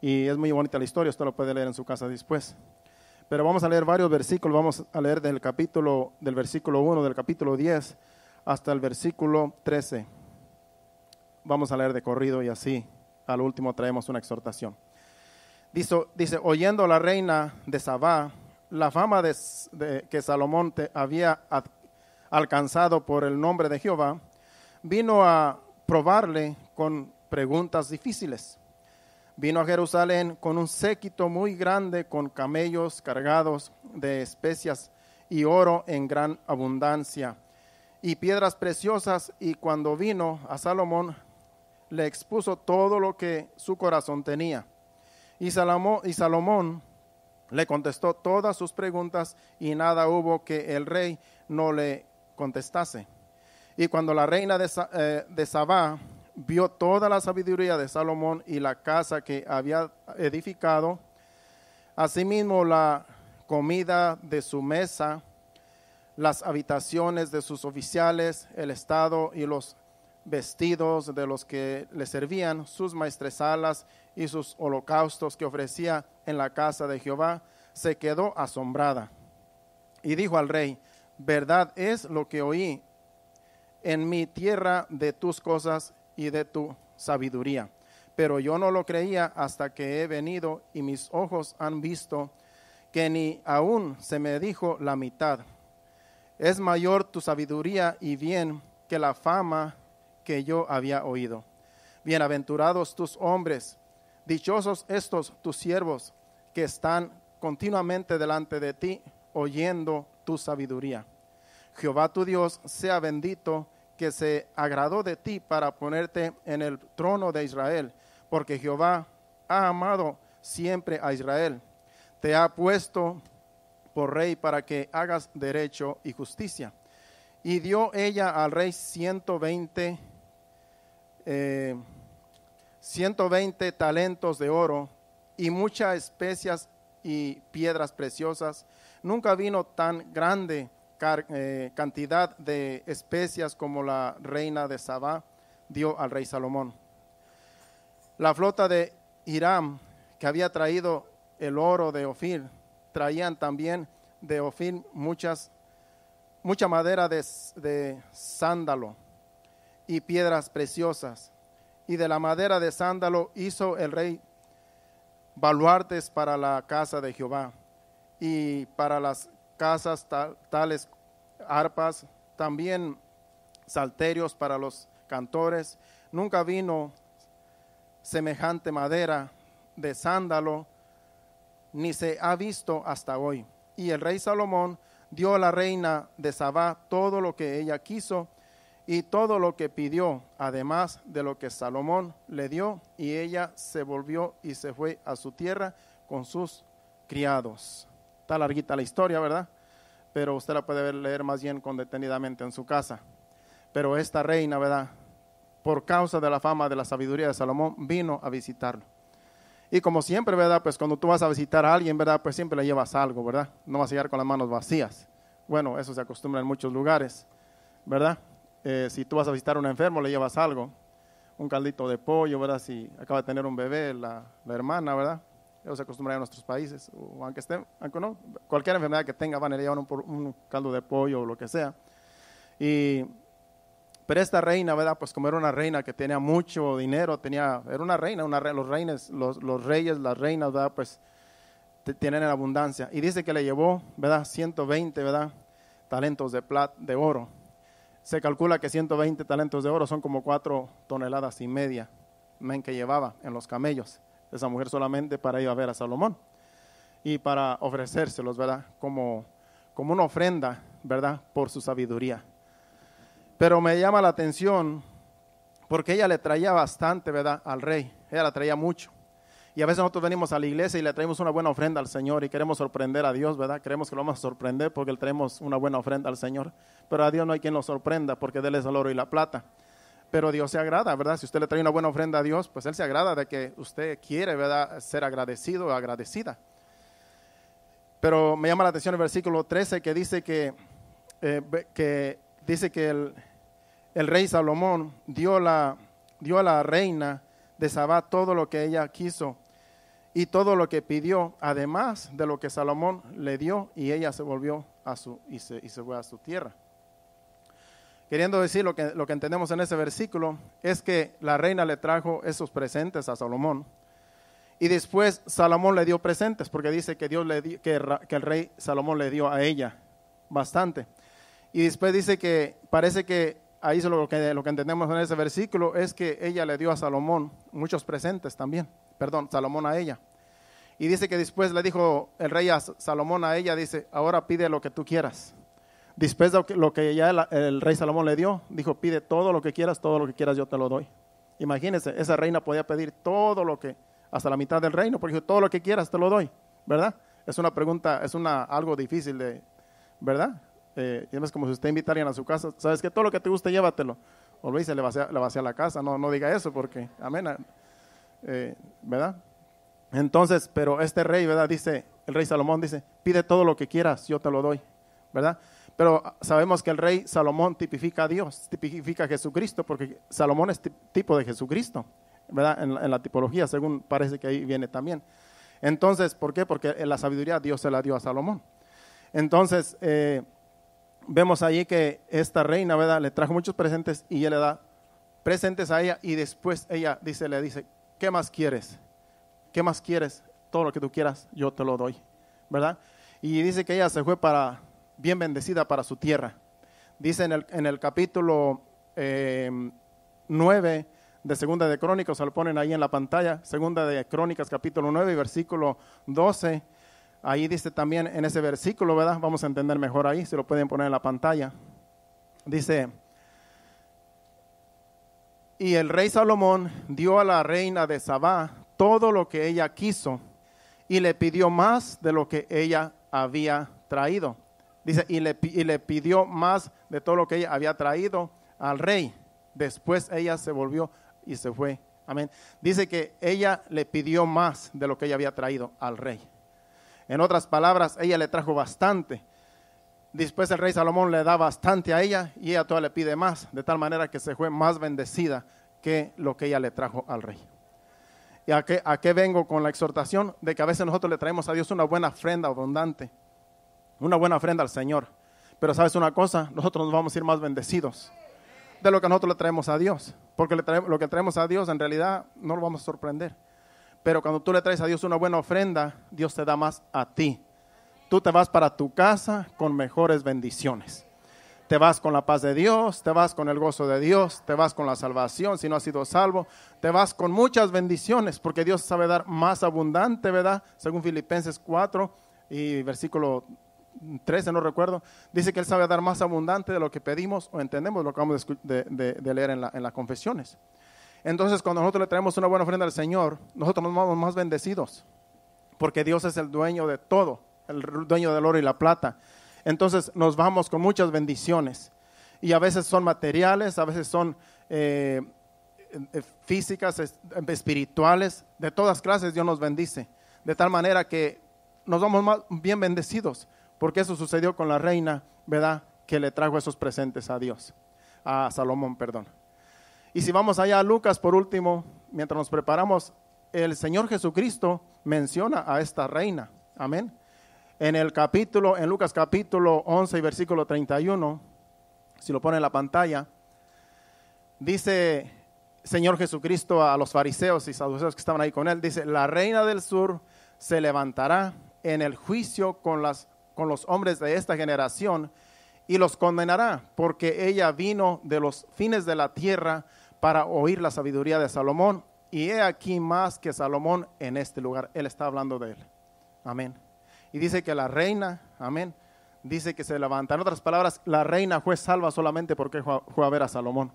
Y es muy bonita la historia, usted lo puede leer en su casa después. Pero vamos a leer varios versículos, vamos a leer del capítulo, del versículo 1, del capítulo 10 hasta el versículo 13. Vamos a leer de corrido y así al último traemos una exhortación. Dice, dice oyendo la reina de Sabá, la fama de, que Salomón había alcanzado por el nombre de Jehová, vino a probarle con preguntas difíciles. Vino a Jerusalén con un séquito muy grande, con camellos cargados de especias y oro en gran abundancia, y piedras preciosas, y cuando vino a Salomón, le expuso todo lo que su corazón tenía. Y Salomón, le contestó todas sus preguntas, y nada hubo que el rey no le contestase. Y cuando la reina de, eh, de Sabá vio toda la sabiduría de Salomón y la casa que había edificado, asimismo la comida de su mesa, las habitaciones de sus oficiales, el estado y los vestidos de los que le servían, sus maestresalas y sus holocaustos que ofrecía en la casa de Jehová, se quedó asombrada. Y dijo al rey, verdad es lo que oí en mi tierra de tus cosas y de tu sabiduría. Pero yo no lo creía hasta que he venido y mis ojos han visto que ni aún se me dijo la mitad. Es mayor tu sabiduría y bien que la fama que yo había oído. Bienaventurados tus hombres, dichosos estos tus siervos que están continuamente delante de ti, oyendo tu sabiduría. Jehová tu Dios sea bendito que se agradó de ti para ponerte en el trono de Israel, porque Jehová ha amado siempre a Israel. Te ha puesto por rey para que hagas derecho y justicia. Y dio ella al rey 120, eh, 120 talentos de oro y muchas especias y piedras preciosas. Nunca vino tan grande eh, cantidad de especias como la reina de Sabá dio al rey Salomón. La flota de Hiram, que había traído el oro de Ofir, traían también de Ofir muchas, mucha madera de, de sándalo y piedras preciosas. Y de la madera de sándalo hizo el rey baluartes para la casa de Jehová y para las casas tales arpas, también salterios para los cantores. Nunca vino semejante madera de sándalo, ni se ha visto hasta hoy. Y el rey Salomón dio a la reina de Sabá todo lo que ella quiso y todo lo que pidió, además de lo que Salomón le dio, y ella se volvió y se fue a su tierra con sus criados. Está larguita la historia, ¿verdad? Pero usted la puede leer más bien con detenidamente en su casa. Pero esta reina, ¿verdad? Por causa de la fama de la sabiduría de Salomón, vino a visitarlo. Y como siempre, ¿verdad? Pues cuando tú vas a visitar a alguien, ¿verdad? Pues siempre le llevas algo, ¿verdad? No vas a llegar con las manos vacías. Bueno, eso se acostumbra en muchos lugares, ¿verdad? Eh, si tú vas a visitar a un enfermo, le llevas algo. Un caldito de pollo, ¿verdad? Si acaba de tener un bebé, la, la hermana, ¿verdad? Eso se acostumbra en nuestros países, o aunque esté, cualquier enfermedad que tenga van a llevar un, caldo de pollo o lo que sea. Y, pero esta reina, ¿verdad? Pues como era una reina que tenía mucho dinero, tenía, era una reina, los, reines, los, reyes, las reinas, ¿verdad? Pues tienen en abundancia. Y dice que le llevó, ¿verdad? 120, ¿verdad? Talentos de plata, de oro. Se calcula que 120 talentos de oro son como cuatro toneladas y media men que llevaba en los camellos esa mujer solamente para ir a ver a Salomón y para ofrecérselos, ¿verdad? Como, como una ofrenda, ¿verdad? Por su sabiduría. Pero me llama la atención porque ella le traía bastante, ¿verdad? Al rey. Ella la traía mucho. Y a veces nosotros venimos a la iglesia y le traemos una buena ofrenda al Señor y queremos sorprender a Dios, ¿verdad? Creemos que lo vamos a sorprender porque le traemos una buena ofrenda al Señor. Pero a Dios no hay quien lo sorprenda porque él es el oro y la plata pero Dios se agrada, ¿verdad? Si usted le trae una buena ofrenda a Dios, pues Él se agrada de que usted quiere, ¿verdad? Ser agradecido o agradecida. Pero me llama la atención el versículo 13 que dice que, eh, que, dice que el, rey Salomón dio, la, dio a la reina de Sabá todo lo que ella quiso y todo lo que pidió, además de lo que Salomón le dio, y ella se volvió a su, y se, y se fue a su tierra. Queriendo decir lo que, lo que entendemos en ese versículo, es que la reina le trajo esos presentes a Salomón, y después Salomón le dio presentes, porque dice que, Dios le que, que el rey Salomón le dio a ella bastante. Y después dice que parece que ahí lo que, lo que entendemos en ese versículo es que ella le dio a Salomón muchos presentes también perdón, Salomón a ella. Y dice que después le dijo el rey Salomón a ella, dice, ahora pide lo que tú quieras. Después de lo que ya el, rey Salomón le dio, dijo, pide todo lo que quieras, todo lo que quieras yo te lo doy. Imagínense, esa reina podía pedir todo lo que, hasta la mitad del reino, porque dijo, todo lo que quieras te lo doy, ¿verdad? Es una pregunta, es una, algo difícil de, ¿verdad? Eh, es como si usted invita a su casa, sabes que todo lo que te guste llévatelo. O Luis se le vacía, le vacía la casa, no, no diga eso porque, amén, eh, ¿verdad? Entonces, pero este rey, ¿verdad? Dice, el rey Salomón dice, pide todo lo que quieras, yo te lo doy, ¿verdad? Pero sabemos que el rey Salomón tipifica a Dios, tipifica a Jesucristo, porque Salomón es tipo de Jesucristo, ¿verdad? En, la tipología, según parece que ahí viene también. Entonces, ¿por qué? Porque la sabiduría Dios se la dio a Salomón. Entonces, eh, vemos ahí que esta reina, ¿verdad? Le trajo muchos presentes y él le da presentes a ella y después ella dice, le dice, ¿qué más quieres? ¿Qué más quieres? Todo lo que tú quieras, yo te lo doy, ¿verdad? Y dice que ella se fue para, bien bendecida para su tierra. Dice en el, en el capítulo 9 eh, de Segunda de Crónicas, se lo ponen ahí en la pantalla, Segunda de Crónicas, capítulo 9, versículo 12. Ahí dice también en ese versículo, ¿verdad? Vamos a entender mejor ahí, se lo pueden poner en la pantalla. Dice, y el rey Salomón dio a la reina de Sabá todo lo que ella quiso y le pidió más de lo que ella había traído. Dice, y le, pidió más de todo lo que ella había traído al rey. Después ella se volvió y se fue. Amén. Dice que ella le pidió más de lo que ella había traído al rey. En otras palabras, ella le trajo bastante. Después el rey Salomón le da bastante a ella y ella todavía le pide más, de tal manera que se fue más bendecida que lo que ella le trajo al rey. ¿Y a qué, a qué vengo con la exhortación? De que a veces nosotros le traemos a Dios una buena ofrenda abundante, una buena ofrenda al Señor. Pero sabes una cosa, nosotros nos vamos a ir más bendecidos de lo que nosotros le traemos a Dios. Porque le traemos, lo que traemos a Dios en realidad no lo vamos a sorprender. Pero cuando tú le traes a Dios una buena ofrenda, Dios te da más a ti tú te vas para tu casa con mejores bendiciones. Te vas con la paz de Dios, te vas con el gozo de Dios, te vas con la salvación si no has sido salvo, te vas con muchas bendiciones porque Dios sabe dar más abundante, ¿verdad? Según Filipenses 4 y versículo 13, no recuerdo, dice que Él sabe dar más abundante de lo que pedimos o entendemos, lo que vamos de, leer en, en las confesiones. Entonces, cuando nosotros le traemos una buena ofrenda al Señor, nosotros nos vamos más bendecidos, porque Dios es el dueño de todo el dueño del oro y la plata. Entonces nos vamos con muchas bendiciones. Y a veces son materiales, a veces son eh, eh, físicas, espirituales, de todas clases Dios nos bendice. De tal manera que nos vamos más bien bendecidos, porque eso sucedió con la reina, ¿verdad? Que le trajo esos presentes a Dios, a Salomón, perdón. Y si vamos allá a Lucas, por último, mientras nos preparamos, el Señor Jesucristo menciona a esta reina. Amén en el capítulo, en Lucas capítulo 11 y versículo 31, si lo pone en la pantalla, dice Señor Jesucristo a los fariseos y saduceos que estaban ahí con él, dice, la reina del sur se levantará en el juicio con, las, con los hombres de esta generación y los condenará, porque ella vino de los fines de la tierra para oír la sabiduría de Salomón, y he aquí más que Salomón en este lugar. Él está hablando de él. Amén. Y dice que la reina, amén, dice que se levanta. En otras palabras, la reina fue salva solamente porque fue a ver a Salomón.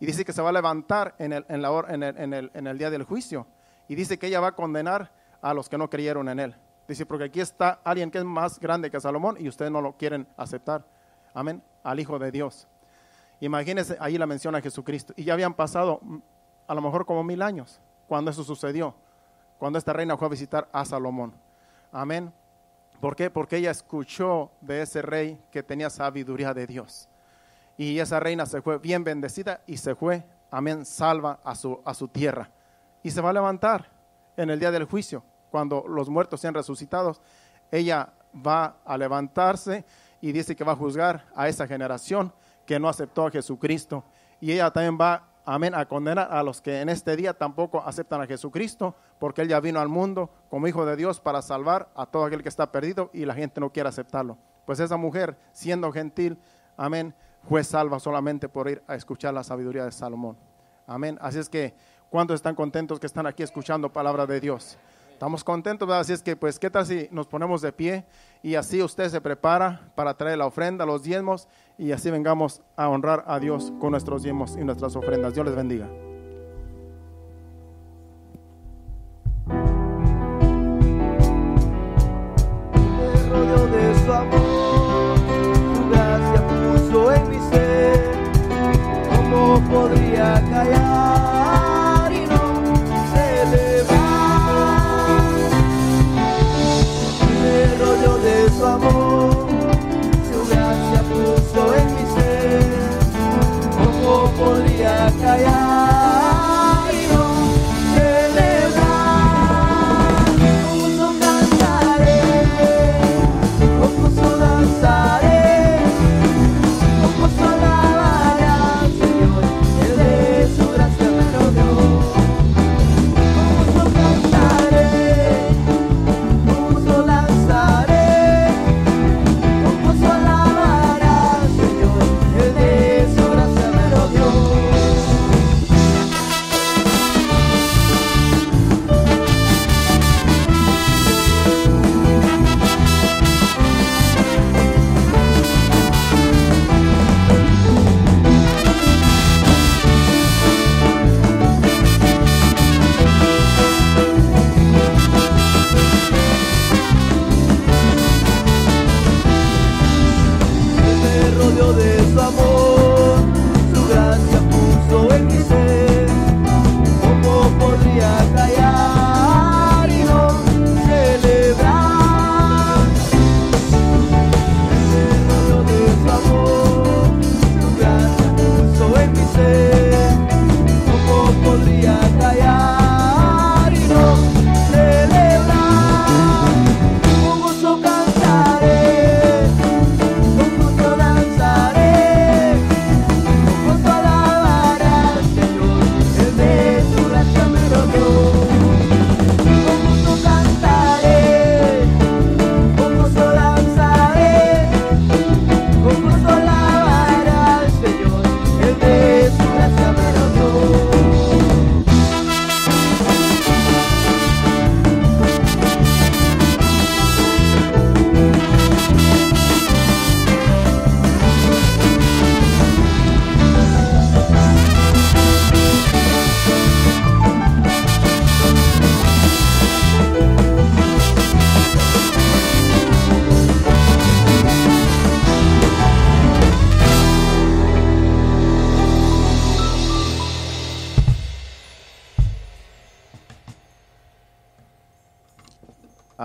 Y dice que se va a levantar en el, en, la, en, el, en, el, en el día del juicio. Y dice que ella va a condenar a los que no creyeron en él. Dice, porque aquí está alguien que es más grande que Salomón y ustedes no lo quieren aceptar. Amén. Al Hijo de Dios. Imagínense, ahí la menciona Jesucristo. Y ya habían pasado mm, a lo mejor como mil años cuando eso sucedió. Cuando esta reina fue a visitar a Salomón. Amén. ¿Por qué? Porque ella escuchó de ese rey que tenía sabiduría de Dios. Y esa reina se fue bien bendecida y se fue, amén, salva a su, a su tierra. y se va a levantar en el día del juicio, cuando los muertos sean resucitados. Ella va a levantarse y dice que va a juzgar a esa generación que no aceptó a Jesucristo. Y ella también va, amén, a condenar a los que en este día tampoco aceptan a Jesucristo, porque Él ya vino al mundo como Hijo de Dios para salvar a todo aquel que está perdido y la gente no quiere aceptarlo. Pues esa mujer, siendo gentil, amén, fue salva solamente por ir a escuchar la sabiduría de Salomón. Amén. Así es que, ¿cuántos están contentos que están aquí escuchando palabra de Dios? Estamos contentos. Así es que, pues, ¿qué tal si nos ponemos de pie y así usted se prepara para traer la ofrenda, los diezmos y así vengamos a honrar a Dios con nuestros diezmos y nuestras ofrendas? Dios les bendiga.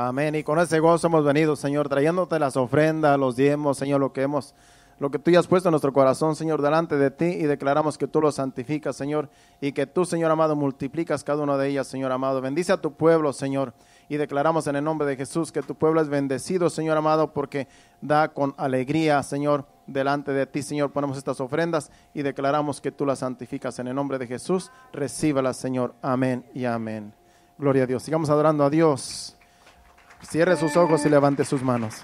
Amén. Y con ese gozo hemos venido, Señor, trayéndote las ofrendas, los diezmos, Señor, lo que hemos, lo que tú ya has puesto en nuestro corazón, Señor, delante de ti y declaramos que tú lo santificas, Señor, y que tú, Señor amado, multiplicas cada una de ellas, Señor amado. Bendice a tu pueblo, Señor, y declaramos en el nombre de Jesús que tu pueblo es bendecido, Señor amado, porque da con alegría, Señor, delante de ti, Señor, ponemos estas ofrendas y declaramos que tú las santificas en el nombre de Jesús. Recíbalas, Señor. Amén y amén. Gloria a Dios. Sigamos adorando a Dios. Cierre sus ojos y levante sus manos.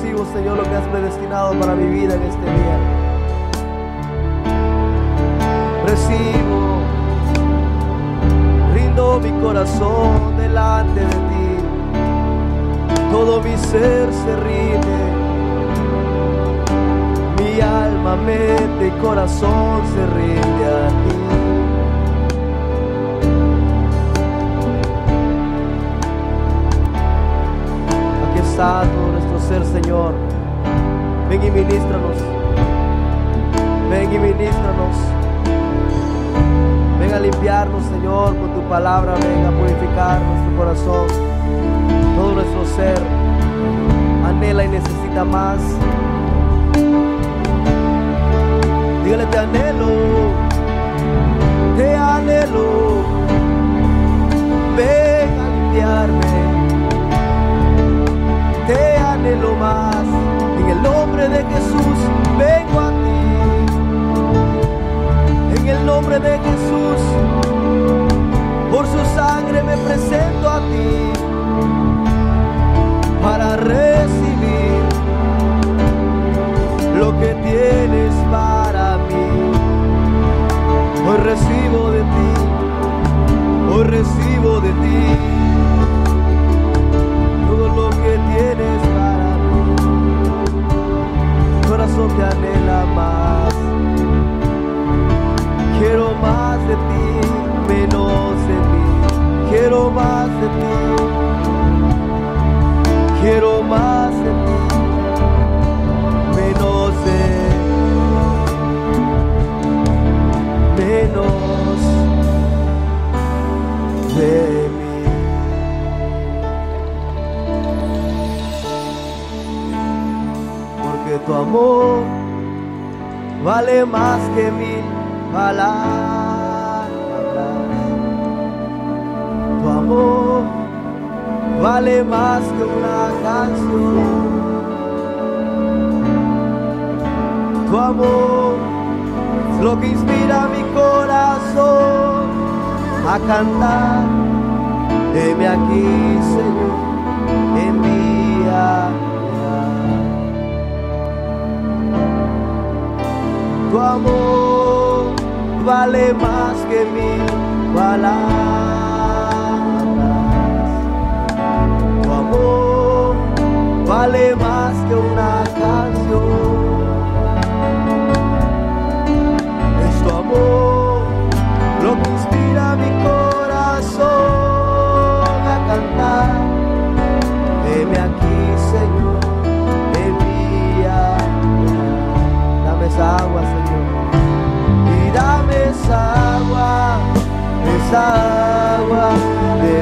Recibo, Señor, lo que has predestinado para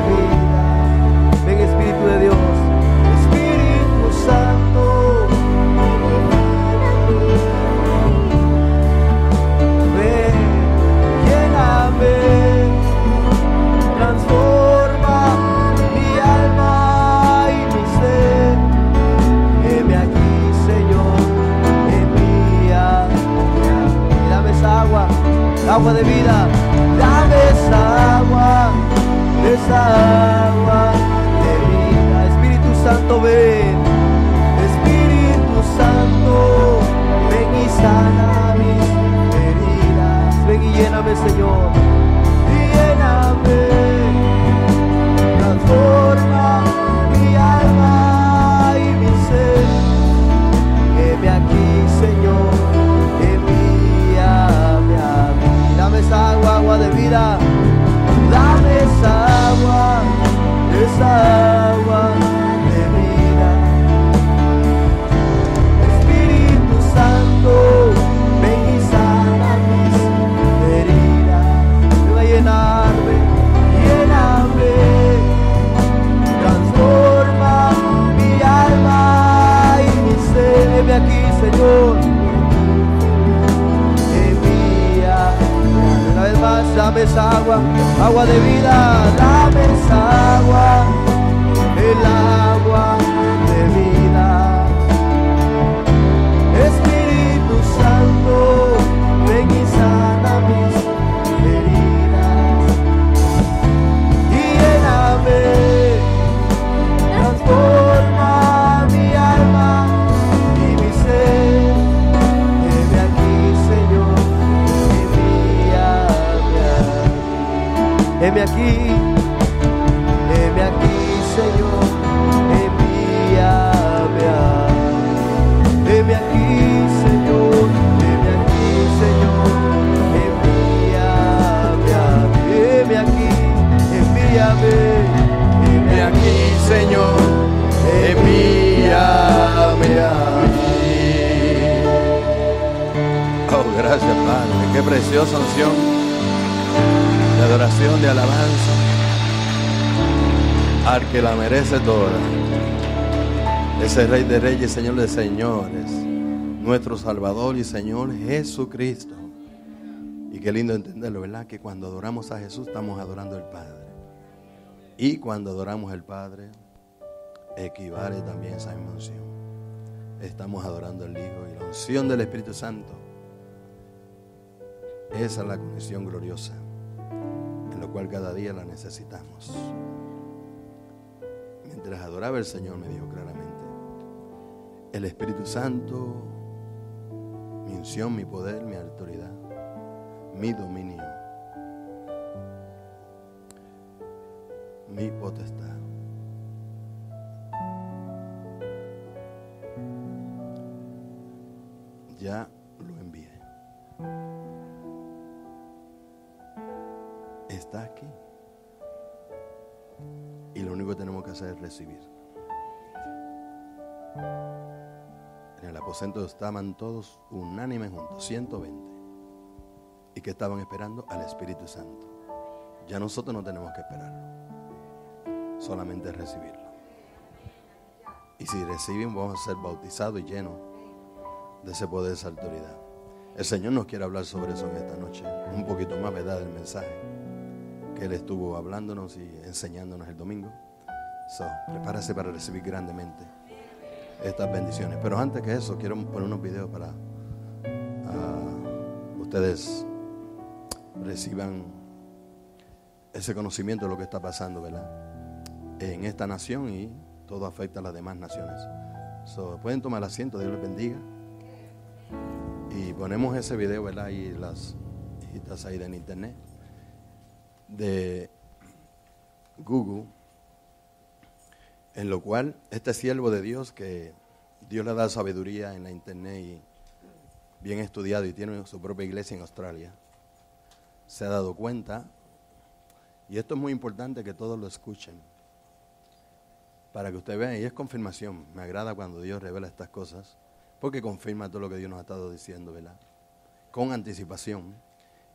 de de Reyes, Señor de Señores. Nuestro Salvador y Señor Jesucristo. Y qué lindo entenderlo, ¿verdad? Que cuando adoramos a Jesús estamos adorando al Padre. Y cuando adoramos al Padre, equivale también esa unción. Estamos adorando al Hijo y la unción del Espíritu Santo. Esa es la conexión gloriosa, en lo cual cada día la necesitamos. Mientras adoraba el Señor me dijo el Espíritu Santo, mi unción, mi poder, mi autoridad, mi dominio, mi potestad. Ya lo envié. Está aquí. Y lo único que tenemos que hacer es recibir. El aposento estaban todos unánimes juntos, 120. ¿Y que estaban esperando? Al Espíritu Santo. Ya nosotros no tenemos que esperarlo. Solamente recibirlo. Y si recibimos, vamos a ser bautizados y llenos de ese poder, de esa autoridad. El Señor nos quiere hablar sobre eso en esta noche. Un poquito más, ¿verdad? Del mensaje que Él estuvo hablándonos y enseñándonos el domingo. So, prepárese para recibir grandemente estas bendiciones. Pero antes que eso, quiero poner unos videos para ah, ustedes reciban ese conocimiento de lo que está pasando, ¿verdad? En esta nación y todo afecta a las demás naciones. Pueden tomar asiento, Dios les bendiga. Y ponemos ese video, ¿verdad? Y las hijitas ahí en internet de Google, en lo cual este siervo de Dios que Dios le da sabiduría en la internet y bien estudiado y tiene su propia iglesia en Australia, se ha dado cuenta, y esto es muy importante que todos lo escuchen, para que usted vea, y es confirmación, me agrada cuando Dios revela estas cosas, porque confirma todo lo que Dios nos ha estado diciendo, ¿verdad? Con anticipación.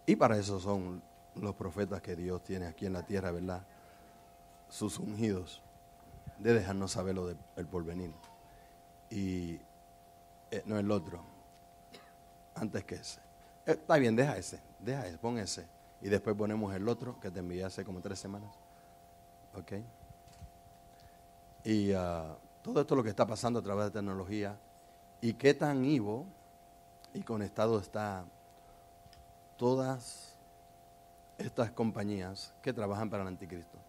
Y para eso son los profetas que Dios tiene aquí en la tierra, ¿verdad? Sus ungidos, de dejarnos saber lo del porvenir. Y eh, no el otro, antes que ese. Eh, está bien, deja ese, deja ese, pon ese. Y después ponemos el otro que te envié hace como tres semanas. ¿Ok? Y ah, todo esto lo que está pasando a través de tecnología y qué tan vivo y conectado está todas estas compañías que trabajan para el anticristo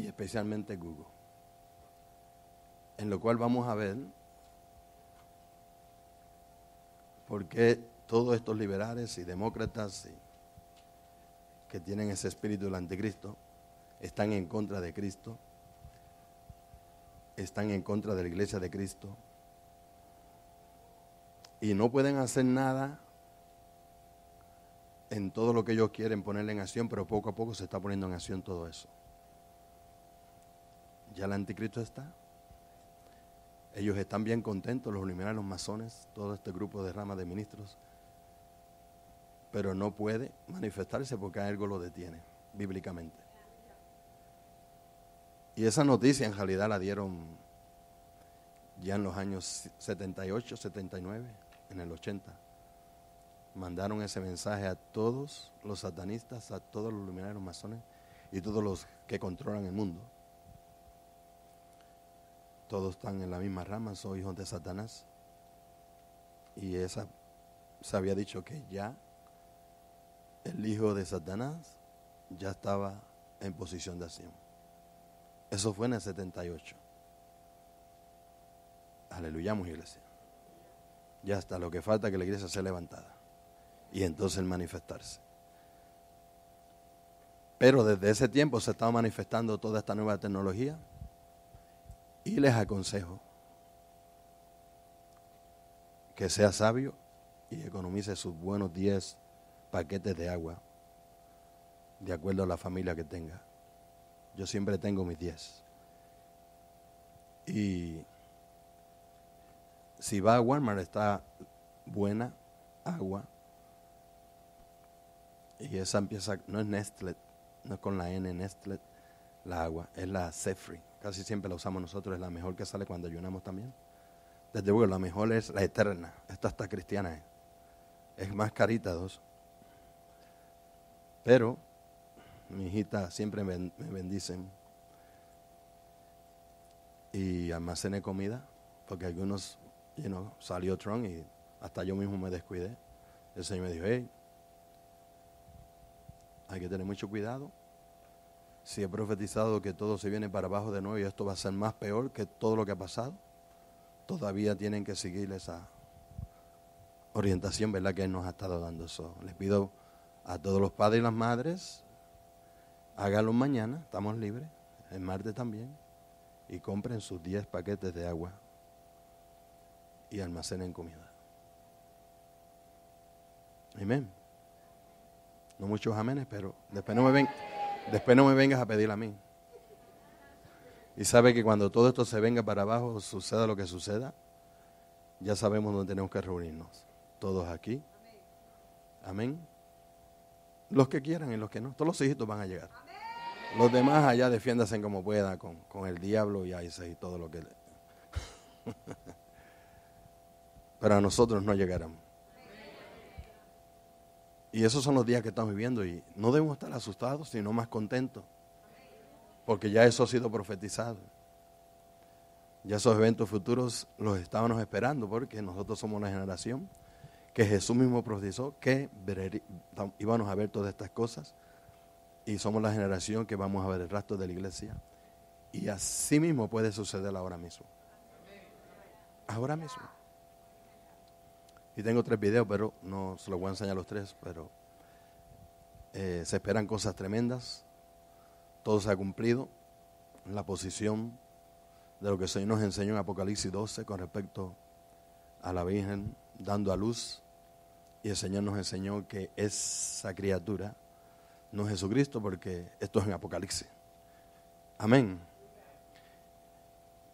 y especialmente Google. En lo cual vamos a ver por qué todos estos liberales y demócratas que tienen ese espíritu del anticristo están en contra de Cristo, están en contra de la iglesia de Cristo y no pueden hacer nada en todo lo que ellos quieren ponerle en acción, pero poco a poco se está poniendo en acción todo eso. Ya el anticristo está. Ellos están bien contentos, los liberales, los masones, todo este grupo de ramas de ministros, pero no puede manifestarse porque algo lo detiene, bíblicamente. Y esa noticia en realidad la dieron ya en los años 78, 79 en el 80. Mandaron ese mensaje a todos los satanistas, a todos los luminarios masones y todos los que controlan el mundo. Todos están en la misma rama, son hijos de Satanás. Y esa se había dicho que ya el hijo de Satanás ya estaba en posición de acción. Eso fue en el 78. Aleluyamos, iglesia. Ya está, lo que falta es que la iglesia sea levantada. Y entonces manifestarse. Pero desde ese tiempo se estaba manifestando toda esta nueva tecnología. Y les aconsejo que sea sabio y economice sus buenos 10 paquetes de agua de acuerdo a la familia que tenga. Yo siempre tengo mis 10. Y si va a Walmart está buena agua. Y esa empieza, no es Nestle, no es con la N Nestle, la agua, es la Sefri. Casi siempre la usamos nosotros, es la mejor que sale cuando ayunamos también. Desde luego, la mejor es la eterna. Esta está cristiana. Eh. Es más carita dos. Pero mi hijita siempre me, bendicen y almacené comida, porque algunos you know, salió Trump y hasta yo mismo me descuidé. El Señor me dijo, hey, hay que tener mucho cuidado. Si he profetizado que todo se viene para abajo de nuevo y esto va a ser más peor que todo lo que ha pasado, todavía tienen que seguir esa orientación, ¿verdad? Que Él nos ha estado dando eso. Les pido a todos los padres y las madres, háganlo mañana, estamos libres, el martes también, y compren sus 10 paquetes de agua y almacenen comida. Amén. No muchos amenes, pero después no me ven, después no me vengas a pedir a mí. Y sabe que cuando todo esto se venga para abajo, suceda lo que suceda, ya sabemos dónde tenemos que reunirnos. Todos aquí. Amén. Los que quieran y los que no. Todos los hijitos van a llegar. Los demás allá defiéndase como puedan con, con el diablo y ahí y todo lo que... Pero a nosotros no llegarán. Y esos son los días que estamos viviendo y no debemos estar asustados, sino más contentos. Porque ya eso ha sido profetizado. Ya esos eventos futuros los estábamos esperando porque nosotros somos una generación que Jesús mismo profetizó que íbamos a ver todas estas cosas y somos la generación que vamos a ver el rastro de la iglesia. Y así mismo puede suceder ahora mismo. Ahora mismo. Y tengo tres videos, pero no se los voy a enseñar los tres, pero eh, se esperan cosas tremendas. Todo se ha cumplido. La posición de lo que el Señor nos enseñó en Apocalipsis 12 con respecto a la Virgen dando a luz. Y el Señor nos enseñó que esa criatura no es Jesucristo porque esto es en Apocalipsis. Amén.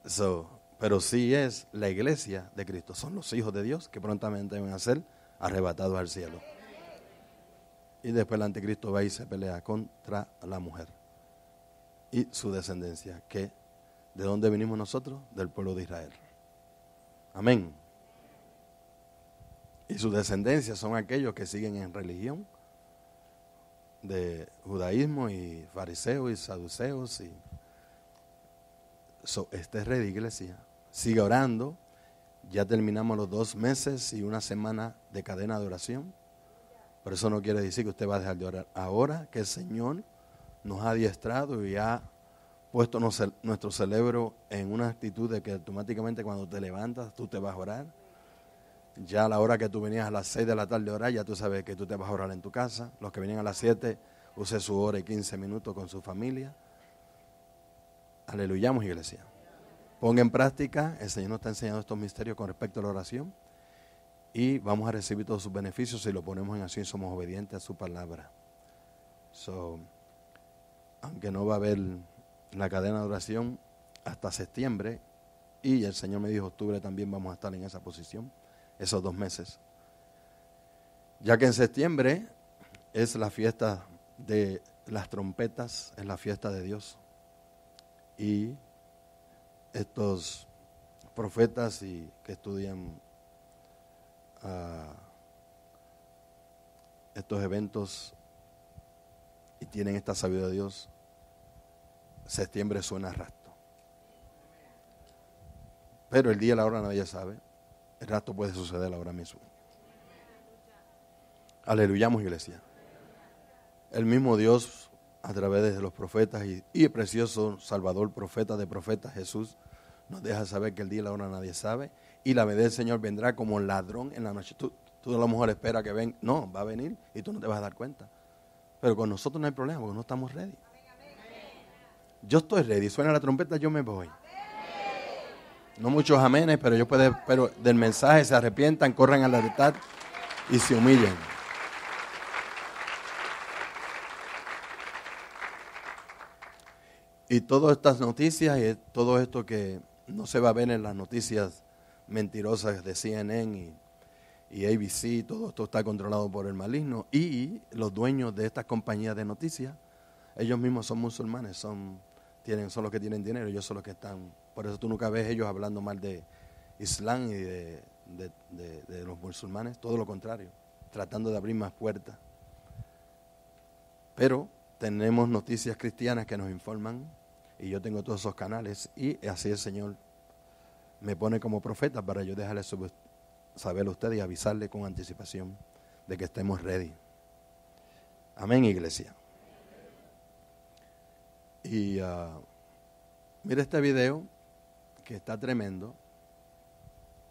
So, pero sí es la iglesia de Cristo. Son los hijos de Dios que prontamente van a ser arrebatados al cielo. Y después el anticristo va y se pelea contra la mujer y su descendencia, que de dónde venimos nosotros, del pueblo de Israel. Amén. Y su descendencia son aquellos que siguen en religión de judaísmo y fariseos y saduceos. Y esta es red iglesia. Sigue orando. Ya terminamos los dos meses y una semana de cadena de oración. Pero eso no quiere decir que usted va a dejar de orar. Ahora que el Señor nos ha adiestrado y ha puesto nuestro cerebro en una actitud de que automáticamente cuando te levantas tú te vas a orar. Ya a la hora que tú venías a las 6 de la tarde a orar, ya tú sabes que tú te vas a orar en tu casa. Los que vienen a las 7, use su hora y 15 minutos con su familia. Aleluyamos, iglesia. Ponga en práctica, el Señor nos está enseñando estos misterios con respecto a la oración y vamos a recibir todos sus beneficios si lo ponemos en acción y somos obedientes a su palabra. So, aunque no va a haber la cadena de oración hasta septiembre y el Señor me dijo octubre también vamos a estar en esa posición, esos dos meses. Ya que en septiembre es la fiesta de las trompetas, es la fiesta de Dios. Y estos profetas y que estudian ah, estos eventos y tienen esta sabiduría de Dios, septiembre suena rato. Pero el día y la hora nadie sabe. El rato puede suceder ahora mismo. Aleluyamos, iglesia. El mismo Dios, a través de los profetas y, el precioso Salvador, profeta de profetas, Jesús, nos deja saber que el día y la hora nadie sabe. Y la venida del Señor vendrá como ladrón en la noche. Tú, tú a lo mejor esperas que venga. No, va a venir y tú no te vas a dar cuenta. Pero con nosotros no hay problema porque no estamos ready. Yo estoy ready. Suena la trompeta, yo me voy. No muchos amenes, pero yo puedo, pero del mensaje se arrepientan, corran al altar y se humillen. Y todas estas noticias y todo esto que no se va a ver en las noticias mentirosas de CNN y, y, ABC, todo esto está controlado por el maligno. Y los dueños de estas compañías de noticias, ellos mismos son musulmanes, son, tienen, son los que tienen dinero, ellos son los que están. Por eso tú nunca ves ellos hablando mal de Islam y de, de los musulmanes, todo lo contrario, tratando de abrir más puertas. Pero tenemos noticias cristianas que nos informan y yo tengo todos esos canales y así el Señor me pone como profeta para yo dejarle saber a usted y avisarle con anticipación de que estemos ready. Amén, iglesia. Y uh, mire este video que está tremendo.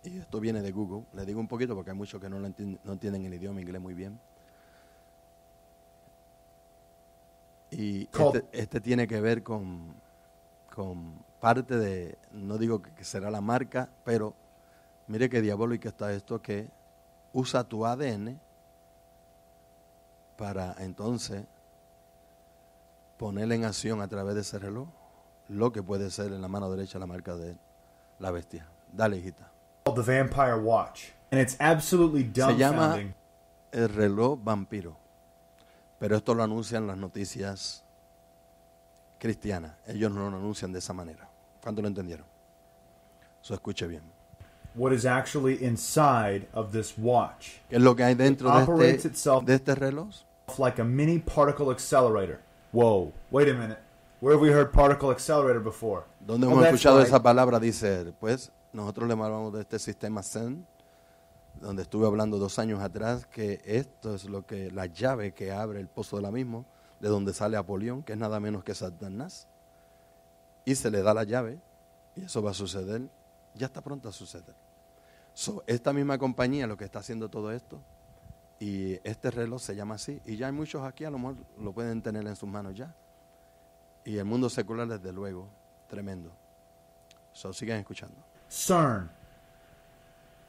Y esto viene de Google. Le digo un poquito porque hay muchos que no, lo entienden, no entienden el idioma inglés muy bien. Y este, este, tiene que ver con, con parte de, no digo que será la marca, pero mire qué diabólico está esto que usa tu ADN para entonces poner en acción a través de ese reloj lo que puede ser en la mano derecha la marca de la bestia. Dale, hijita. The Vampire Watch. And it's absolutely Se llama el reloj vampiro. Pero esto lo anuncian las noticias cristianas. Ellos no lo anuncian de esa manera. ¿Cuánto lo entendieron? Eso escuche bien. What is actually inside of this watch? ¿Qué es lo que hay dentro de este, de este reloj? Like a mini particle accelerator. Whoa, wait a minute. Where have we heard particle accelerator before? ¿Dónde oh, hemos escuchado esa palabra? Dice, pues nosotros le hablamos de este sistema Zen donde estuve hablando dos años atrás, que esto es lo que la llave que abre el pozo del abismo, de donde sale Apolión, que es nada menos que Satanás, y se le da la llave, y eso va a suceder, ya está pronto a suceder. esta misma compañía lo que está haciendo todo esto, y este reloj se llama así, y ya hay muchos aquí, a lo mejor lo pueden tener en sus manos ya. Y el mundo secular, desde luego, tremendo. So, sigan escuchando. CERN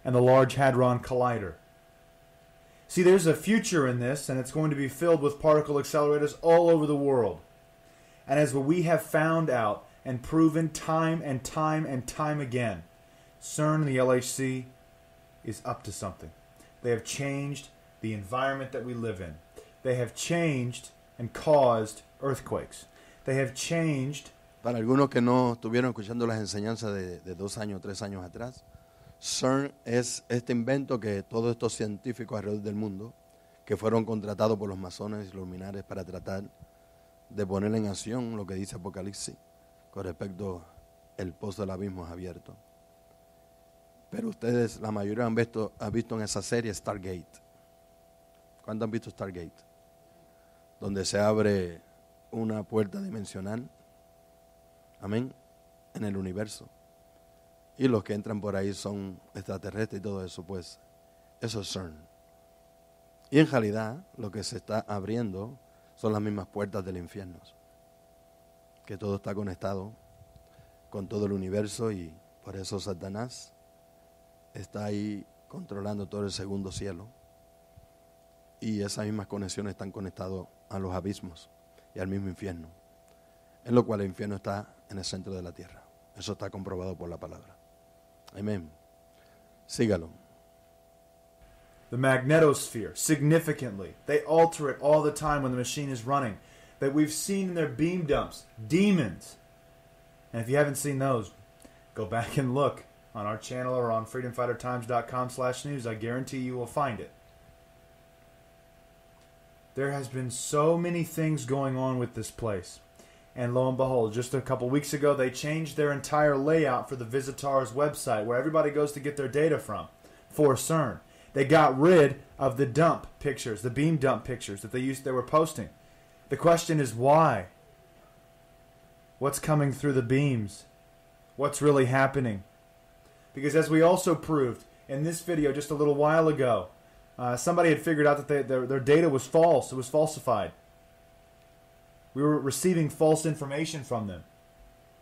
and the Large Hadron Collider. See, there's a future in this, and it's going to be filled with particle accelerators all over the world. And as we have found out and proven time and time and time again, CERN and the LHC is up to something. They have changed the environment that we live in. They have changed and caused earthquakes. They have changed Para algunos que no estuvieron escuchando las enseñanzas de, de dos años, tres años atrás, CERN es este invento que todos estos científicos alrededor del mundo, que fueron contratados por los masones y los luminares para tratar de poner en acción lo que dice Apocalipsis con respecto el pozo del abismo es abierto. Pero ustedes, la mayoría han visto, han visto en esa serie Stargate. ¿Cuántos han visto Stargate? Donde se abre una puerta dimensional Amén. En el universo. Y los que entran por ahí son extraterrestres y todo eso, pues eso es CERN. Y en realidad lo que se está abriendo son las mismas puertas del infierno. Que todo está conectado con todo el universo y por eso Satanás está ahí controlando todo el segundo cielo. Y esas mismas conexiones están conectadas a los abismos y al mismo infierno. En lo cual el infierno está en el centro de la tierra. Eso está comprobado por la palabra. Amén. Sígalo. the magnetosphere significantly. They alter it all the time when the machine is running. That we've seen in their beam dumps, demons. And if you haven't seen those, go back and look on our channel or on freedomfightertimes.com slash news. I guarantee you will find it. There has been so many things going on with this place. And lo and behold, just a couple weeks ago, they changed their entire layout for the Visitar's website where everybody goes to get their data from for CERN. They got rid of the dump pictures, the beam dump pictures that they used they were posting. The question is why? What's coming through the beams? What's really happening? Because as we also proved in this video just a little while ago, uh, somebody had figured out that they, their, their data was false. It was falsified. We were receiving false information from them.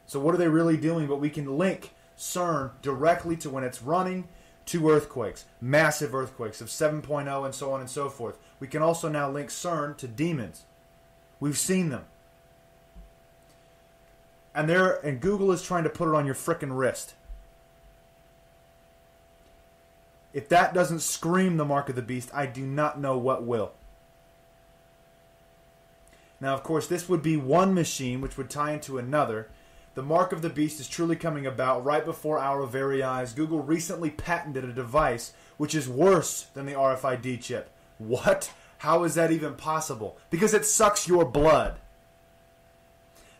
So what are they really doing? But we can link CERN directly to when it's running to earthquakes, massive earthquakes of 7.0 and so on and so forth. We can also now link CERN to demons. We've seen them. And they're and Google is trying to put it on your frickin' wrist. If that doesn't scream the mark of the beast, I do not know what will. Now, of course, this would be one machine which would tie into another. The mark of the beast is truly coming about right before our very eyes. Google recently patented a device which is worse than the RFID chip. What? How is that even possible? Because it sucks your blood.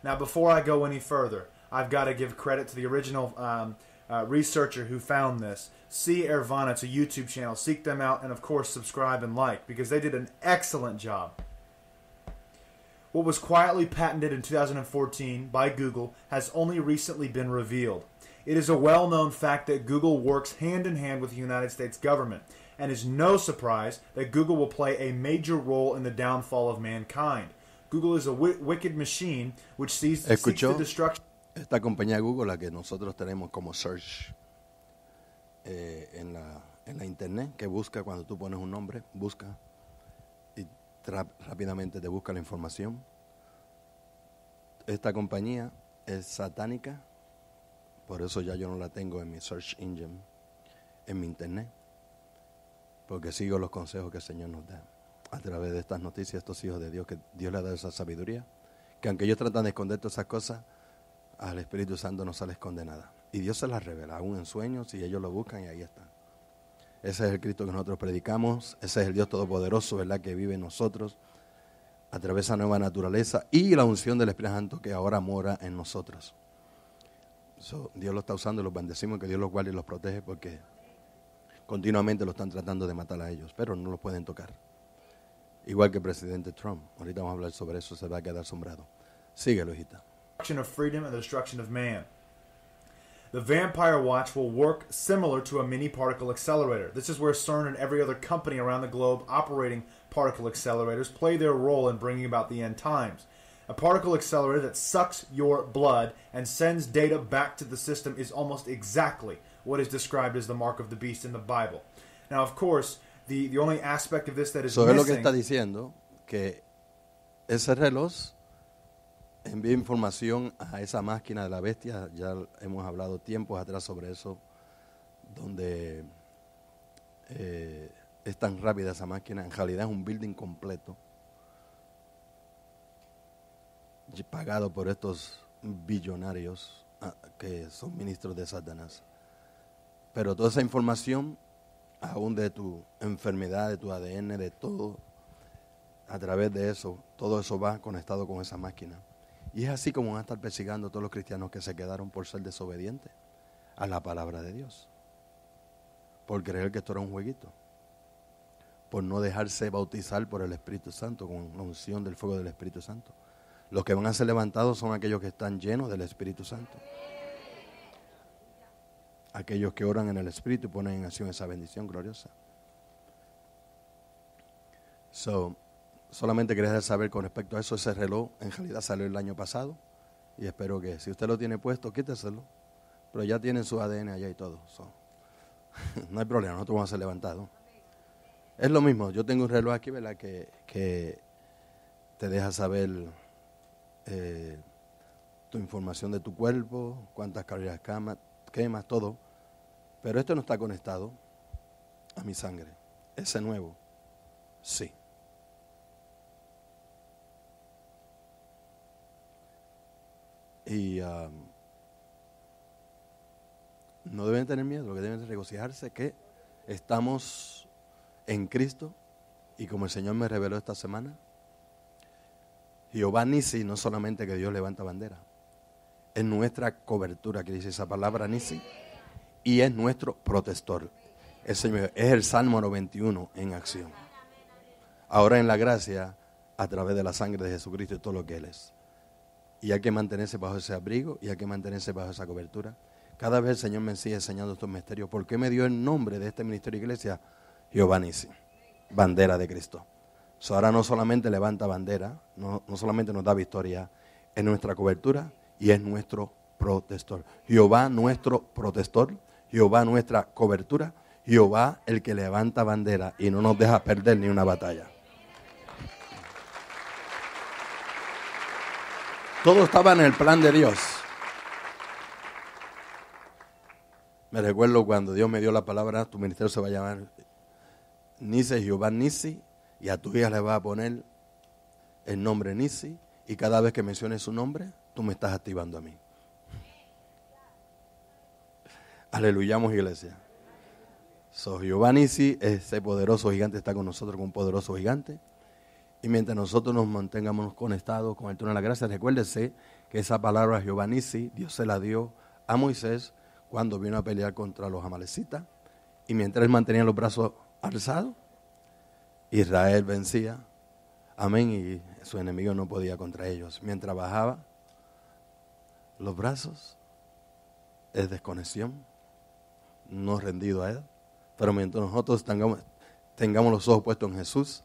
Now, before I go any further, I've got to give credit to the original um, uh, researcher who found this. See Ervana, it's a YouTube channel. Seek them out and, of course, subscribe and like because they did an excellent job. What was quietly patented in 2014 by Google has only recently been revealed. It is a well known fact that Google works hand in hand with the United States government, and is no surprise that Google will play a major role in the downfall of mankind. Google is a wicked machine which sees, seeks the destruction Esta compañía Google, la que nosotros tenemos como search eh, en, la, en la internet, que busca cuando tú pones un nombre, busca rápidamente te busca la información. Esta compañía es satánica, por eso ya yo no la tengo en mi search engine, en mi internet, porque sigo los consejos que el Señor nos da a través de estas noticias, estos hijos de Dios, que Dios le ha dado esa sabiduría, que aunque ellos tratan de esconder todas esas cosas, al Espíritu Santo no se le esconde nada. Y Dios se las revela, aún en sueños, y ellos lo buscan y ahí está. Ese es el Cristo que nosotros predicamos, ese es el Dios Todopoderoso, ¿verdad?, que vive en nosotros a través de esa nueva naturaleza y la unción del Espíritu Santo que ahora mora en nosotros. So, Dios lo está usando y los bendecimos, que Dios los guarde y los protege porque continuamente lo están tratando de matar a ellos, pero no los pueden tocar. Igual que el presidente Trump. Ahorita vamos a hablar sobre eso, se va a quedar asombrado. Síguelo, hijita. of freedom and the destruction of man. The Vampire Watch will work similar to a mini particle accelerator. This is where CERN and every other company around the globe operating particle accelerators play their role in bringing about the end times. A particle accelerator that sucks your blood and sends data back to the system is almost exactly what is described as the mark of the beast in the Bible. Now, of course, the, the only aspect of this that is Eso es lo que está diciendo, que ese reloj envía información a esa máquina de la bestia, ya hemos hablado tiempos atrás sobre eso, donde eh, es tan rápida esa máquina, en realidad es un building completo, pagado por estos billonarios ah, que son ministros de Satanás. Pero toda esa información, aún de tu enfermedad, de tu ADN, de todo, a través de eso, todo eso va conectado con esa máquina. Y es así como van a estar persiguiendo a todos los cristianos que se quedaron por ser desobedientes a la palabra de Dios. Por creer que esto era un jueguito. Por no dejarse bautizar por el Espíritu Santo, con la unción del fuego del Espíritu Santo. Los que van a ser levantados son aquellos que están llenos del Espíritu Santo. Aquellos que oran en el Espíritu y ponen en acción esa bendición gloriosa. So, solamente quería saber con respecto a eso, ese reloj en realidad salió el año pasado y espero que si usted lo tiene puesto, quíteselo. Pero ya tienen su ADN allá y todo. so, no hay problema, nosotros vamos a ser levantados. Es lo mismo, yo tengo un reloj aquí, ¿verdad? Que, que te deja saber eh, tu información de tu cuerpo, cuántas calorías cama- quemas, todo. Pero esto no está conectado a mi sangre. Ese nuevo, sí. Y um, no deben tener miedo, lo que deben es regocijarse que estamos en Cristo y como el Señor me reveló esta semana, Jehová Nisi no solamente que Dios levanta bandera, es nuestra cobertura, que dice esa palabra Nisi, y es nuestro protector. Es, es el Salmo 91 en acción. Ahora en la gracia, a través de la sangre de Jesucristo y todo lo que Él es. Y hay que mantenerse bajo ese abrigo y hay que mantenerse bajo esa cobertura. Cada vez el Señor me sigue enseñando estos misterios. ¿Por qué me dio el nombre de este ministerio de iglesia? Jehová Nisi, bandera de Cristo. So, ahora no solamente levanta bandera, no, no solamente nos da victoria, es nuestra cobertura y es nuestro protector. Jehová nuestro protector, Jehová nuestra cobertura, Jehová el que levanta bandera y no nos deja perder ni una batalla. Todo estaba en el plan de Dios. Me recuerdo cuando Dios me dio la palabra, tu ministerio se va a llamar Nisi, Jehová Nisi, y a tu hija le va a poner el nombre Nisi, y cada vez que menciones su nombre, tú me estás activando a mí. Aleluyamos, iglesia. So, Jehová Nisi, ese poderoso gigante está con nosotros, con un poderoso gigante. Y mientras nosotros nos mantengamos conectados con el trono de la gracia, recuérdese que esa palabra Jehová Nisi, Dios se la dio a Moisés cuando vino a pelear contra los amalecitas. Y mientras él mantenía los brazos alzados, Israel vencía. Amén. Y su enemigo no podía contra ellos. Mientras bajaba los brazos, es desconexión, no rendido a él. Pero mientras nosotros tengamos, tengamos los ojos puestos en Jesús,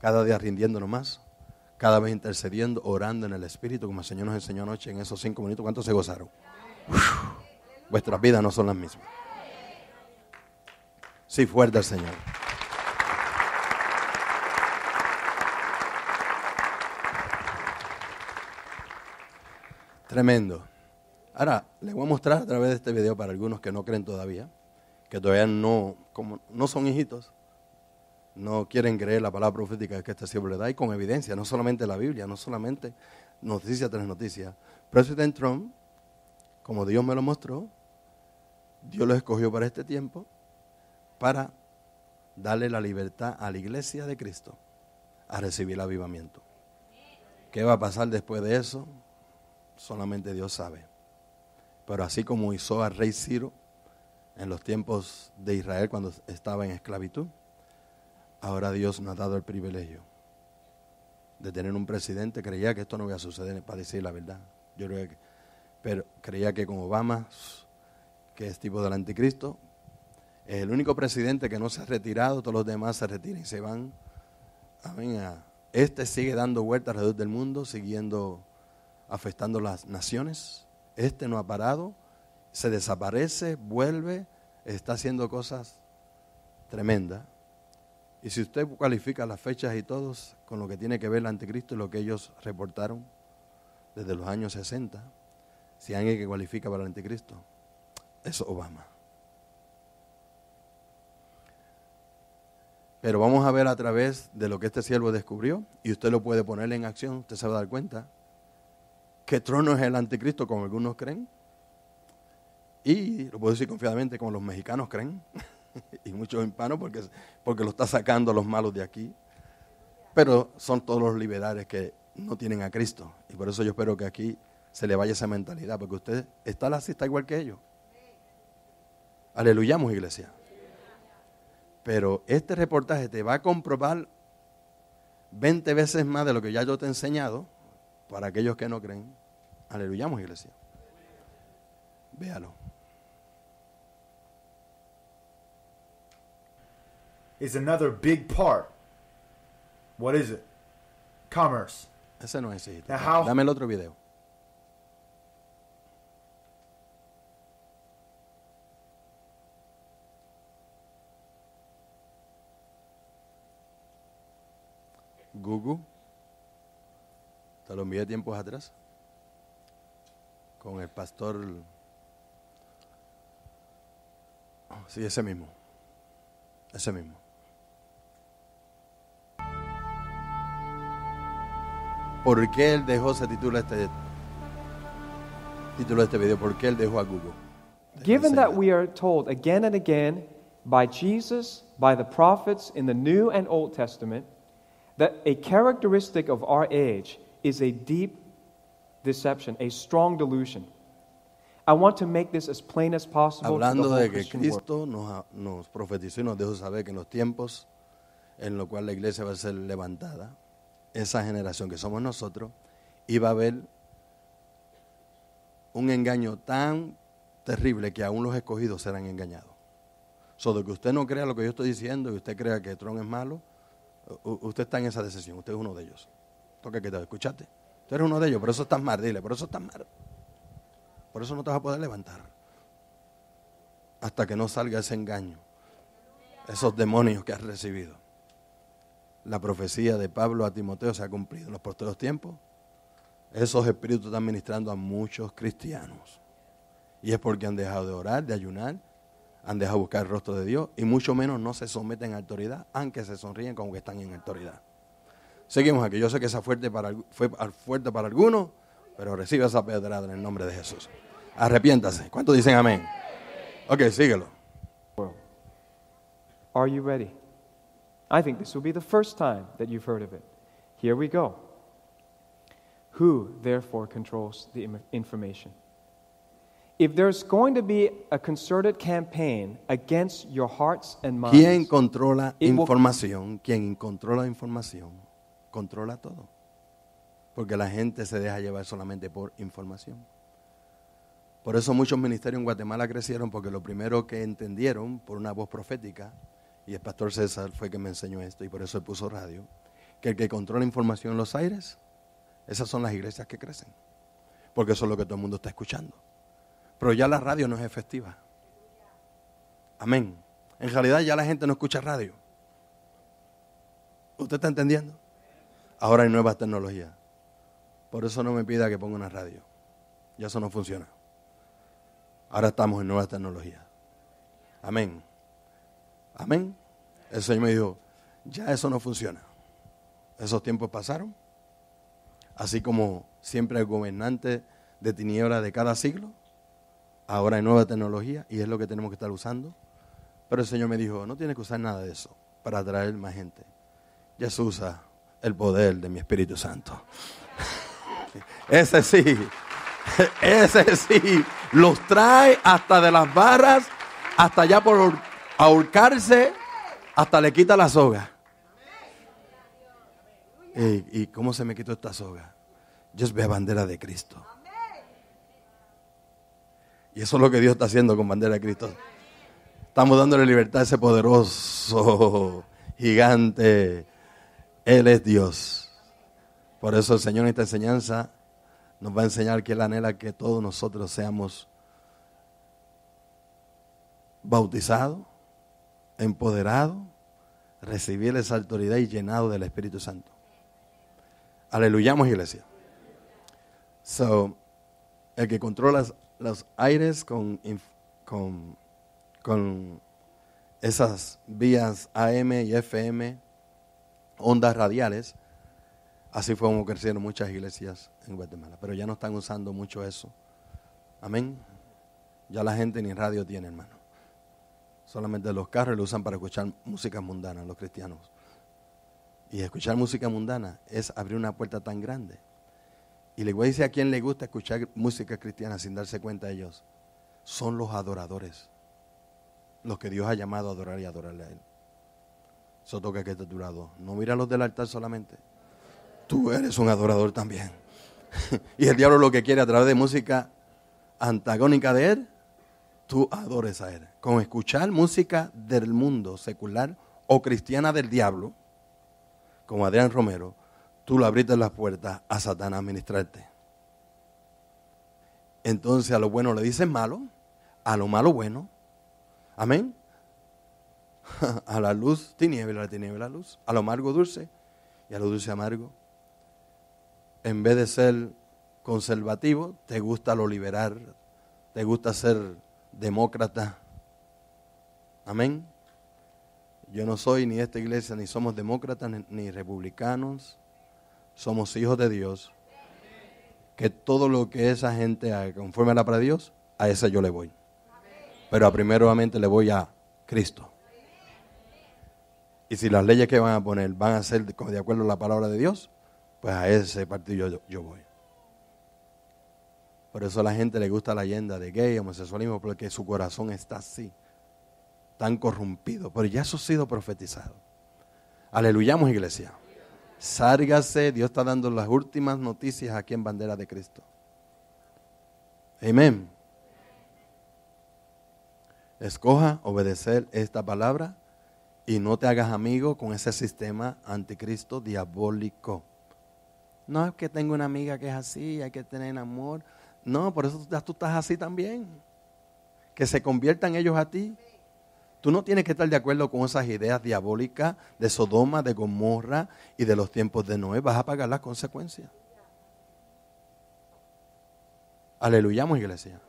cada día rindiéndonos más, cada vez intercediendo, orando en el Espíritu, como el Señor nos enseñó anoche en esos cinco minutos. ¿Cuántos se gozaron? Vuestras vidas no son las mismas. Sí, fuerte el Señor. Tremendo. Ahora, les voy a mostrar a través de este video para algunos que no creen todavía, que todavía no, como no son hijitos, no quieren creer la palabra profética que este siervo le da y con evidencia, no solamente la Biblia, no solamente noticia tras noticia. President Trump, como Dios me lo mostró, Dios lo escogió para este tiempo para darle la libertad a la iglesia de Cristo a recibir el avivamiento. ¿Qué va a pasar después de eso? Solamente Dios sabe. Pero así como hizo al rey Ciro en los tiempos de Israel cuando estaba en esclavitud, ahora Dios nos ha dado el privilegio de tener un presidente. Creía que esto no iba a suceder, para decir la verdad. Yo creo que, pero creía que con Obama, que es tipo del anticristo, es el único presidente que no se ha retirado, todos los demás se retiran y se van amén, Este sigue dando vueltas alrededor del mundo, siguiendo afectando las naciones. Este no ha parado, se desaparece, vuelve, está haciendo cosas tremendas. Y si usted cualifica las fechas y todos con lo que tiene que ver el anticristo y lo que ellos reportaron desde los años 60, si hay alguien que cualifica para el anticristo, es Obama. Pero vamos a ver a través de lo que este siervo descubrió, y usted lo puede poner en acción, usted se va a dar cuenta, que trono es el anticristo, como algunos creen, y lo puedo decir confiadamente, como los mexicanos creen, y muchos hispanos, porque, porque lo está sacando los malos de aquí. Pero son todos los liberales que no tienen a Cristo. Y por eso yo espero que aquí se le vaya esa mentalidad, porque usted está así, está igual que ellos. Aleluyamos, iglesia. Pero este reportaje te va a comprobar 20 veces más de lo que ya yo te he enseñado para aquellos que no creen. Aleluyamos, iglesia. Véalo. Is another big part. What is it? Commerce. Ese no es hijito. Now, how- Dame el otro video. Google. Te lo envié tiempos atrás. Con el pastor. Sí, ese mismo. Ese mismo. ¿Por qué él dejó, se titula este título de este video, ¿por qué él dejó a Google? Given that we are told again and again by Jesus, by the prophets in the New and Old Testament, that a characteristic of our age is a deep deception, a strong delusion. I want to make this as plain as possible Hablando de que. Cristo nos, nos profetizó y nos dejó saber que en los tiempos en los cuales la iglesia va a ser levantada, esa generación que somos nosotros, iba a haber un engaño tan terrible que aún los escogidos serán engañados. So, de que usted no crea lo que yo estoy diciendo y usted crea que Tron es malo, usted está en esa decisión, usted es uno de ellos. Toca que te escuchaste. Tú eres uno de ellos, por eso estás mal, dile, por eso estás mal. Por eso no te vas a poder levantar. Hasta que no salga ese engaño, esos demonios que has recibido. La profecía de Pablo a Timoteo se ha cumplido en los posteriores tiempos. Esos espíritus están ministrando a muchos cristianos. Y es porque han dejado de orar, de ayunar, han dejado de buscar el rostro de Dios y mucho menos no se someten a autoridad, aunque se sonríen como que están en autoridad. Seguimos aquí. Yo sé que esa fuerte para, fue fuerte para algunos, pero recibe esa pedrada en el nombre de Jesús. Arrepiéntase. ¿Cuántos dicen amén? Ok, síguelo. Are you ready? I think this will be the first time that you've heard of it. Here we go. Who, therefore, controls the information? If there's going to be a concerted campaign against your hearts and ¿Quién minds, controla It will- información? Quien controla información, controla todo. Porque la gente se deja llevar solamente por información. Por eso muchos ministerios en Guatemala crecieron, porque lo primero que entendieron por una voz profética, y el pastor César fue que me enseñó esto, y por eso él puso radio, que el que controla información en los aires, esas son las iglesias que crecen. Porque eso es lo que todo el mundo está escuchando. Pero ya la radio no es efectiva. Amén. En realidad ya la gente no escucha radio. ¿Usted está entendiendo? Ahora hay nuevas tecnologías. Por eso no me pida que ponga una radio. Ya eso no funciona. Ahora estamos en nuevas tecnologías. Amén. Amén. El Señor me dijo, ya eso no funciona. Esos tiempos pasaron. Así como siempre hay gobernante de tinieblas de cada siglo. Ahora hay nueva tecnología y es lo que tenemos que estar usando. Pero el Señor me dijo, no tienes que usar nada de eso para atraer más gente. Ya se usa el poder de mi Espíritu Santo. Ese sí, ese sí, los trae hasta de las barras, hasta allá por ahorcarse, hasta le quita la soga. ¿Y cómo se me quitó esta soga? Yo veo bandera de Cristo. Y eso es lo que Dios está haciendo con bandera de Cristo. Estamos dándole libertad a ese poderoso gigante. Él es Dios. Por eso el Señor en esta enseñanza nos va a enseñar que Él anhela que todos nosotros seamos bautizados, empoderados, recibir esa autoridad y llenados del Espíritu Santo. Aleluyamos, iglesia. So, el que controla los aires con, con, con esas vías AM y FM, ondas radiales, así fue como crecieron muchas iglesias en Guatemala. Pero ya no están usando mucho eso. Amén. Ya la gente ni radio tiene, hermano. Solamente los carros lo usan para escuchar música mundana, los cristianos. Y escuchar música mundana es abrir una puerta tan grande. Y le voy a decir a quien le gusta escuchar música cristiana sin darse cuenta de ellos. Son los adoradores. Los que Dios ha llamado a adorar y adorarle a Él. Eso toca que esté a. No mira a los del altar solamente. Tú eres un adorador también. y el diablo lo que quiere a través de música antagónica de Él, tú adores a Él. Con escuchar música del mundo secular o cristiana del diablo, como Adrián Romero, tú le abriste las puertas a Satanás a ministrarte. Entonces a lo bueno le dices malo, a lo malo bueno. Amén. A la luz tiniebla, la tiniebla luz. A lo amargo dulce y a lo dulce amargo. En vez de ser conservativo, te gusta lo liberal, te gusta ser demócrata. Amén. Yo no soy ni esta iglesia, ni somos demócratas, ni, republicanos. Somos hijos de Dios. Que todo lo que esa gente haga conforme a la de Dios, a esa yo le voy. Pero a primeramente le voy a Cristo. Y si las leyes que van a poner van a ser de acuerdo a la palabra de Dios, pues a ese partido yo, yo voy. Por eso a la gente le gusta la leyenda de gay, homosexualismo, porque su corazón está así, tan corrompido. Pero ya eso ha sido profetizado. Aleluyamos, iglesia. Sárgase, Dios está dando las últimas noticias aquí en Bandera de Cristo. Amén. Escoja obedecer esta palabra y no te hagas amigo con ese sistema anticristo diabólico. No es que tengo una amiga que es así, hay que tener amor. No, por eso tú, estás así también. Que se conviertan ellos a ti. Tú no tienes que estar de acuerdo con esas ideas diabólicas de Sodoma, de Gomorra y de los tiempos de Noé. Vas a pagar las consecuencias. Aleluyamos, iglesia.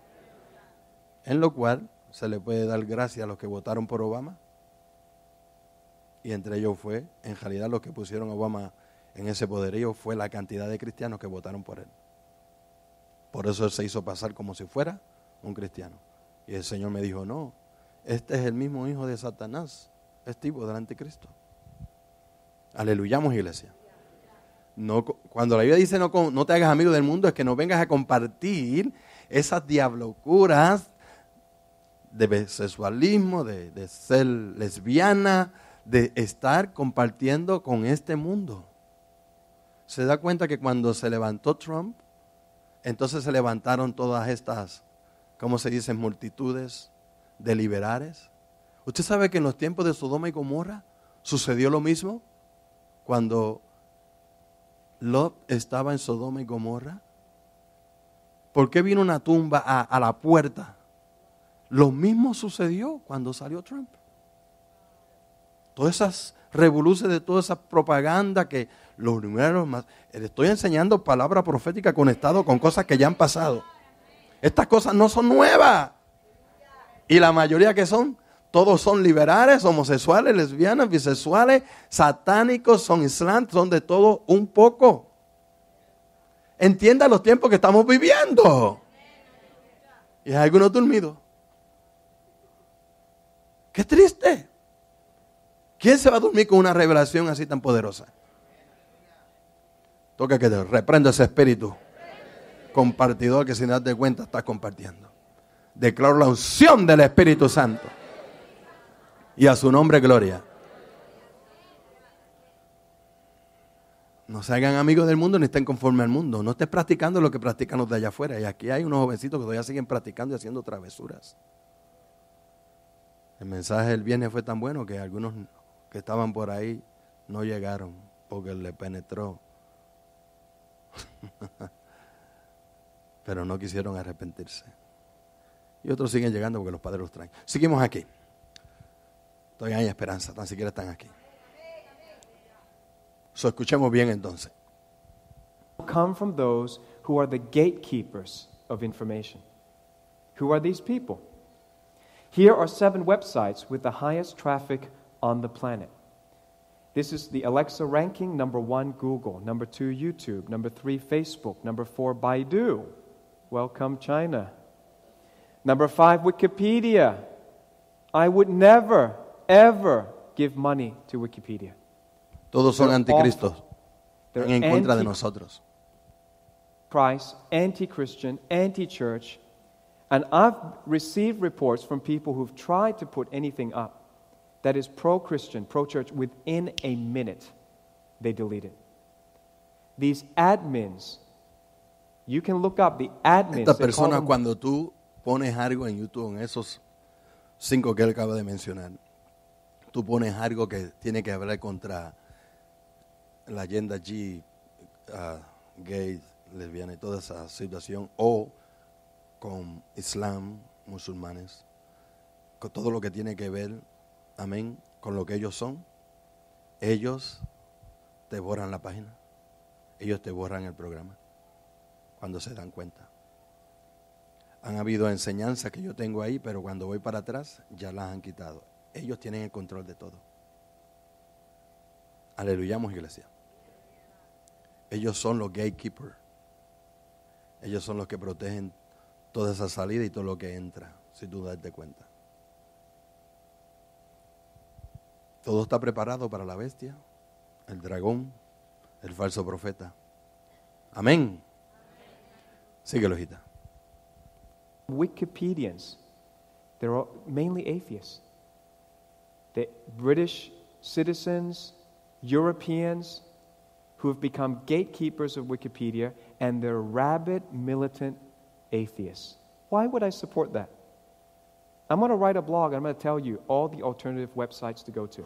En lo cual se le puede dar gracias a los que votaron por Obama. Y entre ellos fue, en realidad, los que pusieron a Obama en ese poderío fue la cantidad de cristianos que votaron por él. Por eso él se hizo pasar como si fuera un cristiano. Y el Señor me dijo, no, este es el mismo hijo de Satanás, es tipo del anticristo. Aleluyamos, iglesia. No, cuando la Biblia dice no, no te hagas amigo del mundo, es que no vengas a compartir esas diablocuras de sexualismo, de, de ser lesbiana, de estar compartiendo con este mundo. Se da cuenta que cuando se levantó Trump, entonces se levantaron todas estas, ¿cómo se dicen? Multitudes de liberales. Usted sabe que en los tiempos de Sodoma y Gomorra sucedió lo mismo cuando Lot estaba en Sodoma y Gomorra. ¿Por qué vino una tumba a la puerta? Lo mismo sucedió cuando salió Trump. Todas esas revoluciones de toda esa propaganda que los números más... Le estoy enseñando palabra profética conectado con cosas que ya han pasado. Estas cosas no son nuevas. Y la mayoría que son, todos son liberales, homosexuales, lesbianas, bisexuales, satánicos, son islam, son de todo un poco. Entienda los tiempos que estamos viviendo. Y hay algunos dormidos. Qué triste. ¿Quién se va a dormir con una revelación así tan poderosa? Toca que te reprenda ese espíritu compartidor que sin darte cuenta estás compartiendo. Declaro la unción del Espíritu Santo. Y a su nombre gloria. No se hagan amigos del mundo ni estén conforme al mundo. No estés practicando lo que practican los de allá afuera. Y aquí hay unos jovencitos que todavía siguen practicando y haciendo travesuras. El mensaje del viernes fue tan bueno que algunos que estaban por ahí no llegaron porque le penetró Pero no quisieron arrepentirse. Y otros siguen llegando porque los padres los traen. Seguimos aquí. Todavía hay esperanza, tan siquiera están aquí. So, escuchemos bien entonces. come from those who are the gatekeepers of information. Who are these people? Here are seven websites with the highest traffic on the planet. This is the Alexa ranking number one, Google. Number two, YouTube. Number three, Facebook. Number four, Baidu. Welcome, China. Number five, Wikipedia. I would never, ever give money to Wikipedia. Todos son anticristos. Están en contra de nosotros. Christ, anti Christian, anti church. And I've received reports from people who've tried to put anything up that is pro Christian, pro church, within a minute, they delete it. These admins, you can look up the admins. Estas they call personas them- cuando tú pones algo en YouTube, en esos cinco que él acaba de mencionar, tú pones algo que tiene que hablar contra la agenda G, ah, gay, lesbiana y toda esa situación, o con Islam, musulmanes, con todo lo que tiene que ver, amén, con lo que ellos son, ellos te borran la página, ellos te borran el programa, cuando se dan cuenta. Han habido enseñanzas que yo tengo ahí, pero cuando voy para atrás ya las han quitado. Ellos tienen el control de todo. Aleluyamos, iglesia. Ellos son los gatekeepers. Ellos son los que protegen toda esa salida y todo lo que entra, si tú das cuenta. Todo está preparado para la bestia, el dragón, el falso profeta. Amén. Síguelo. Wikipedians, they're all mainly atheists. The British citizens, Europeans, who have become gatekeepers of Wikipedia, and they're rabid, militant atheists. Why would I support that? I'm going to write a blog. And I'm going to tell you all the alternative websites to go to.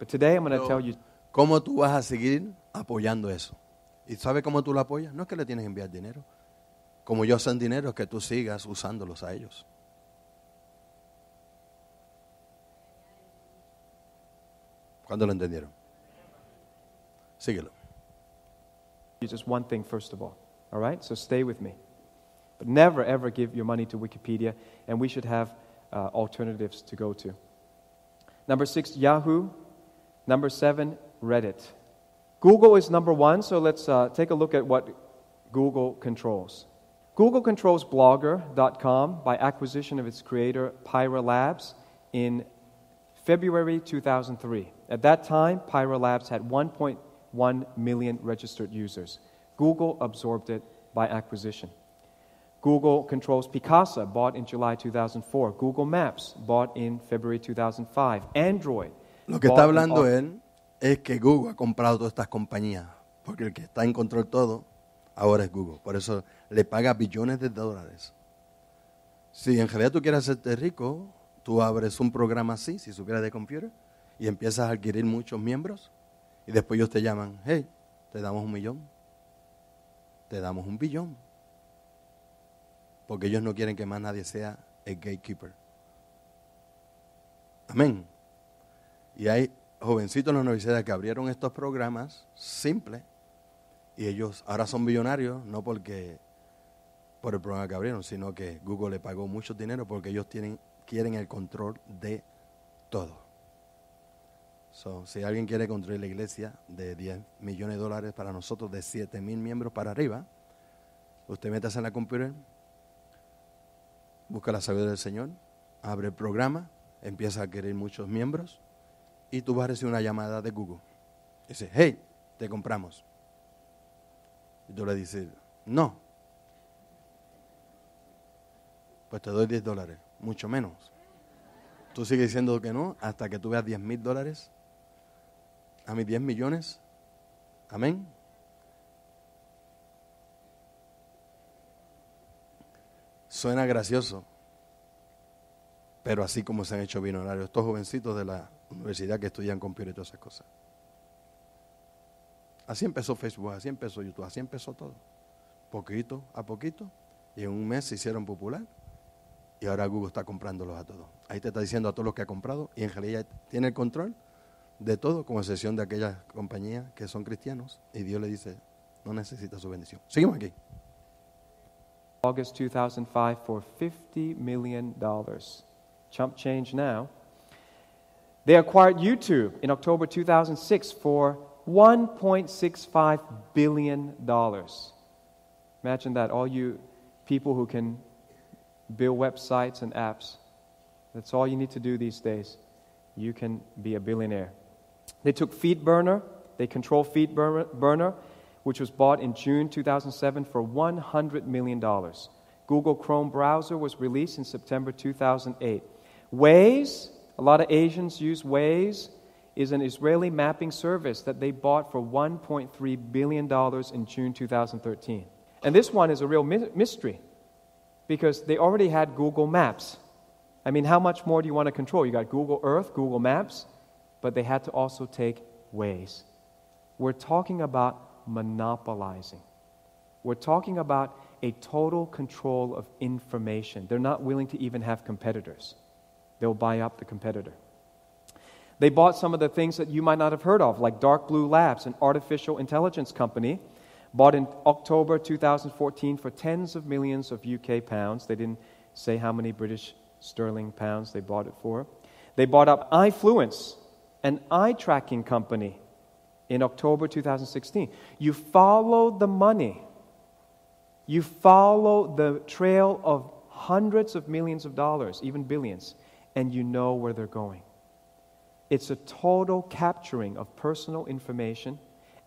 But today I'm going to tell you ¿Cómo tú vas a seguir apoyando eso? ¿Y sabe cómo tú lo apoyas? No es que le tienes que enviar dinero. Como ellos hacen dinero, es que tú sigas usándolos a ellos. ¿Cuándo lo entendieron? Síguelo. just one thing first of all. All right? So stay with me. But never, ever give your money to Wikipedia, and we should have uh, alternatives to go to. Number six, Yahoo. Number seven, Reddit. Google is number one, so let's uh, take a look at what Google controls. Google controls Blogger.com by acquisition of its creator, Pyra Labs, in February 2003. At that time, Pyra Labs had 1.1 million registered users. Google absorbed it by acquisition. Google controls Picasa, bought in July 2004. Google Maps, bought in February 2005. Android. Lo que está hablando él es que Google ha comprado todas estas compañías, porque el que está en control todo ahora es Google. Por eso le paga billones de dólares. Si en realidad tú quieres hacerte rico, tú abres un programa así, si supieras de computer, y empiezas a adquirir muchos miembros, y después ellos te llaman, hey, te damos un millón, te damos un billón, porque ellos no quieren que más nadie sea el gatekeeper. Amén. Y hay jovencitos en la universidad que abrieron estos programas simples y ellos ahora son billonarios, no porque por el programa que abrieron, sino que Google le pagó mucho dinero porque ellos tienen, quieren el control de todo. Si alguien quiere construir la iglesia de 10 millones de dólares para nosotros, de 7 mil miembros para arriba, usted métase en la computer, busca la sabiduría del Señor, abre el programa, empieza a adquirir muchos miembros y tú vas a recibir una llamada de Google. Dice, hey, te compramos. Y tú le dices, no. Pues te doy 10 dólares, mucho menos. Tú sigues diciendo que no hasta que tú veas 10 mil dólares, a mis 10 millones. Amén. Suena gracioso, pero así como se han hecho binonarios estos jovencitos de la universidad que estudian computer y todas esas cosas. Así empezó Facebook, así empezó YouTube, así empezó todo. Poquito a poquito. Y en un mes se hicieron popular. Y ahora Google está comprándolos a todos. Ahí te está diciendo a todos los que ha comprado. Y en realidad tiene el control de todo, con excepción de aquellas compañías que son cristianos. Y Dios le dice, no necesita su bendición. Seguimos aquí. August 2005 for $50 million. Chump change now. They acquired YouTube in October 2006 for $1.65 billion. Imagine that, all you people who can build websites and apps. That's all you need to do these days. You can be a billionaire. They took FeedBurner, they control FeedBurner, which was bought in June 2007 for $100 million. Google Chrome browser was released in September 2008. Waze, a lot of Asians use Waze, is an Israeli mapping service that they bought for $1.3 billion in June 2013. And this one is a real mystery because they already had Google Maps. I mean, how much more do you want to control? You got Google Earth, Google Maps, but they had to also take Waze. We're talking about monopolizing. We're talking about a total control of information. They're not willing to even have competitors, they'll buy up the competitor. They bought some of the things that you might not have heard of, like Dark Blue Labs, an artificial intelligence company, bought in October 2014 for tens of millions of UK pounds. They didn't say how many British sterling pounds they bought it for. They bought up iFluence, an eye tracking company, in October 2016. You follow the money, you follow the trail of hundreds of millions of dollars, even billions, and you know where they're going. It's a total capturing of personal information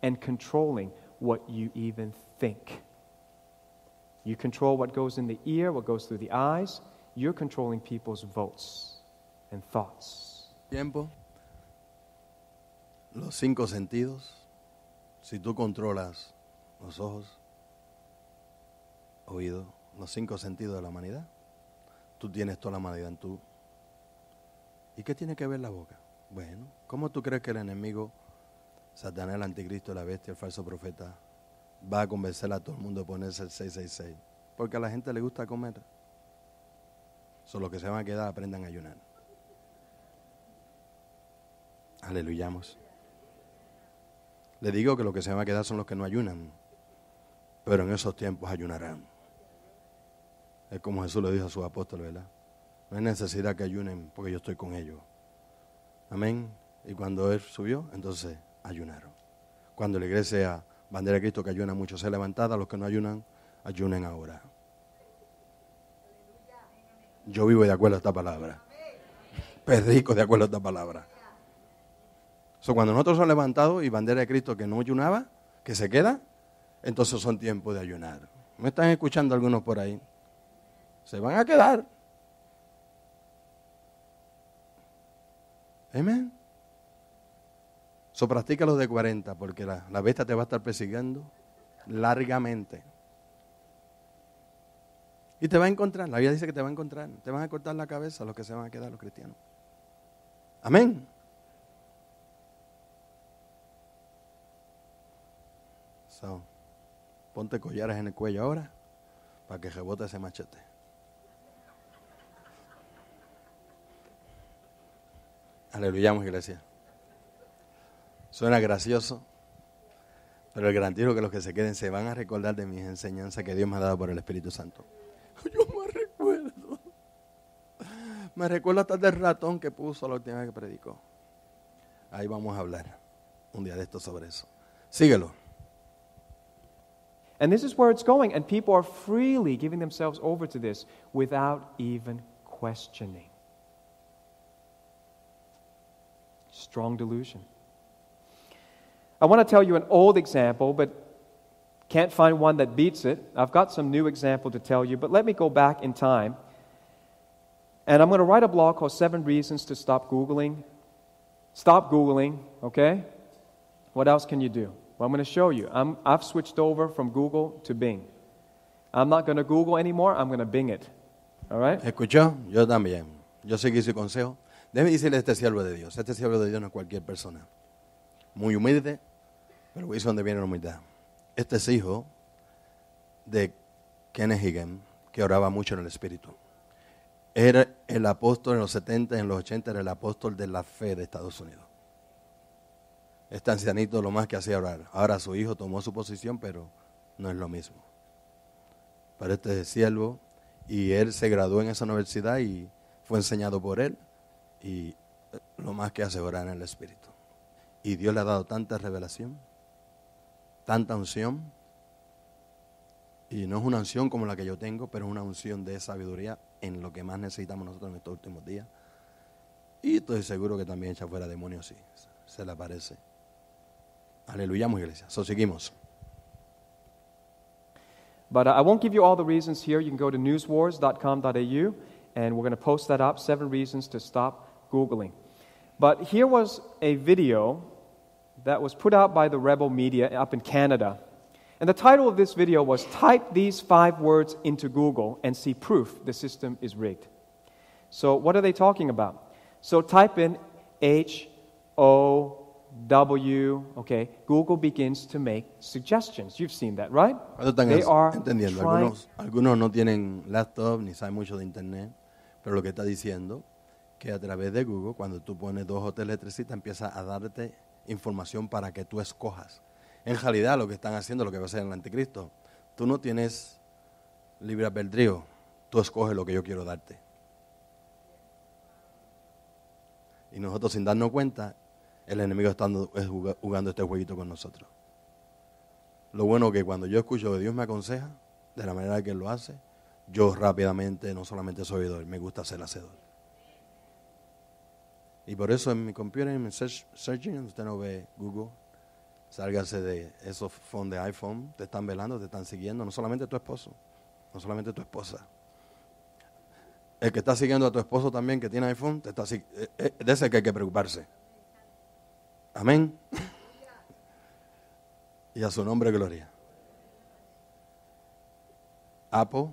and controlling what you even think. You control what goes in the ear, what goes through the eyes. You're controlling people's votes and thoughts. Tiempo. Los cinco sentidos. Si tú controlas los ojos, oído, los cinco sentidos de la humanidad, tú tienes toda la humanidad en tú. ¿Y qué tiene que ver la boca? Bueno, ¿cómo tú crees que el enemigo, Satanás, el anticristo, la bestia, el falso profeta, va a convencer a todo el mundo de ponerse el 666? Porque a la gente le gusta comer. Solo que se van a quedar, aprendan a ayunar. Aleluyamos. Le digo que lo que se van a quedar son los que no ayunan, pero en esos tiempos ayunarán. Es como Jesús le dijo a sus apóstoles, ¿verdad? No hay necesidad que ayunen porque yo estoy con ellos. Amén. Y cuando Él subió, entonces ayunaron. Cuando la iglesia Bandera de Cristo que ayuna mucho sea levantada, los que no ayunan, ayunen ahora. Yo vivo de acuerdo a esta palabra. Perrico de acuerdo a esta palabra. So, cuando nosotros somos levantados y bandera de Cristo que no ayunaba, que se queda, entonces son tiempos de ayunar. ¿Me están escuchando algunos por ahí? Se van a quedar. Amén. So, practica los de 40 porque la, bestia te va a estar persiguiendo largamente. Y te va a encontrar. La Biblia dice que te va a encontrar. Te van a cortar la cabeza los que se van a quedar, los cristianos. Amén. So, ponte collares en el cuello ahora para que rebote ese machete. Aleluyamos, iglesia. Suena gracioso, pero el garantizo que los que se queden se van a recordar de mis enseñanzas que Dios me ha dado por el Espíritu Santo. Yo me recuerdo. Me recuerdo hasta del ratón que puso la última vez que predicó. Ahí vamos a hablar un día de esto sobre eso. Síguelo. And this is where it's going, and people are freely giving themselves over to this without even questioning. Strong delusion. I want to tell you an old example, but can't find one that beats it. I've got some new example to tell you, but let me go back in time. And I'm going to write a blog called Seven Reasons to Stop Googling. Stop Googling, okay? What else can you do? Well, I'm going to show you. I'm, I've switched over from Google to Bing. I'm not going to Google anymore, I'm going to Bing it. All right? ¿Escuchó? Yo también. Yo seguí su consejo. Déjeme decirle a este siervo de Dios. Este siervo de Dios no es cualquier persona. Muy humilde, Pero voy a decir dónde viene la humildad. Este es hijo de Kenneth Hagin, que oraba mucho en el Espíritu. Era el apóstol en los 70 y en los 80, era el apóstol de la fe de Estados Unidos. Este ancianito lo más que hacía orar. Ahora su hijo tomó su posición, pero no es lo mismo. Pero este es siervo y él se graduó en esa universidad y fue enseñado por él y lo más que hace orar en el Espíritu. Y Dios le ha dado tanta revelación, tanta unción. Y no es una unción como la que yo tengo, pero es una unción de sabiduría en lo que más necesitamos nosotros en estos últimos días. Y estoy seguro que también echa fuera demonios, sí, se le aparece. Aleluya, iglesia. So seguimos. But uh, I won't give you all the reasons here. You can go to newswars.com.au and we're going to post that up seven reasons to stop Googling. But here was a video that was put out by the Rebel Media up in Canada. And the title of this video was Type These Five Words into Google and See Proof the System is Rigged. So, what are they talking about? So, type in H O W, okay? Google begins to make suggestions. You've seen that, right? They are entendiendo? trying- Algunos, algunos no tienen laptop ni saben mucho de internet, pero lo que está diciendo que a través de Google, cuando tú pones dos o tres letrecitas, empieza a darte información para que tú escojas. En realidad, lo que están haciendo, lo que va a hacer el anticristo, tú no tienes libre albedrío, tú escoges lo que yo quiero darte. Y nosotros, sin darnos cuenta, el enemigo está jugando este jueguito con nosotros. Lo bueno que cuando yo escucho que Dios me aconseja, de la manera que Él lo hace, yo rápidamente no solamente soy oidor, me gusta ser hacedor. Y por eso en mi computer, en mi search, search engine, usted no ve Google, sálgase de esos phones de iPhone, te están velando, te están siguiendo, no solamente tu esposo, no solamente tu esposa. El que está siguiendo a tu esposo también, que tiene iPhone, te está, eh, eh, de ese que hay que preocuparse. Amén. Y a su nombre gloria. Apple,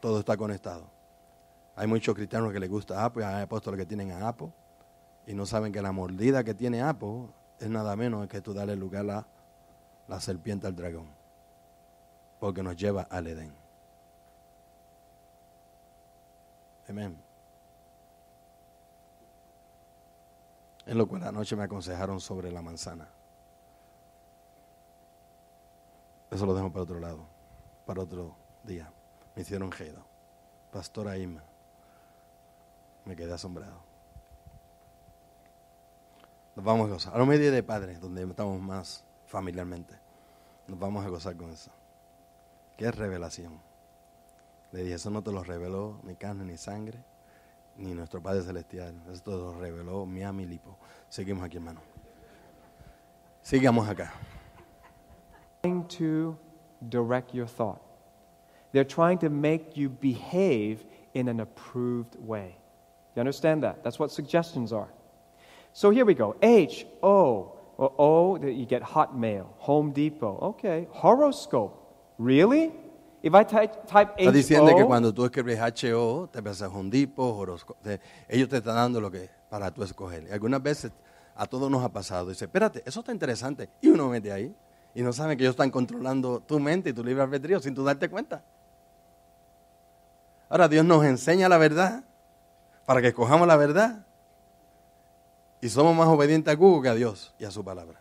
todo está conectado. Hay muchos cristianos que les gusta Apple, hay apóstoles que tienen a Apple y no saben que la mordida que tiene Apple es nada menos que tú darle lugar a la serpiente al dragón, porque nos lleva al Edén. Amén. En lo cual anoche me aconsejaron sobre la manzana. Eso lo dejo para otro lado, para otro día. Me hicieron gedo. Pastora Ima. Me quedé asombrado. Nos vamos a gozar. A los medios de padres, donde estamos más familiarmente. Nos vamos a gozar con eso. ¿Qué revelación? Le dije, eso no te lo reveló ni carne ni sangre, ni nuestro Padre Celestial. Esto lo reveló Miami Lipo. Seguimos aquí, hermano. Sigamos acá. trying to direct your thought. They're trying to make you behave in an approved way. You understand that? That's what suggestions are. So here we go. H, O, O, that you get Hotmail, Home Depot. Okay. Horoscope. Really? If I type, type Está diciendo que H-O, cuando tú escribes HO, te empiezas un dipo, horóscopo. te- Ellos te están dando lo que para tú escoger. Y algunas veces a todos nos ha pasado. Dice, espérate, eso está interesante. Y uno mete ahí. Y no saben que ellos están controlando tu mente y tu libre albedrío sin tú darte cuenta. Ahora Dios nos enseña la verdad para que escojamos la verdad. Y somos más obedientes a Google que a Dios y a su palabra.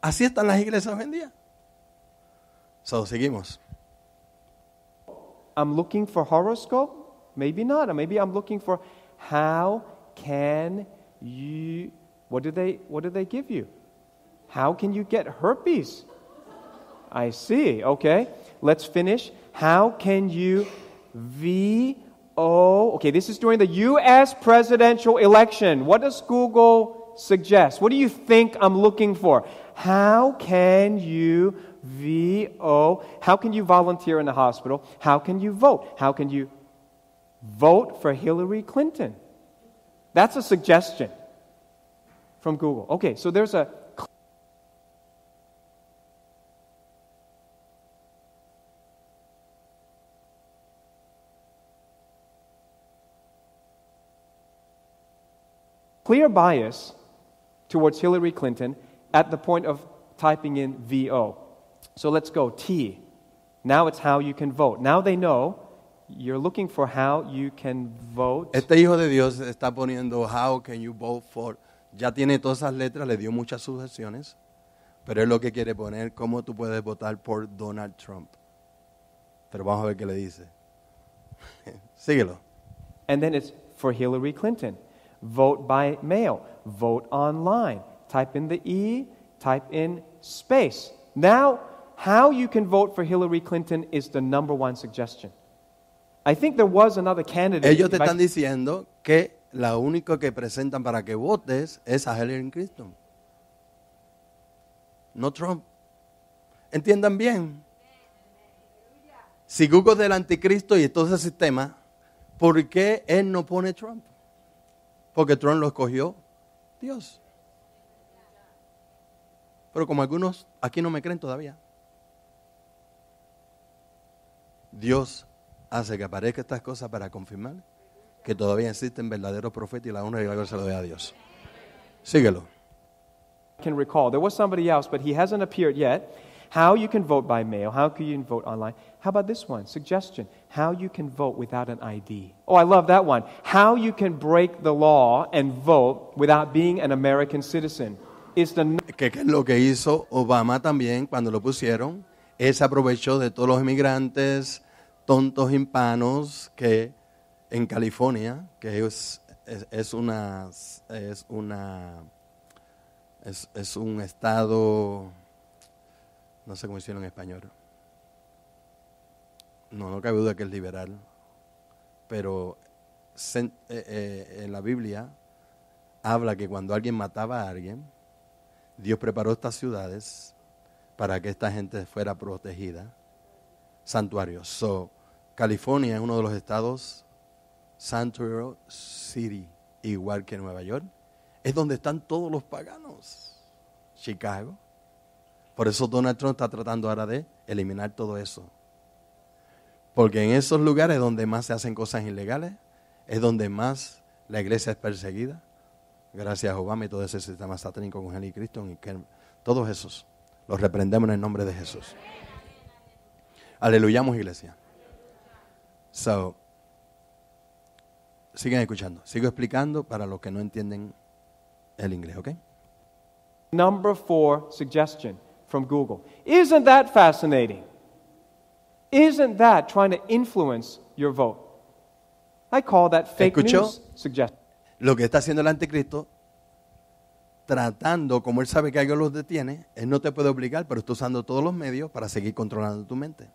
Así están las iglesias hoy en día. So, seguimos. I'm looking for horoscope? Maybe not. Maybe I'm looking for how can you what do they what do they give you? How can you get herpes? I see. Okay. Let's finish. How can you V O Okay, this is during the US presidential election. What does Google suggest? What do you think I'm looking for? How can you VO? How can you volunteer in the hospital? How can you vote? How can you vote for Hillary Clinton? That's a suggestion from Google. Okay, so there's a clear bias towards Hillary Clinton at the point of typing in VO. So let's go T. Now it's how you can vote. Now they know you're looking for how you can vote. Este hijo de Dios está poniendo how can you vote for. Ya tiene todas esas letras, le dio muchas sugestiones, pero es lo que quiere poner cómo tú puedes votar por Donald Trump. Pero vamos a ver qué le dice. Síguelo. And then it's for Hillary Clinton. Vote by mail. Vote online. Type in the E, type in space. Now, how you can vote for Hillary Clinton is the number one suggestion. I think there was another candidate. Ellos te están diciendo que la única que presentan para que votes es a Hillary Clinton. No Trump. Entiendan bien. Si Google es del anticristo y todo ese sistema, ¿por qué él no pone Trump? Porque Trump lo escogió Dios. Pero como algunos aquí no me creen todavía, Dios hace que aparezca estas cosas para confirmar que todavía existen verdaderos profetas y la honra y la gloria se lo dé a Dios. Síguelo. can recall. There was somebody else, but he hasn't appeared yet. How you can vote by mail, how can you vote online. How about this one? Suggestion. How you can vote without an ID. Oh, I love that one. How you can break the law and vote without being an American citizen. The Que, que lo que hizo Obama también cuando lo pusieron. Él se aprovechó de todos los inmigrantes tontos hispanos que en California, que es, es, es una es una es, es un estado no sé cómo decirlo en español. No, no cabe duda que es liberal, pero eh, eh, en la Biblia habla que cuando alguien mataba a alguien, Dios preparó estas ciudades para que esta gente fuera protegida. Santuarios. So, California es uno de los estados Sanctuary City, igual que Nueva York. Es donde están todos los paganos. Chicago. Por eso Donald Trump está tratando ahora de eliminar todo eso. Porque en esos lugares donde más se hacen cosas ilegales, es donde más la iglesia es perseguida. Gracias a Obama y todo ese sistema satánico con Henry Cristo y que todos esos los reprendemos en el nombre de Jesús. Aleluyamos iglesia. So, sigan escuchando. Sigo explicando para los que no entienden el inglés, ¿ok? number four suggestion from Google. Isn't that fascinating? Isn't that trying to influence your vote? I call that fake ¿Escuchó? news suggestion. Lo que está haciendo el anticristo, tratando, como él sabe que algo los detiene, él no te puede obligar, pero está usando todos los medios para seguir controlando tu mente.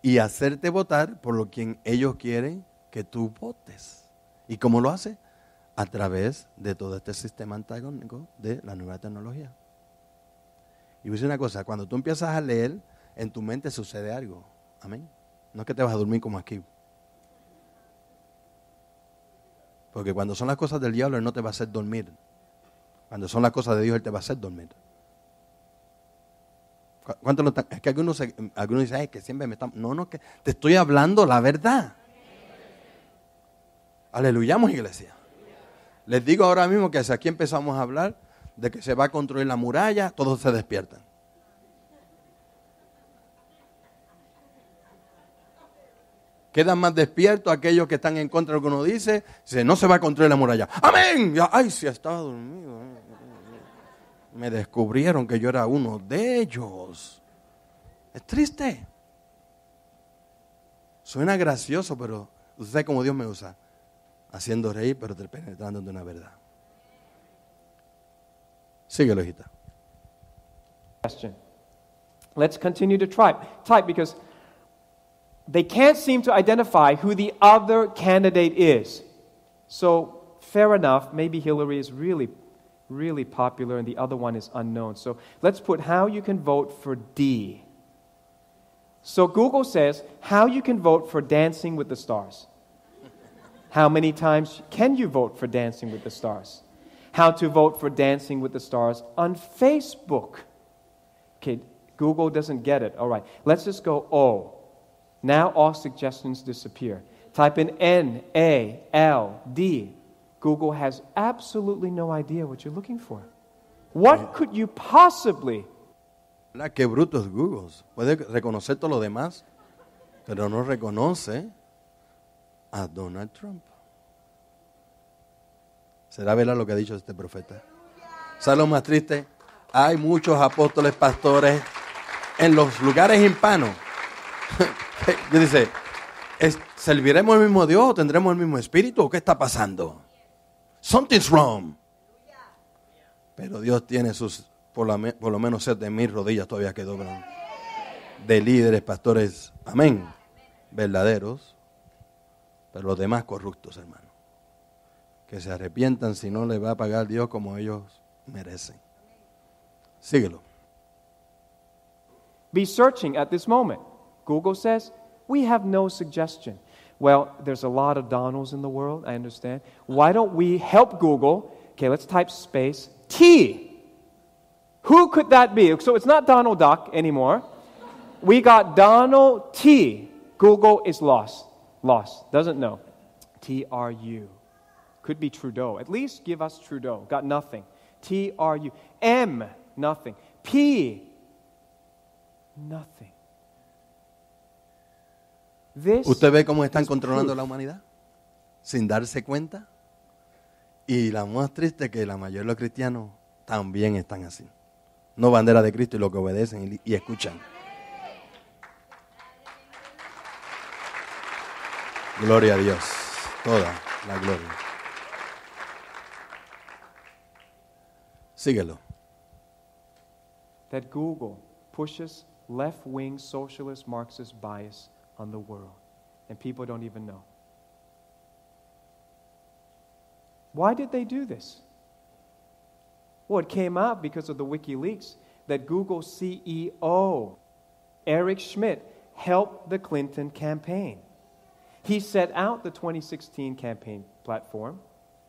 Y hacerte votar por lo quien ellos quieren que tú votes. ¿Y cómo lo hace? A través de todo este sistema antagónico de la nueva tecnología. Y voy a decir una cosa, cuando tú empiezas a leer, en tu mente sucede algo. Amén. No es que te vas a dormir como aquí. Porque cuando son las cosas del diablo, Él no te va a hacer dormir. Cuando son las cosas de Dios, Él te va a hacer dormir. ¿Cu- ¿Cuántos lo están- Es que algunos, algunos dicen, "Ay, que siempre me están... No, no, que te estoy hablando la verdad. Aleluyamos, iglesia. Les digo ahora mismo que si aquí empezamos a hablar de que se va a construir la muralla, todos se despiertan. Quedan más despiertos aquellos que están en contra de lo que uno dice. Dice, no se va a construir la muralla. ¡Amén! Ya, Ay, si estaba dormido. Me descubrieron que yo era uno de ellos. Es triste. Suena gracioso, pero usted sabe cómo Dios me usa. Haciendo reír, pero penetrando de una verdad. Hijita. Question. Let's continue to type. Type because they can't seem to identify who the other candidate is. So, fair enough, maybe Hillary is really, really popular and the other one is unknown. So, let's put how you can vote for D. So, Google says how you can vote for Dancing with the Stars. How many times can you vote for Dancing with the Stars? How to vote for Dancing with the Stars on Facebook. Okay, Google doesn't get it. All right, let's just go O. Now all suggestions disappear. Type in N, A, L, D. Google has absolutely no idea what you're looking for. What could you possibly ¿Verdad? Qué bruto es Google. Puede reconocer todo lo demás, pero no reconoce a Donald Trump. ¿Será verdad lo que ha dicho este profeta? ¿Sabes lo más triste? Hay muchos apóstoles, pastores en los lugares hispanos. Dice, ¿es- ¿serviremos el mismo Dios o tendremos el mismo espíritu o qué está pasando? Something's wrong. Pero Dios tiene sus, por, lo menos siete mil rodillas todavía que doblan. De líderes, pastores, amén, verdaderos, pero los demás corruptos, hermano. Que se arrepientan si no les va a pagar Dios como ellos merecen. Síguelo. Be searching at this moment. Google says, we have no suggestion. Well, there's a lot of Donalds in the world, I understand. Why don't we help Google? Okay, let's type space T. Who could that be? So it's not Donald Duck anymore. We got Donald T. Google is lost. Lost. Doesn't know. T R U. Could be Trudeau. At least give us Trudeau. Got nothing. T R U. M. Nothing. P. Nothing. This ¿Usted ve cómo están controlando proof. la humanidad? Sin darse cuenta. Y la más triste es que la mayoría de los cristianos también están así. No bandera de Cristo y lo que obedecen y, y escuchan. Gloria a Dios. Toda la gloria. Síguelo. that Google pushes left wing socialist Marxist bias on the world, and people don't even know. Why did they do this? Well, it came out because of the WikiLeaks that Google CEO Eric Schmidt helped the Clinton campaign. He set out the 2016 campaign platform.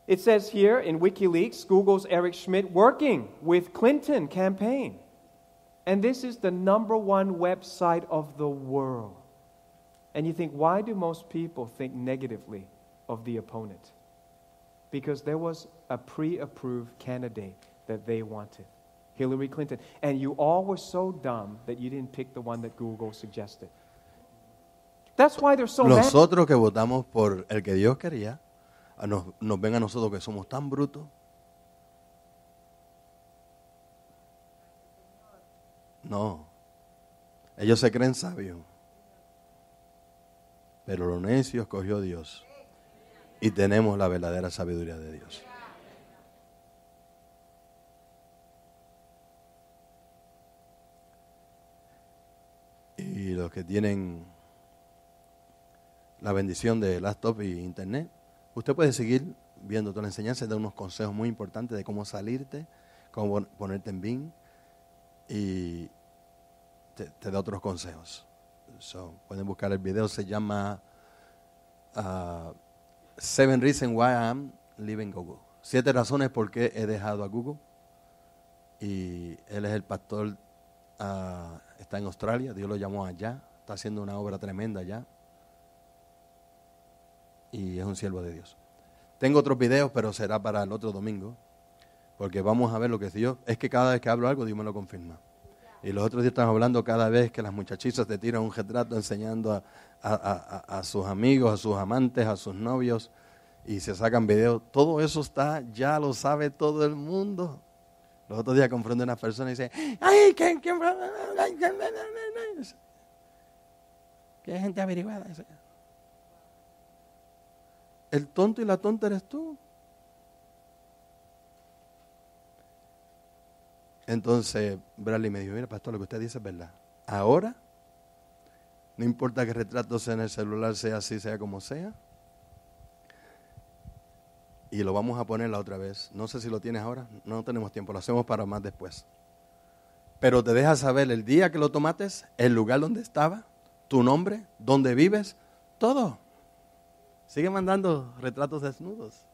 It says here in WikiLeaks, Google's Eric Schmidt working with Clinton campaign. And this is the number one website of the world. And you think, why do most people think negatively of the opponent? Because there was a pre approved candidate that they wanted Hillary Clinton. And you all were so dumb that you didn't pick the one that Google suggested. That's why they're so. Nosotros que votamos por el que Dios quería, nos, nos ven a nosotros que somos tan brutos. No. Ellos se creen sabios. Pero lo necio escogió Dios. Y tenemos la verdadera sabiduría de Dios. Y los que tienen la bendición de laptop y internet, usted puede seguir viendo toda la enseñanza, da unos consejos muy importantes de cómo salirte, cómo pon- ponerte en BIM y te, te da otros consejos. Pueden buscar el video, se llama ah, Seven Reasons Why I'm Leaving Google. Siete razones por qué he dejado a Google. Y él es el pastor, ah, está en Australia, Dios lo llamó allá, está haciendo una obra tremenda allá y es un siervo de Dios. Tengo otros videos, pero será para el otro domingo, porque vamos a ver lo que es Dios. Es que cada vez que hablo algo, Dios me lo confirma. Y los otros días estamos hablando cada vez que las muchachitas te tiran un retrato enseñando a, a- a- a- sus amigos, a sus amantes, a sus novios, y se sacan videos. Todo eso está, ya lo sabe todo el mundo. Los otros días confronté a una persona y dice, ¡ay, qué, qué, qué gente averiguada! El tonto y la tonta eres tú. Entonces Bradley me dijo, mira pastor, lo que usted dice es verdad. Ahora, no importa que el retrato sea en el celular, sea así, sea como sea. Y lo vamos a poner la otra vez. No sé si lo tienes ahora, no tenemos tiempo, lo hacemos para más después. Pero te deja saber el día que lo tomates, el lugar donde estaba, tu nombre, dónde vives, todo. Sigue mandando retratos desnudos.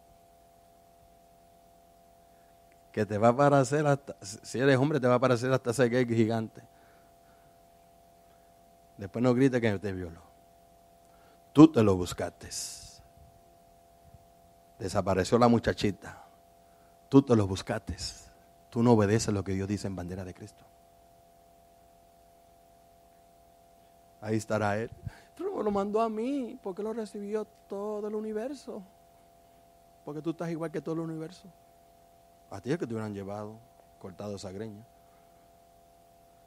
Te va a parecer hasta, si eres hombre, te va a parecer hasta ese gigante. Después no grites que te violó. Tú te lo buscaste. Desapareció la muchachita. Tú te lo buscaste. Tú no obedeces lo que Dios dice en bandera de Cristo. Ahí estará él. Pero lo mandó a mí porque lo recibió todo el universo. Porque tú estás igual que todo el universo. A ti es que te hubieran llevado, cortado esa greña.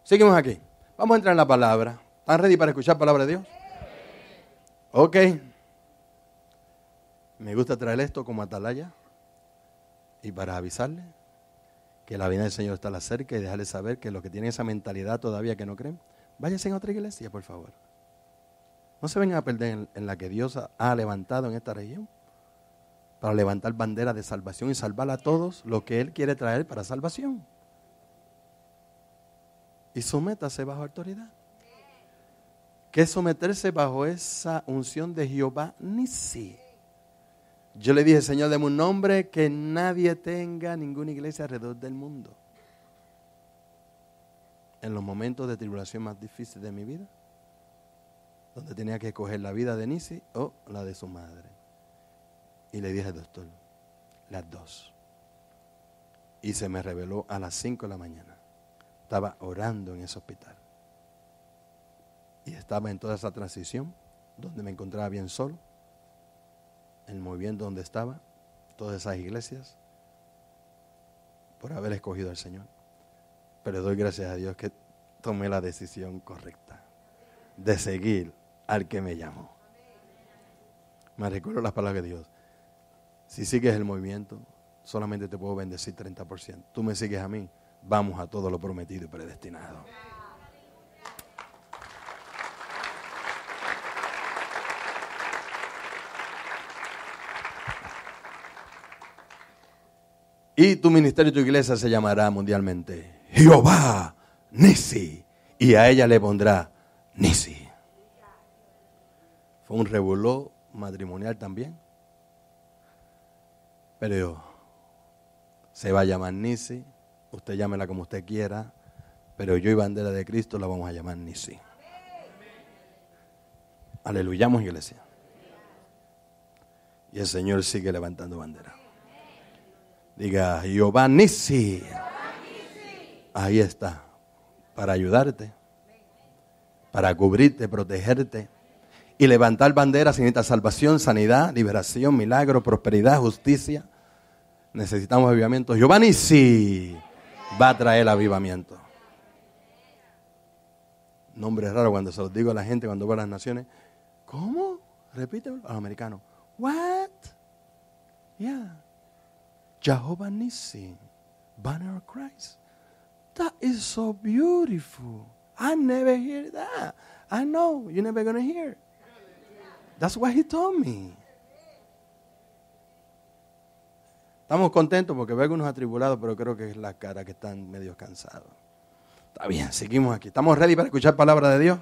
Seguimos aquí. Vamos a entrar en la palabra. ¿Están ready para escuchar palabra de Dios? Ok. Me gusta traer esto como atalaya y para avisarle que la vida del Señor está a la cerca y dejarle saber que los que tienen esa mentalidad todavía que no creen, váyanse a otra iglesia, por favor. No se vengan a perder en, la que Dios ha levantado en esta región para levantar bandera de salvación y salvar a todos lo que Él quiere traer para salvación. Y sométase bajo autoridad. ¿Qué es someterse bajo esa unción de Jehová Nisi? Yo le dije, Señor, deme un nombre que nadie tenga ninguna iglesia alrededor del mundo. En los momentos de tribulación más difíciles de mi vida, donde tenía que escoger la vida de Nisi o la de su madre. Y le dije al doctor, las dos. Y se me reveló a las 5 de la mañana. Estaba orando en ese hospital. Y estaba en toda esa transición, donde me encontraba bien solo, en el movimiento donde estaba, todas esas iglesias, por haber escogido al Señor. Pero doy gracias a Dios que tomé la decisión correcta de seguir al que me llamó. Me recuerdo las palabras de Dios. Si sigues el movimiento, solamente te puedo bendecir 30%. Tú me sigues a mí, vamos a todo lo prometido y predestinado. Y tu ministerio y tu iglesia se llamará mundialmente Jehová Nisi. Y a ella le pondrá Nisi. Fue un revoló matrimonial también. Pero se va a llamar Nisi. Usted llámela como usted quiera. Pero yo y bandera de Cristo la vamos a llamar Nisi. Aleluyamos iglesia. Y el Señor sigue levantando bandera. Diga, Jehová Nisi. Ahí está. Para ayudarte. Para cubrirte, protegerte. Y levantar banderas sin esta salvación, sanidad, liberación, milagro, prosperidad, justicia. Necesitamos avivamiento. Jehová Nisi va a traer avivamiento. Nombre raro cuando se los digo a la gente cuando va a las naciones. ¿Cómo? Repítelo a los americanos. What? Yeah. Jehovah Nissi, banner of Christ. That is so beautiful. I never hear that. I know you're never gonna hear. That's what he told me. Estamos contentos porque veo algunos atribulados, pero creo que es la cara que están medio cansados. Está bien, seguimos aquí. ¿Estamos ready para escuchar palabra de Dios?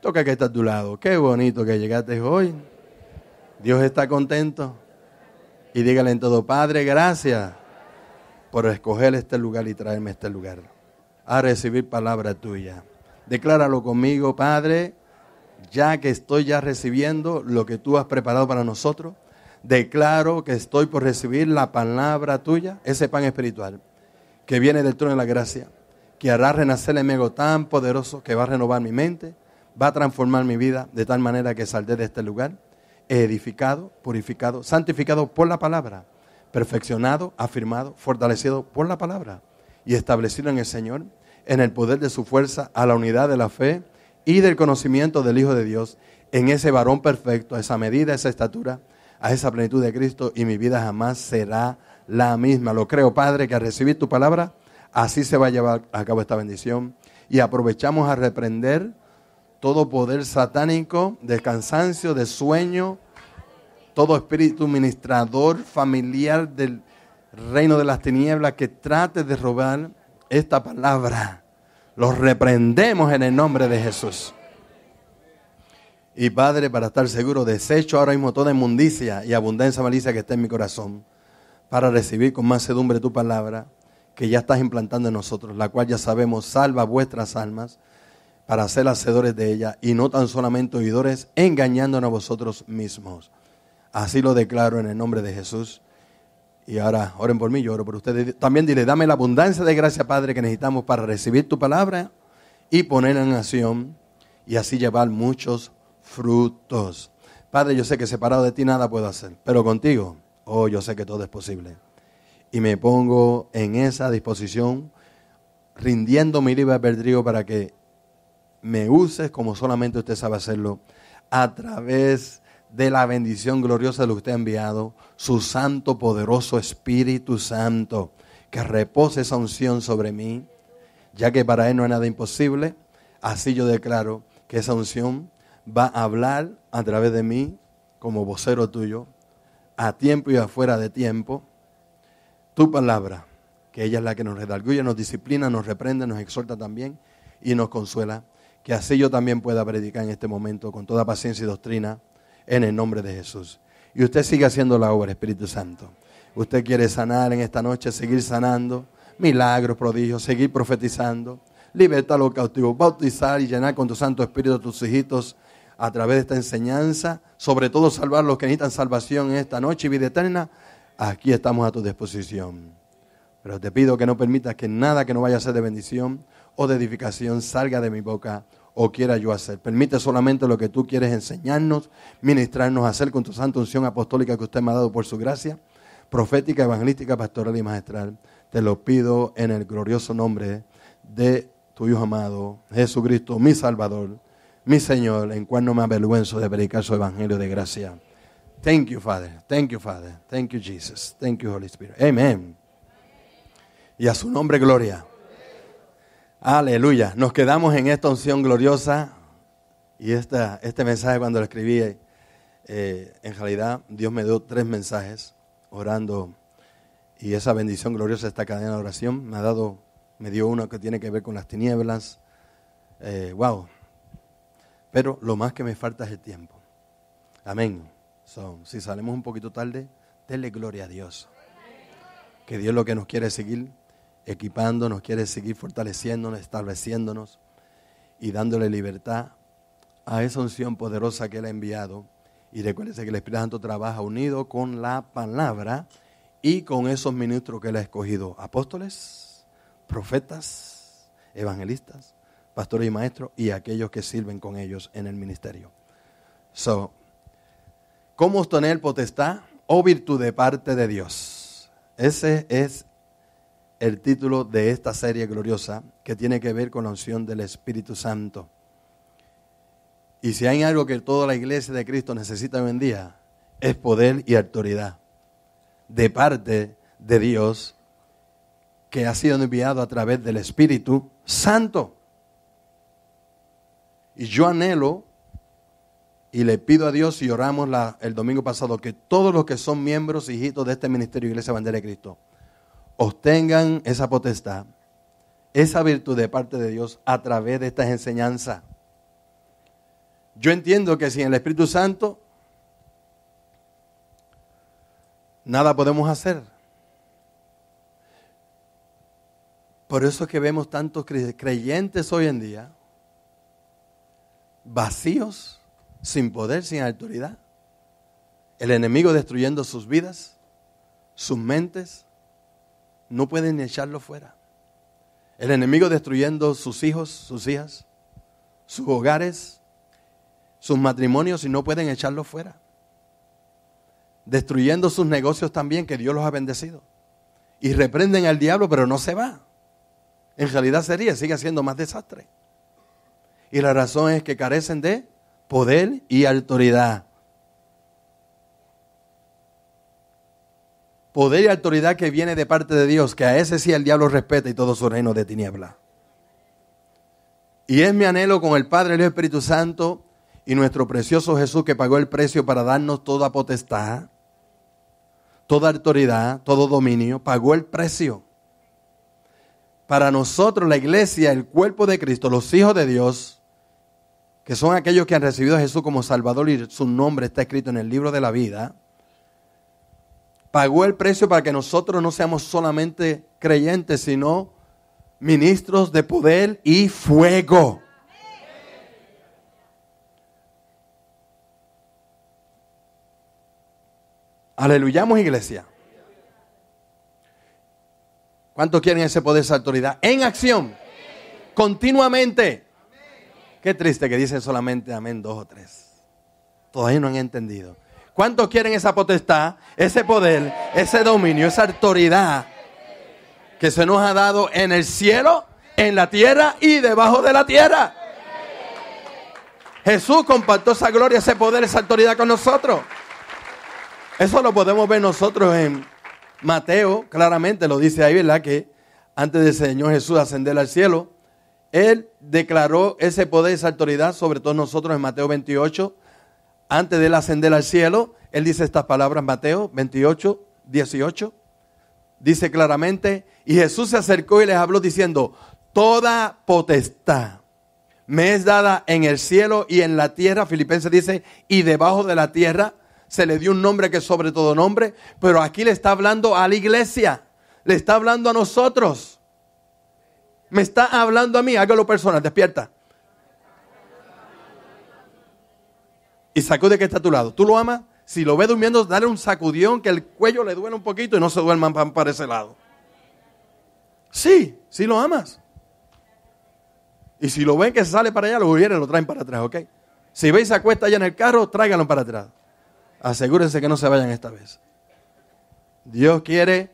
Toca que está a tu lado. Qué bonito que llegaste hoy. Dios está contento. Y dígale en todo, Padre, gracias por escoger este lugar y traerme a este lugar. A recibir palabra tuya. Decláralo conmigo, Padre, ya que estoy ya recibiendo lo que tú has preparado para nosotros. Declaro que estoy por recibir la palabra tuya, ese pan espiritual que viene del trono de la gracia, que hará renacer el ego tan poderoso que va a renovar mi mente, va a transformar mi vida de tal manera que saldré de este lugar edificado, purificado, santificado por la palabra, perfeccionado, afirmado, fortalecido por la palabra y establecido en el Señor, en el poder de su fuerza, a la unidad de la fe y del conocimiento del Hijo de Dios, en ese varón perfecto, a esa medida, a esa estatura, a esa plenitud de Cristo, y mi vida jamás será la misma. Lo creo, Padre, que al recibir tu palabra, así se va a llevar a cabo esta bendición. Y aprovechamos a reprender todo poder satánico de cansancio, de sueño, todo espíritu ministrador familiar del reino de las tinieblas que trate de robar esta palabra. Los reprendemos en el nombre de Jesús. Y Padre, para estar seguro, desecho ahora mismo toda inmundicia y abundancia malicia que está en mi corazón, para recibir con más sedumbre tu palabra que ya estás implantando en nosotros, la cual ya sabemos salva vuestras almas para ser hacedores de ella y no tan solamente oidores, engañándonos a vosotros mismos. Así lo declaro en el nombre de Jesús. Y ahora oren por mí, yo oro por ustedes. También dile, dame la abundancia de gracia, Padre, que necesitamos para recibir tu palabra y ponerla en acción y así llevar muchos frutos. Padre, yo sé que separado de ti nada puedo hacer, pero contigo, oh, yo sé que todo es posible. Y me pongo en esa disposición, rindiendo mi libre albedrío para que me uses como solamente usted sabe hacerlo, a través de la bendición gloriosa de lo que usted ha enviado, su santo, poderoso Espíritu Santo, que repose esa unción sobre mí, ya que para Él no hay nada imposible. Así yo declaro que esa unción va a hablar a través de mí como vocero tuyo, a tiempo y afuera de tiempo, tu palabra, que ella es la que nos redarguye, nos disciplina, nos reprende, nos exhorta también y nos consuela, que así yo también pueda predicar en este momento con toda paciencia y doctrina en el nombre de Jesús. Y usted sigue haciendo la obra, Espíritu Santo. Usted quiere sanar en esta noche, seguir sanando, milagros, prodigios, seguir profetizando, libertar a los cautivos, bautizar y llenar con tu Santo Espíritu a tus hijitos a través de esta enseñanza, sobre todo salvar los que necesitan salvación en esta noche y vida eterna. Aquí estamos a tu disposición. Pero te pido que no permitas que nada que no vaya a ser de bendición o de edificación salga de mi boca o quiera yo hacer. Permite solamente lo que tú quieres enseñarnos, ministrarnos, hacer con tu santa unción apostólica que usted me ha dado por su gracia, profética, evangelística, pastoral y magistral. Te lo pido en el glorioso nombre de tu Hijo amado, Jesucristo, mi Salvador, mi Señor, en cual no me avergüenzo de predicar su evangelio de gracia. Thank you, Father. Thank you, Father. Thank you, Jesus. Thank you, Holy Spirit. Amen. Y a su nombre, gloria. Aleluya. Nos quedamos en esta unción gloriosa y esta, este mensaje cuando lo escribí, eh, en realidad Dios me dio tres mensajes orando y esa bendición gloriosa, esta cadena de oración, me ha dado, me dio uno que tiene que ver con las tinieblas. Eh, wow. Pero lo más que me falta es el tiempo. Amén. So, si salimos un poquito tarde, denle gloria a Dios. Que Dios lo que nos quiere seguir equipando, nos quiere seguir fortaleciéndonos, estableciéndonos y dándole libertad a esa unción poderosa que Él ha enviado. Y recuérdese que el Espíritu Santo trabaja unido con la palabra y con esos ministros que Él ha escogido. Apóstoles, profetas, evangelistas, pastores y maestros y aquellos que sirven con ellos en el ministerio. So, ¿cómo obtener potestad o virtud de parte de Dios? Ese es el título de esta serie gloriosa que tiene que ver con la unción del Espíritu Santo. Y si hay algo que toda la iglesia de Cristo necesita hoy en día, es poder y autoridad de parte de Dios que ha sido enviado a través del Espíritu Santo. Y yo anhelo y le pido a Dios y oramos el domingo pasado que todos los que son miembros y hijitos de este ministerio Iglesia Bandera de Cristo, obtengan esa potestad, esa virtud de parte de Dios a través de estas enseñanzas. Yo entiendo que sin el Espíritu Santo nada podemos hacer. Por eso es que vemos tantos creyentes hoy en día vacíos, sin poder, sin autoridad. El enemigo destruyendo sus vidas, sus mentes, no pueden echarlo fuera. El enemigo destruyendo sus hijos, sus hijas, sus hogares, sus matrimonios y no pueden echarlo fuera. Destruyendo sus negocios también, que Dios los ha bendecido. Y reprenden al diablo, pero no se va. En realidad sería, sigue haciendo más desastre. Y la razón es que carecen de poder y autoridad. poder y autoridad que viene de parte de Dios, que a ese sí el diablo respeta y todo su reino de tiniebla. Y es mi anhelo con el Padre, el Espíritu Santo y nuestro precioso Jesús que pagó el precio para darnos toda potestad, toda autoridad, todo dominio, pagó el precio. Para nosotros, la iglesia, el cuerpo de Cristo, los hijos de Dios, que son aquellos que han recibido a Jesús como Salvador y su nombre está escrito en el libro de la vida, pagó el precio para que nosotros no seamos solamente creyentes, sino ministros de poder y fuego. Aleluyamos iglesia. ¿Cuántos quieren ese poder, esa autoridad? En acción. Continuamente. Qué triste que dicen solamente amén dos o tres. Todavía no han entendido. ¿Cuántos quieren esa potestad, ese poder, ese dominio, esa autoridad que se nos ha dado en el cielo, en la tierra y debajo de la tierra? Jesús compartió esa gloria, ese poder, esa autoridad con nosotros. Eso lo podemos ver nosotros en Mateo, claramente lo dice ahí, ¿verdad? Que antes del Señor Jesús ascender al cielo, Él declaró ese poder, esa autoridad sobre todos nosotros en Mateo 28. Antes de Él ascender al cielo, Él dice estas palabras, Mateo 28, 18. Dice claramente, y Jesús se acercó y les habló diciendo, toda potestad me es dada en el cielo y en la tierra. Filipenses dice, y debajo de la tierra se le dio un nombre que es sobre todo nombre, pero aquí le está hablando a la iglesia, le está hablando a nosotros. Me está hablando a mí, hágalo personal, despierta. Y sacude que está a tu lado. ¿Tú lo amas? Si lo ve durmiendo, dale un sacudión que el cuello le duele un poquito y no se duerman para, ese lado. Sí, sí lo amas. Y si lo ven que se sale para allá, lo vienen, lo traen para atrás, ¿ok? Si veis se acuesta allá en el carro, tráiganlo para atrás. Asegúrense que no se vayan esta vez. Dios quiere,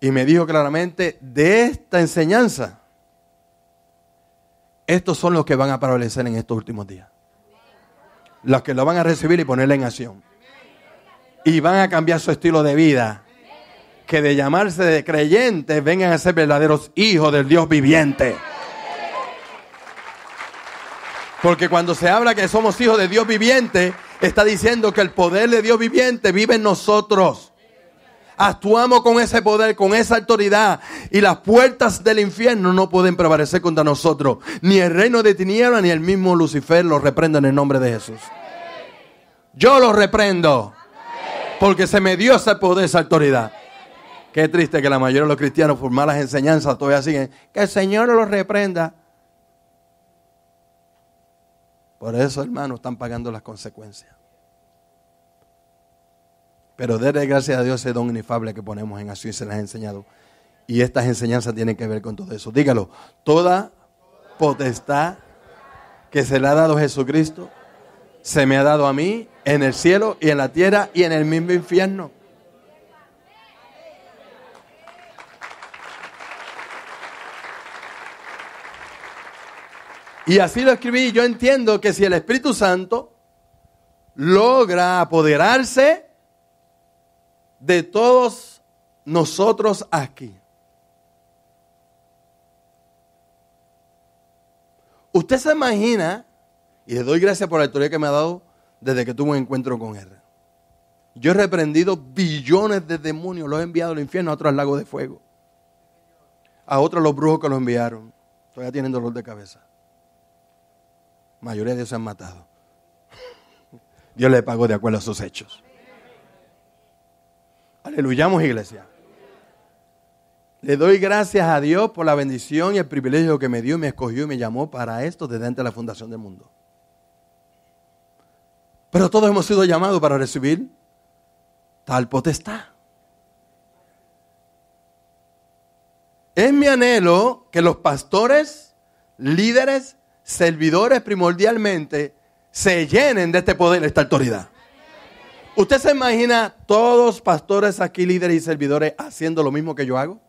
y me dijo claramente, de esta enseñanza, estos son los que van a prevalecer en estos últimos días. Los que lo van a recibir y ponerle en acción. Y van a cambiar su estilo de vida. Que de llamarse de creyentes vengan a ser verdaderos hijos del Dios viviente. Porque cuando se habla que somos hijos de Dios viviente, está diciendo que el poder de Dios viviente vive en nosotros. Actuamos con ese poder, con esa autoridad. Y las puertas del infierno no pueden prevalecer contra nosotros. Ni el reino de tinieblas ni el mismo Lucifer lo reprende en el nombre de Jesús. Yo lo reprendo. Porque se me dio ese poder, esa autoridad. Qué triste que la mayoría de los cristianos por malas enseñanzas todavía siguen. Que el Señor lo reprenda. Por eso, hermanos, están pagando las consecuencias. Pero déle gracias a Dios ese don inefable que ponemos en acción y se las ha enseñado. Y estas enseñanzas tienen que ver con todo eso. Dígalo, toda potestad que se le ha dado Jesucristo, se me ha dado a mí en el cielo y en la tierra y en el mismo infierno. Y así lo escribí. Yo entiendo que si el Espíritu Santo logra apoderarse de todos nosotros aquí. Usted se imagina, y le doy gracias por la historia que me ha dado desde que tuve un encuentro con él. Yo he reprendido billones de demonios, los he enviado al infierno, a otros al lago de fuego. A otros los brujos que los enviaron. Todavía tienen dolor de cabeza mayoría de ellos se han matado. Dios le pagó de acuerdo a sus hechos. Aleluyamos, iglesia. Le doy gracias a Dios por la bendición y el privilegio que me dio, me escogió y me llamó para esto desde antes de la fundación del mundo. Pero todos hemos sido llamados para recibir tal potestad. Es mi anhelo que los pastores, líderes servidores primordialmente se llenen de este poder, de esta autoridad. ¿Usted se imagina todos pastores aquí, líderes y servidores haciendo lo mismo que yo hago?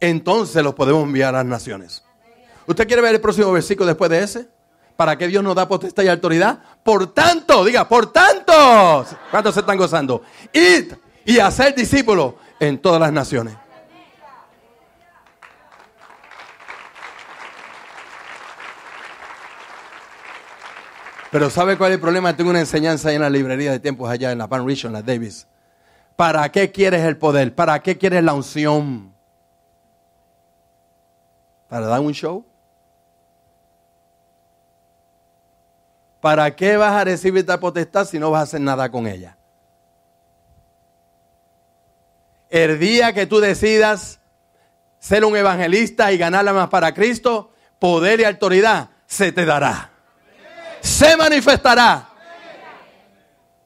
Entonces los podemos enviar a las naciones. ¿Usted quiere ver el próximo versículo después de ese? ¿Para qué Dios nos da potestad y autoridad? Por tanto, diga, por tanto, ¿cuántos se están gozando? Id y hacer discípulos en todas las naciones. Pero ¿sabe cuál es el problema? Tengo una enseñanza ahí en la librería de tiempos allá en la Pan Ridge, en la Davis. ¿Para qué quieres el poder? ¿Para qué quieres la unción? ¿Para dar un show? ¿Para qué vas a recibir esta potestad si no vas a hacer nada con ella? El día que tú decidas ser un evangelista y ganarla más para Cristo, poder y autoridad se te dará se manifestará.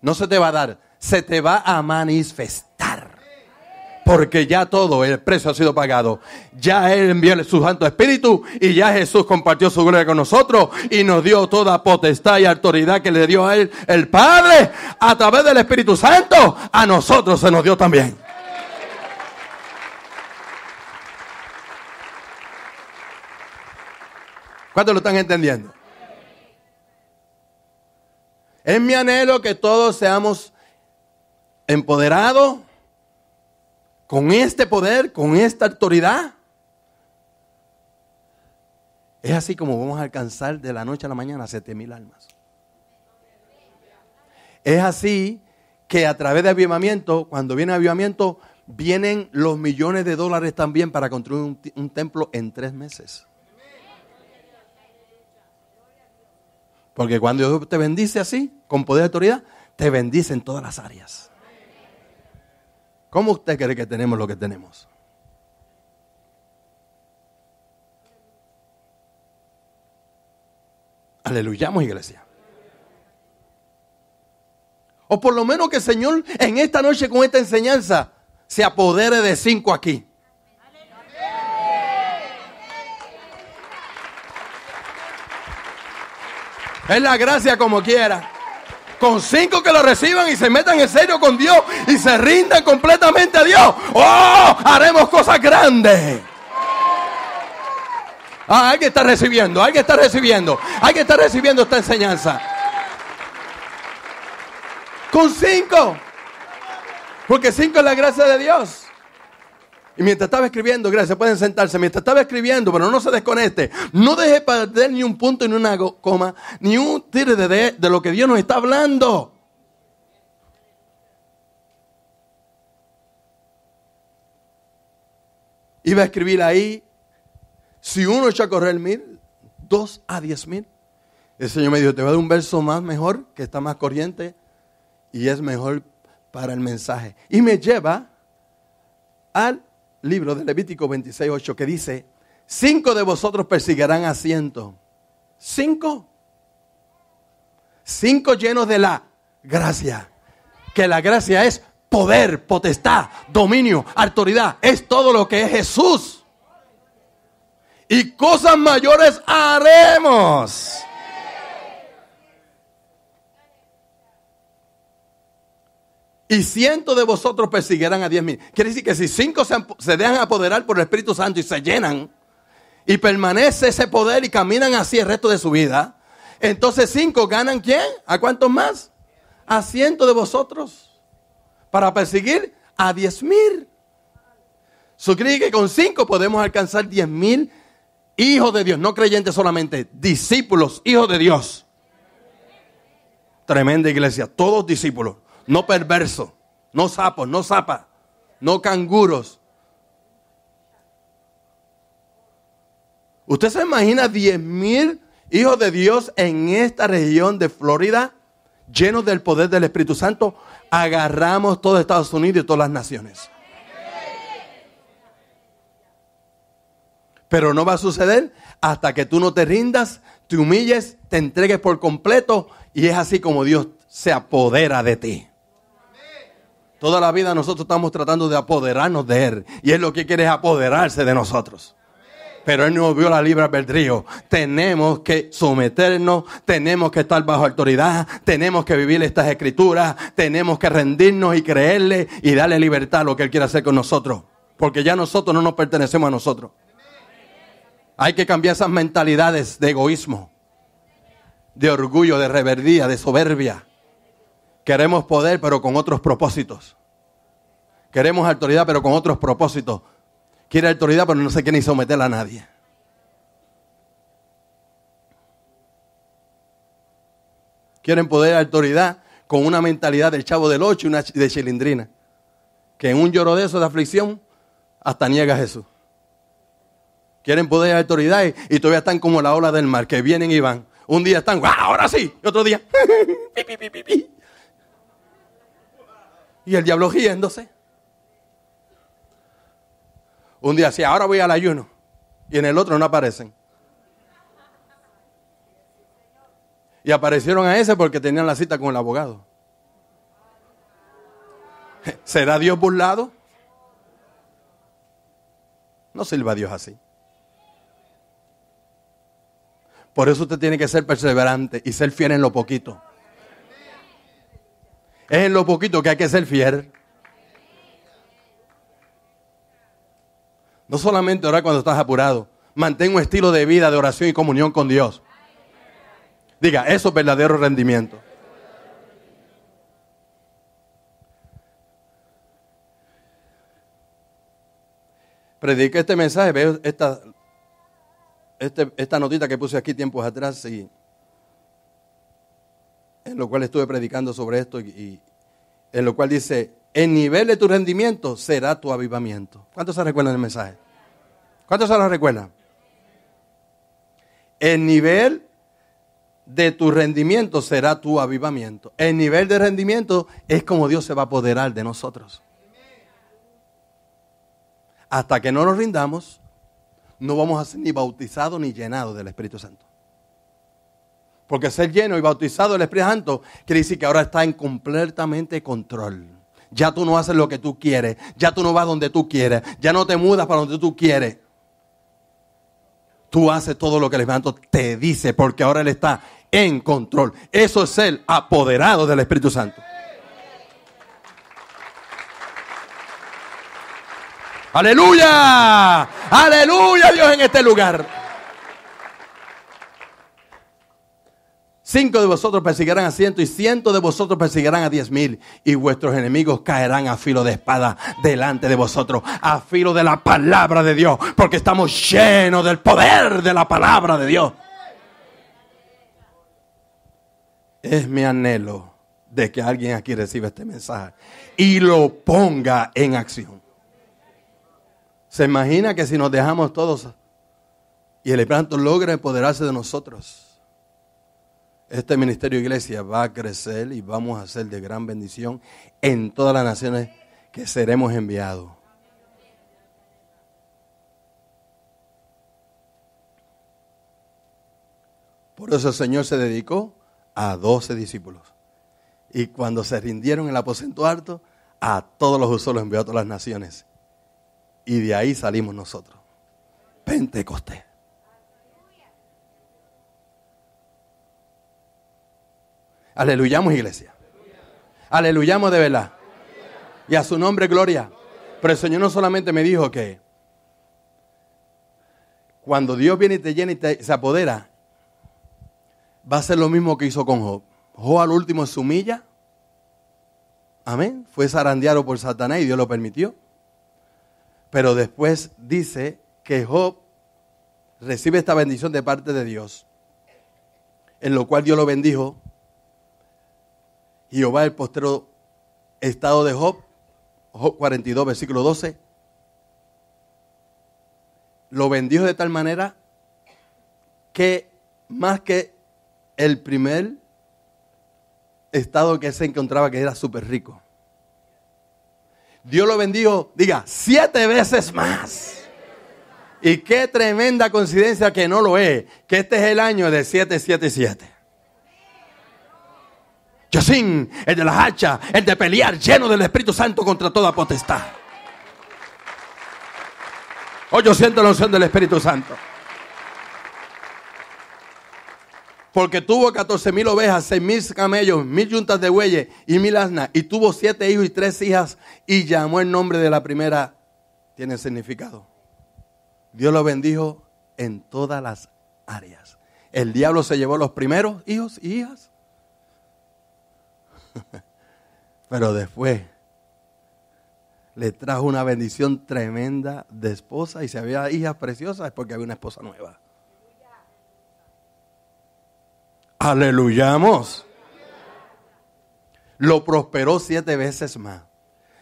No se te va a dar, se te va a manifestar. Porque ya todo, el precio ha sido pagado. Ya Él envió su Santo Espíritu y ya Jesús compartió su gloria con nosotros y nos dio toda potestad y autoridad que le dio a Él el Padre a través del Espíritu Santo. A nosotros se nos dio también. ¿Cuántos lo están entendiendo? Es mi anhelo que todos seamos empoderados con este poder, con esta autoridad. Es así como vamos a alcanzar de la noche a la mañana siete mil almas. Es así que a través de avivamiento, cuando viene avivamiento, vienen los millones de dólares también para construir un, un templo en tres meses. Porque cuando Dios te bendice así, con poder y autoridad, te bendice en todas las áreas. ¿Cómo usted cree que tenemos lo que tenemos? Aleluyamos, iglesia. O por lo menos que el Señor en esta noche con esta enseñanza se apodere de cinco aquí. Es la gracia como quiera. Con cinco que lo reciban y se metan en serio con Dios y se rindan completamente a Dios. ¡Oh! Haremos cosas grandes. Ah, alguien está recibiendo, alguien está recibiendo, alguien está recibiendo esta enseñanza. Con cinco. Porque cinco es la gracia de Dios. Y mientras estaba escribiendo, gracias, pueden sentarse. Mientras estaba escribiendo, pero no se desconecte. No deje perder ni un punto ni una coma, ni un tire de, de lo que Dios nos está hablando. Iba a escribir ahí, si uno echa a correr mil, dos a diez mil. El Señor me dijo, te voy a dar un verso más mejor, que está más corriente y es mejor para el mensaje. Y me lleva al libro de Levítico 26, 8, que dice, cinco de vosotros perseguirán a ciento. Cinco. Cinco llenos de la gracia. Que la gracia es poder, potestad, dominio, autoridad. Es todo lo que es Jesús. Y cosas mayores haremos. Y cientos de vosotros persiguieran a diez mil. Quiere decir que si cinco se, dejan apoderar por el Espíritu Santo y se llenan, y permanece ese poder y caminan así el resto de su vida, entonces cinco ganan quién? ¿A cuántos más? A cientos de vosotros. Para perseguir a diez mil. Su que con cinco podemos alcanzar diez mil hijos de Dios, no creyentes solamente, discípulos, hijos de Dios. Tremenda iglesia, todos discípulos no perversos, no sapos, no zapas, no canguros. ¿Usted se imagina 10 mil hijos de Dios en esta región de Florida, llenos del poder del Espíritu Santo? Agarramos todo Estados Unidos y todas las naciones. Pero no va a suceder hasta que tú no te rindas, te humilles, te entregues por completo y es así como Dios se apodera de ti. Toda la vida nosotros estamos tratando de apoderarnos de Él. Y Él lo que quiere es apoderarse de nosotros. Pero Él nos vio la libre albedrío. Tenemos que someternos, tenemos que estar bajo autoridad, tenemos que vivir estas escrituras, tenemos que rendirnos y creerle y darle libertad a lo que Él quiere hacer con nosotros. Porque ya nosotros no nos pertenecemos a nosotros. Hay que cambiar esas mentalidades de egoísmo, de orgullo, de reverdía, de soberbia. Queremos poder, pero con otros propósitos. Queremos autoridad, pero con otros propósitos. Quiere autoridad, pero no se quiere ni someter a nadie. Quieren poder y autoridad con una mentalidad del chavo del ocho y una de chilindrina. Que en un lloro de eso, de aflicción, hasta niega a Jesús. Quieren poder y autoridad y, todavía están como la ola del mar, que vienen y van. Un día están, ¡ah, ahora sí! Y otro día, pi, pi, pi. Y el diablo riéndose. Un día así, ahora voy al ayuno. Y en el otro no aparecen. Y aparecieron a ese porque tenían la cita con el abogado. ¿Será Dios burlado? No sirva a Dios así. Por eso usted tiene que ser perseverante y ser fiel en lo poquito. Es en lo poquito que hay que ser fiel. No solamente orar cuando estás apurado. Mantén un estilo de vida de oración y comunión con Dios. Diga, eso es verdadero rendimiento. Prediqué este mensaje, veo esta, este- esta notita que puse aquí tiempos atrás y en lo cual estuve predicando sobre esto y, en lo cual dice, el nivel de tu rendimiento será tu avivamiento. ¿Cuántos se recuerdan el mensaje? ¿Cuántos se lo recuerdan? El nivel de tu rendimiento será tu avivamiento. El nivel de rendimiento es como Dios se va a apoderar de nosotros. Hasta que no nos rindamos, no vamos a ser ni bautizados ni llenados del Espíritu Santo. Porque ser lleno y bautizado del Espíritu Santo quiere decir que ahora está en completamente control. Ya tú no haces lo que tú quieres, ya tú no vas donde tú quieres, ya no te mudas para donde tú quieres. Tú haces todo lo que el Espíritu Santo te dice, porque ahora Él está en control. Eso es ser apoderado del Espíritu Santo. Aleluya, aleluya Dios en este lugar. Cinco de vosotros perseguirán a ciento y ciento de vosotros perseguirán a diez mil y vuestros enemigos caerán a filo de espada delante de vosotros, a filo de la palabra de Dios, porque estamos llenos del poder de la palabra de Dios. Es mi anhelo de que alguien aquí reciba este mensaje y lo ponga en acción. ¿Se imagina que si nos dejamos todos y el Espíritu logra empoderarse de nosotros? Este ministerio de iglesia va a crecer y vamos a ser de gran bendición en todas las naciones que seremos enviados. Por eso el Señor se dedicó a doce discípulos. Y cuando se rindieron el aposento alto, a todos los usos los envió a todas las naciones. Y de ahí salimos nosotros. Pentecostés. Aleluyamos, iglesia. Aleluyamos de verdad. Y a su nombre, gloria. Pero el Señor no solamente me dijo que cuando Dios viene y te llena y se apodera, va a ser lo mismo que hizo con Job. Job al último se humilla. Amén. Fue zarandeado por Satanás y Dios lo permitió. Pero después dice que Job recibe esta bendición de parte de Dios, en lo cual Dios lo bendijo. Jehová el postero estado de Job, Job 42, versículo 12, lo bendijo de tal manera que más que el primer estado que se encontraba, que era súper rico. Dios lo bendijo, diga, siete veces más. Y qué tremenda coincidencia que no lo es, que este es el año de 777. Yacín, el de las hachas, el de pelear lleno del Espíritu Santo contra toda potestad. Hoy yo siento la unción del Espíritu Santo. Porque tuvo 14 mil ovejas, 6 mil camellos, mil yuntas de bueyes y mil asnas. Y tuvo siete hijos y tres hijas. Y llamó el nombre de la primera. Tiene significado. Dios lo bendijo en todas las áreas. El diablo se llevó los primeros hijos y hijas. Pero después le trajo una bendición tremenda de esposa. Y si había hijas preciosas porque había una esposa nueva. Aleluyamos. Lo prosperó siete veces más.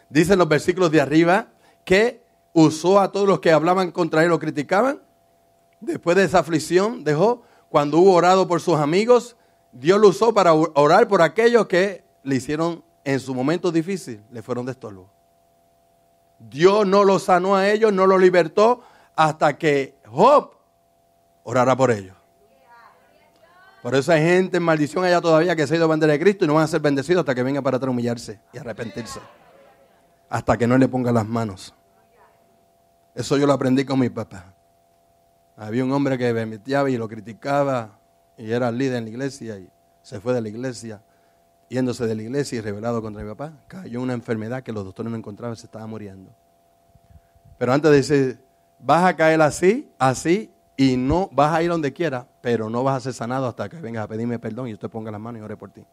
Dicen los versículos de arriba que usó a todos los que hablaban contra él o criticaban. Después de esa aflicción dejó, cuando hubo orado por sus amigos, Dios lo usó para orar por aquellos que le hicieron en su momento difícil, le fueron de estorbo. Dios no lo sanó a ellos, no lo libertó hasta que Job orara por ellos. Por eso hay gente en maldición allá todavía que se ha ido a bandera de Cristo y no van a ser bendecidos hasta que venga para atrás humillarse y arrepentirse. Hasta que no le ponga las manos. Eso yo lo aprendí con mi papá. Había un hombre que me metiaba y lo criticaba y era líder en la iglesia y se fue de la iglesia, yéndose de la iglesia y revelado contra mi papá. Cayó una enfermedad que los doctores no encontraban, se estaba muriendo. Pero antes dice, vas a caer así, así, y no vas a ir donde quiera, pero no vas a ser sanado hasta que vengas a pedirme perdón y yo te ponga las manos y ore por ti.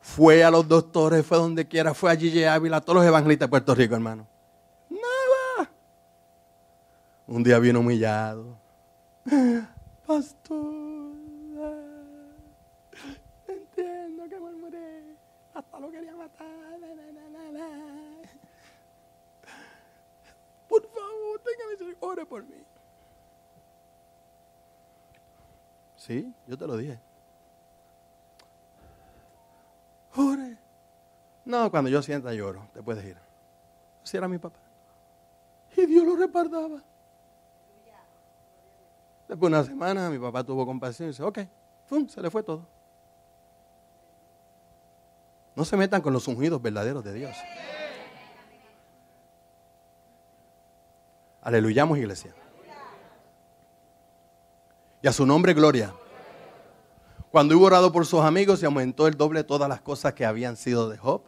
Fue a los doctores, fue donde quiera, fue a Gigi Ávila, a todos los evangelistas de Puerto Rico, hermano. Nada. Un día vino humillado. Pastor, hasta lo quería matar. Por favor, tenga misericordia, ore por mí. Sí, yo te lo dije. Ore. No, cuando yo sienta lloro, te puedes ir. Así era mi papá. Y Dios lo respaldaba. Después de una semana, mi papá tuvo compasión y dice, ok, ¡fum! se le fue todo. No se metan con los ungidos verdaderos de Dios. Aleluyamos, iglesia. Y a su nombre, gloria. Cuando hubo orado por sus amigos y aumentó el doble todas las cosas que habían sido de Job,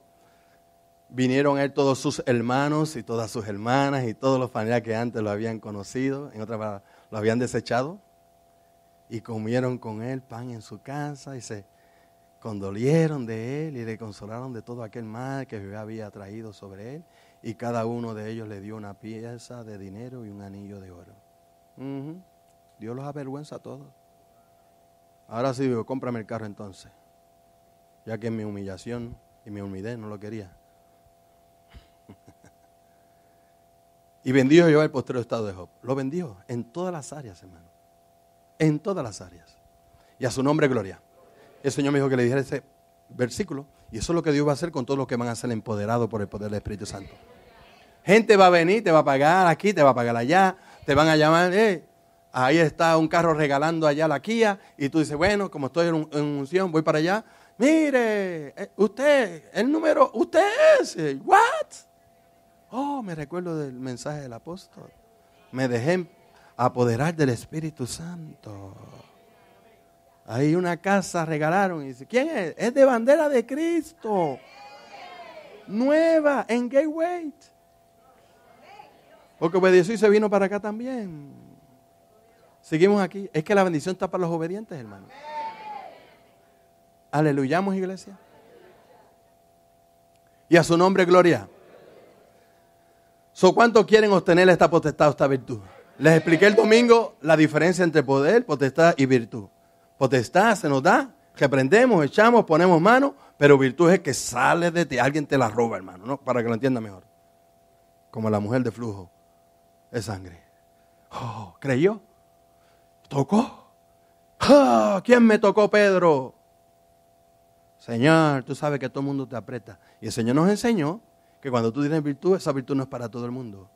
vinieron a él todos sus hermanos y todas sus hermanas y todos los familiares que antes lo habían conocido, en otras palabras, lo habían desechado, y comieron con él pan en su casa y se condolieron de él y le consolaron de todo aquel mal que había traído sobre él, y cada uno de ellos le dio una pieza de dinero y un anillo de oro. Dios los avergüenza a todos. Ahora sí digo, cómprame el carro entonces. Ya que en mi humillación y mi humildad no lo quería. y bendijo Jehová el postrero estado de Job. Lo bendijo en todas las áreas, hermano. En todas las áreas. Y a su nombre, gloria. El Señor me dijo que le dijera ese versículo. Y eso es lo que Dios va a hacer con todos los que van a ser empoderados por el poder del Espíritu Santo. Gente va a venir, te va a pagar aquí, te va a pagar allá, te van a llamar, eh, ahí está un carro regalando allá la Kia, y tú dices, bueno, como estoy en, en unción, voy para allá. Mire, eh, usted, el número, usted es, eh, what? Oh, me recuerdo del mensaje del apóstol. Me dejé apoderar del Espíritu Santo. Ahí una casa regalaron y dice, ¿quién es? Es de bandera de Cristo. Nueva en Gateway. Porque obedeció y se vino para acá también. Seguimos aquí. Es que la bendición está para los obedientes, hermano. Aleluyamos, iglesia. Y a su nombre, gloria. So, ¿Cuánto quieren obtener esta potestad, esta virtud? Les expliqué el domingo la diferencia entre poder, potestad y virtud. Potestad se nos da, reprendemos, echamos, ponemos mano, pero virtud es que sale de ti, alguien te la roba, hermano, ¿no? Para que lo entienda mejor. Como la mujer de flujo de sangre. Oh, ¿Creyó? ¿Tocó? Ah, ¿Quién me tocó, Pedro? Señor, tú sabes que todo el mundo te aprieta. Y el Señor nos enseñó que cuando tú tienes virtud, esa virtud no es para todo el mundo.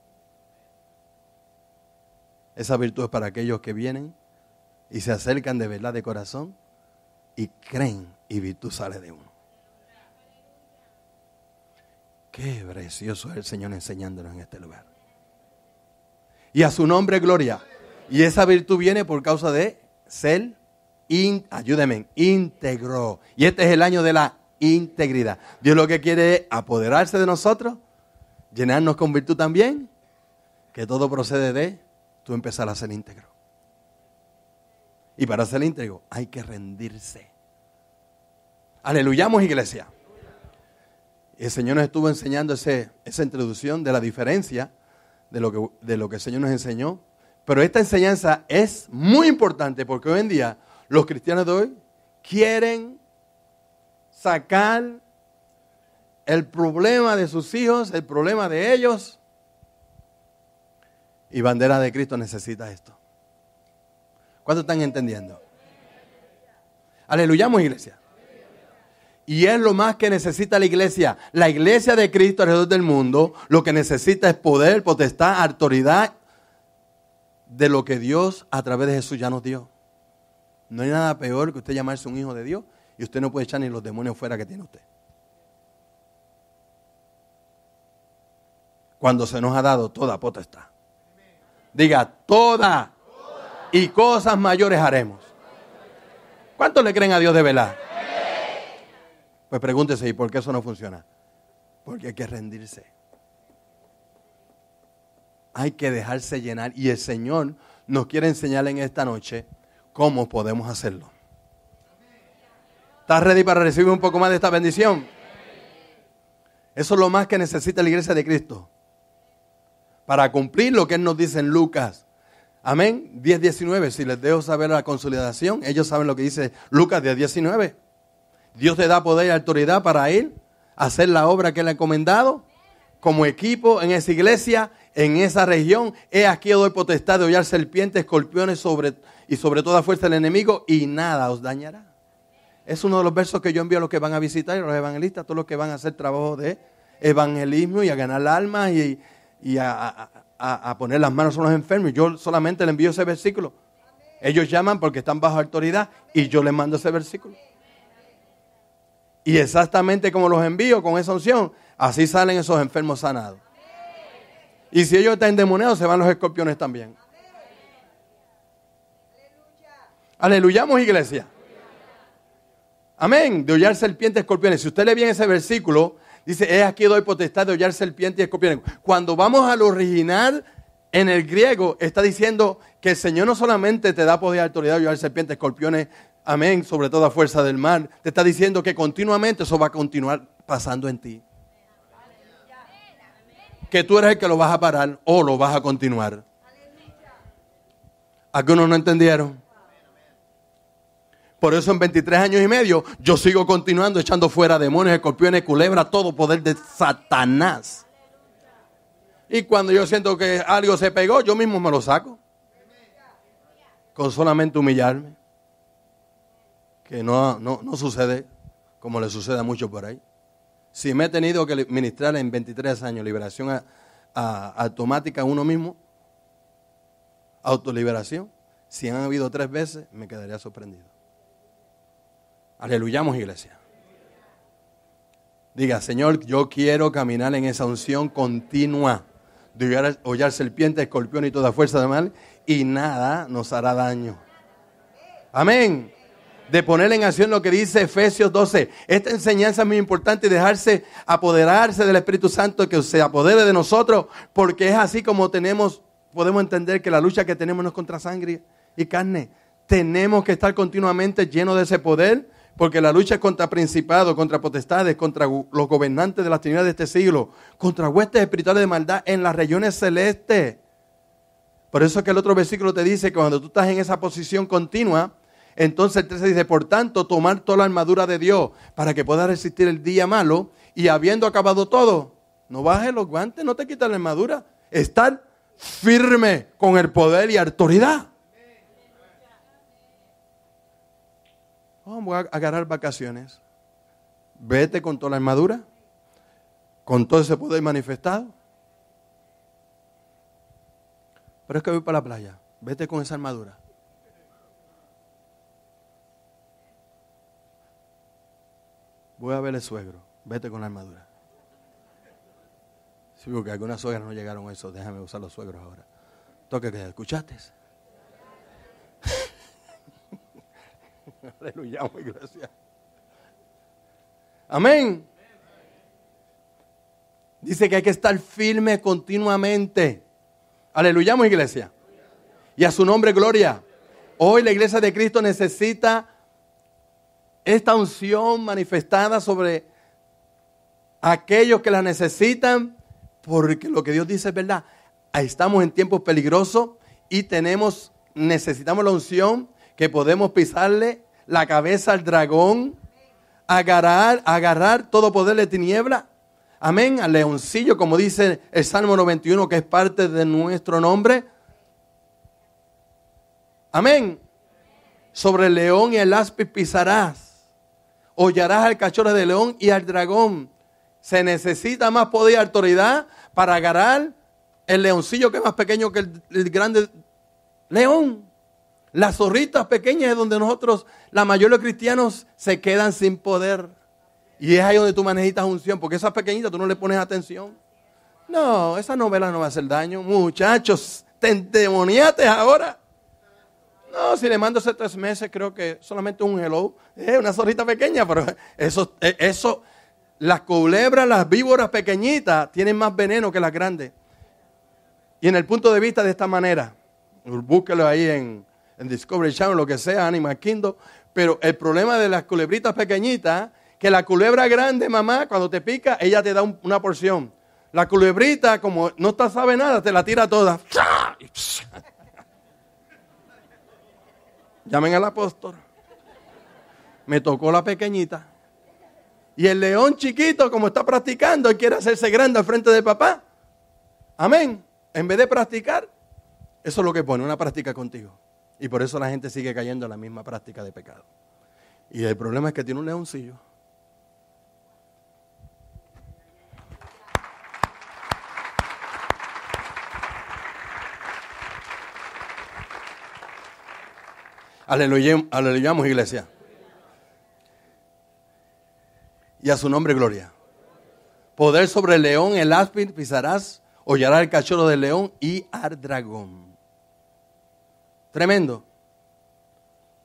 Esa virtud es para aquellos que vienen y se acercan de verdad de corazón y creen y virtud sale de uno. Qué precioso es el Señor enseñándonos en este lugar. Y a su nombre gloria. Y esa virtud viene por causa de ser, in- ayúdenme, íntegro. Y este es el año de la integridad. Dios lo que quiere es apoderarse de nosotros, llenarnos con virtud también, que todo procede de tú empezar a ser íntegro. Y para ser íntegro hay que rendirse. Aleluyamos, iglesia. El Señor nos estuvo enseñando ese- esa introducción de la diferencia de lo, que, de lo que el Señor nos enseñó. Pero esta enseñanza es muy importante porque hoy en día los cristianos de hoy quieren sacar el problema de sus hijos, el problema de ellos. Y bandera de Cristo necesita esto. ¿Cuántos están entendiendo? Aleluyamos, iglesia. Y es lo más que necesita la iglesia. La iglesia de Cristo alrededor del mundo lo que necesita es poder, potestad, autoridad de lo que Dios a través de Jesús ya nos dio. No hay nada peor que usted llamarse un hijo de Dios y usted no puede echar ni los demonios fuera que tiene usted. cuando se nos ha dado toda potestad. Diga, toda. Y cosas mayores haremos. ¿Cuántos le creen a Dios de verdad? Pues pregúntese, ¿y por qué eso no funciona? Porque hay que rendirse. Hay que dejarse llenar. Y el Señor nos quiere enseñar en esta noche cómo podemos hacerlo. ¿Estás ready para recibir un poco más de esta bendición? Eso es lo más que necesita la iglesia de Cristo. Para cumplir lo que Él nos dice en Lucas. Amén. 10, 19. Si les dejo saber la consolidación, ellos saben lo que dice Lucas 10, 19. Dios te da poder y autoridad para ir a hacer la obra que Él ha encomendado. Como equipo en esa iglesia, en esa región, he aquí doy potestad de hollar serpientes, escorpiones sobre, y sobre toda fuerza del enemigo y nada os dañará. Es uno de los versos que yo envío a los que van a visitar y a los evangelistas, a todos los que van a hacer trabajo de evangelismo y a ganar almas y, y a, a, poner las manos a los enfermos. Yo solamente le envío ese versículo. Ellos llaman porque están bajo autoridad y yo les mando ese versículo. Y exactamente como los envío con esa unción, así salen esos enfermos sanados. Y si ellos están endemoniados, se van los escorpiones también. Aleluyamos, iglesia. Amén. De hollar serpientes, escorpiones. Si usted le viene ese versículo, dice, es aquí doy potestad de hollar serpientes y escorpiones. Cuando vamos al original, en el griego, está diciendo que el Señor no solamente te da poder y autoridad de hollar serpientes, escorpiones, amén, sobre toda fuerza del mar. Te está diciendo que continuamente eso va a continuar pasando en ti. Que tú eres el que lo vas a parar o lo vas a continuar. Algunos no entendieron. Por eso en 23 años y medio yo sigo continuando echando fuera demonios, escorpiones, culebras, todo poder de Satanás. Y cuando yo siento que algo se pegó, yo mismo me lo saco. Con solamente humillarme. Que no, no, sucede como le sucede a muchos por ahí. Si me he tenido que ministrar en 23 años liberación automática a uno mismo, autoliberación, si han habido tres veces, me quedaría sorprendido. Aleluyamos, iglesia. Diga, Señor, yo quiero caminar en esa unción continua de hollar serpiente, escorpión y toda fuerza de mal, y nada nos hará daño. Amén. De poner en acción lo que dice Efesios 12. Esta enseñanza es muy importante dejarse apoderarse del Espíritu Santo que se apodere de nosotros, porque es así como tenemos, podemos entender que la lucha que tenemos no es contra sangre y carne. Tenemos que estar continuamente llenos de ese poder porque la lucha es contra principados, contra potestades, contra los gobernantes de las tinieblas de este siglo, contra huestes espirituales de maldad en las regiones celestes. Por eso es que el otro versículo te dice que cuando tú estás en esa posición continua, entonces el 13 dice, por tanto, tomar toda la armadura de Dios para que puedas resistir el día malo y habiendo acabado todo, no bajes los guantes, no te quites la armadura, estar firme con el poder y autoridad. Vamos a agarrar vacaciones. Vete con toda la armadura, con todo ese poder manifestado. Pero es que voy para la playa. Vete con esa armadura. Voy a ver el suegro. Vete con la armadura. Sí, porque algunas suegras no llegaron a eso. Déjame usar los suegros ahora. Toque que escuchaste. Aleluya, iglesia. Amén. Dice que hay que estar firme continuamente. Aleluya, iglesia. Y a su nombre, gloria. Hoy la iglesia de Cristo necesita esta unción manifestada sobre aquellos que la necesitan, porque lo que Dios dice es verdad. Estamos en tiempos peligrosos y tenemos, necesitamos la unción que podemos pisarle la cabeza al dragón, agarrar, agarrar todo poder de tiniebla. Amén, al leoncillo, como dice el Salmo 91, que es parte de nuestro nombre. Amén. Sobre el león y el áspid pisarás. Hollarás al cachorro de león y al dragón. Se necesita más poder y autoridad para agarrar el leoncillo que es más pequeño que el, el grande león. Las zorritas pequeñas es donde nosotros, la mayoría de los cristianos, se quedan sin poder. Y es ahí donde tú necesitas unción, porque esas pequeñitas tú no le pones atención. No, esa novela no va a hacer daño. Muchachos, te endemoniates ahora. No, si le mando hace tres meses, creo que solamente un hello. Es una zorrita pequeña, pero eso, eh, eso, las culebras, las víboras pequeñitas tienen más veneno que las grandes. Y en el punto de vista de esta manera, búsquelo ahí en, en Discovery Channel, lo que sea, Animal Kingdom. Pero el problema de las culebritas pequeñitas, que la culebra grande, mamá, cuando te pica, ella te da un- una porción. La culebrita, como no te sabe nada, te la tira toda. Llamen al apóstol. Me tocó la pequeñita. Y el león chiquito, como está practicando, él quiere hacerse grande al frente de papá. Amén. En vez de practicar, eso es lo que pone, una práctica contigo. Y por eso la gente sigue cayendo en la misma práctica de pecado. Y el problema es que tiene un leoncillo. Aleluya, aleluyamos iglesia. Y a su nombre gloria. Poder sobre el león, el áspid pisarás, hollará el cachorro del león y al dragón. Tremendo.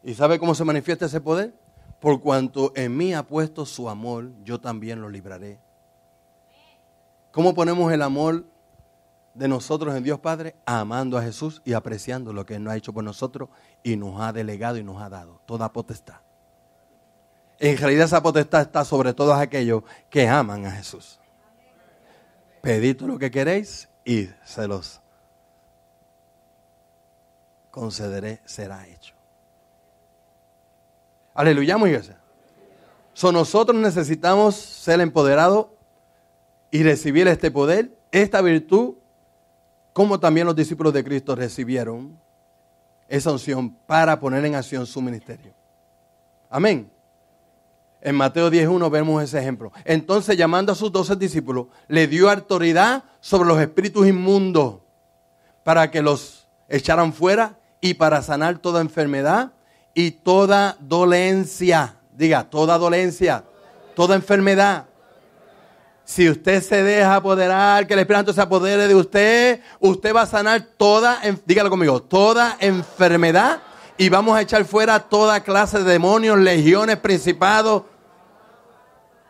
¿Y sabe cómo se manifiesta ese poder? Por cuanto en mí ha puesto su amor, yo también lo libraré. ¿Cómo ponemos el amor de nosotros en Dios Padre? Amando a Jesús y apreciando lo que Él nos ha hecho por nosotros y nos ha delegado y nos ha dado. Toda potestad. En realidad esa potestad está sobre todos aquellos que aman a Jesús. Pedid lo que queréis y se los concederé, será hecho. Aleluya, muy iglesia. So, nosotros necesitamos ser empoderados y recibir este poder, esta virtud, como también los discípulos de Cristo recibieron esa unción para poner en acción su ministerio. Amén. En Mateo 10.1 vemos ese ejemplo. Entonces, llamando a sus doce discípulos, le dio autoridad sobre los espíritus inmundos para que los echaran fuera y para sanar toda enfermedad y toda dolencia. Diga, toda dolencia, toda enfermedad. Si usted se deja apoderar, que el Espíritu se apodere de usted, usted va a sanar toda, dígalo conmigo, toda enfermedad y vamos a echar fuera toda clase de demonios, legiones, principados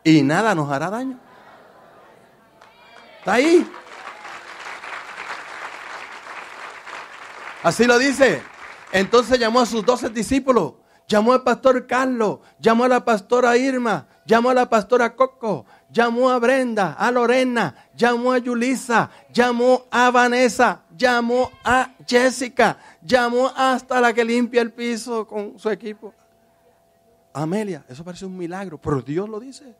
y nada nos hará daño. Está ahí. Así lo dice. Entonces llamó a sus doce discípulos, llamó al pastor Carlos, llamó a la pastora Irma, llamó a la pastora Coco, llamó a Brenda, a Lorena, llamó a Yulisa, llamó a Vanessa, llamó a Jessica, llamó hasta la que limpia el piso con su equipo. Amelia, eso parece un milagro, pero Dios lo dice.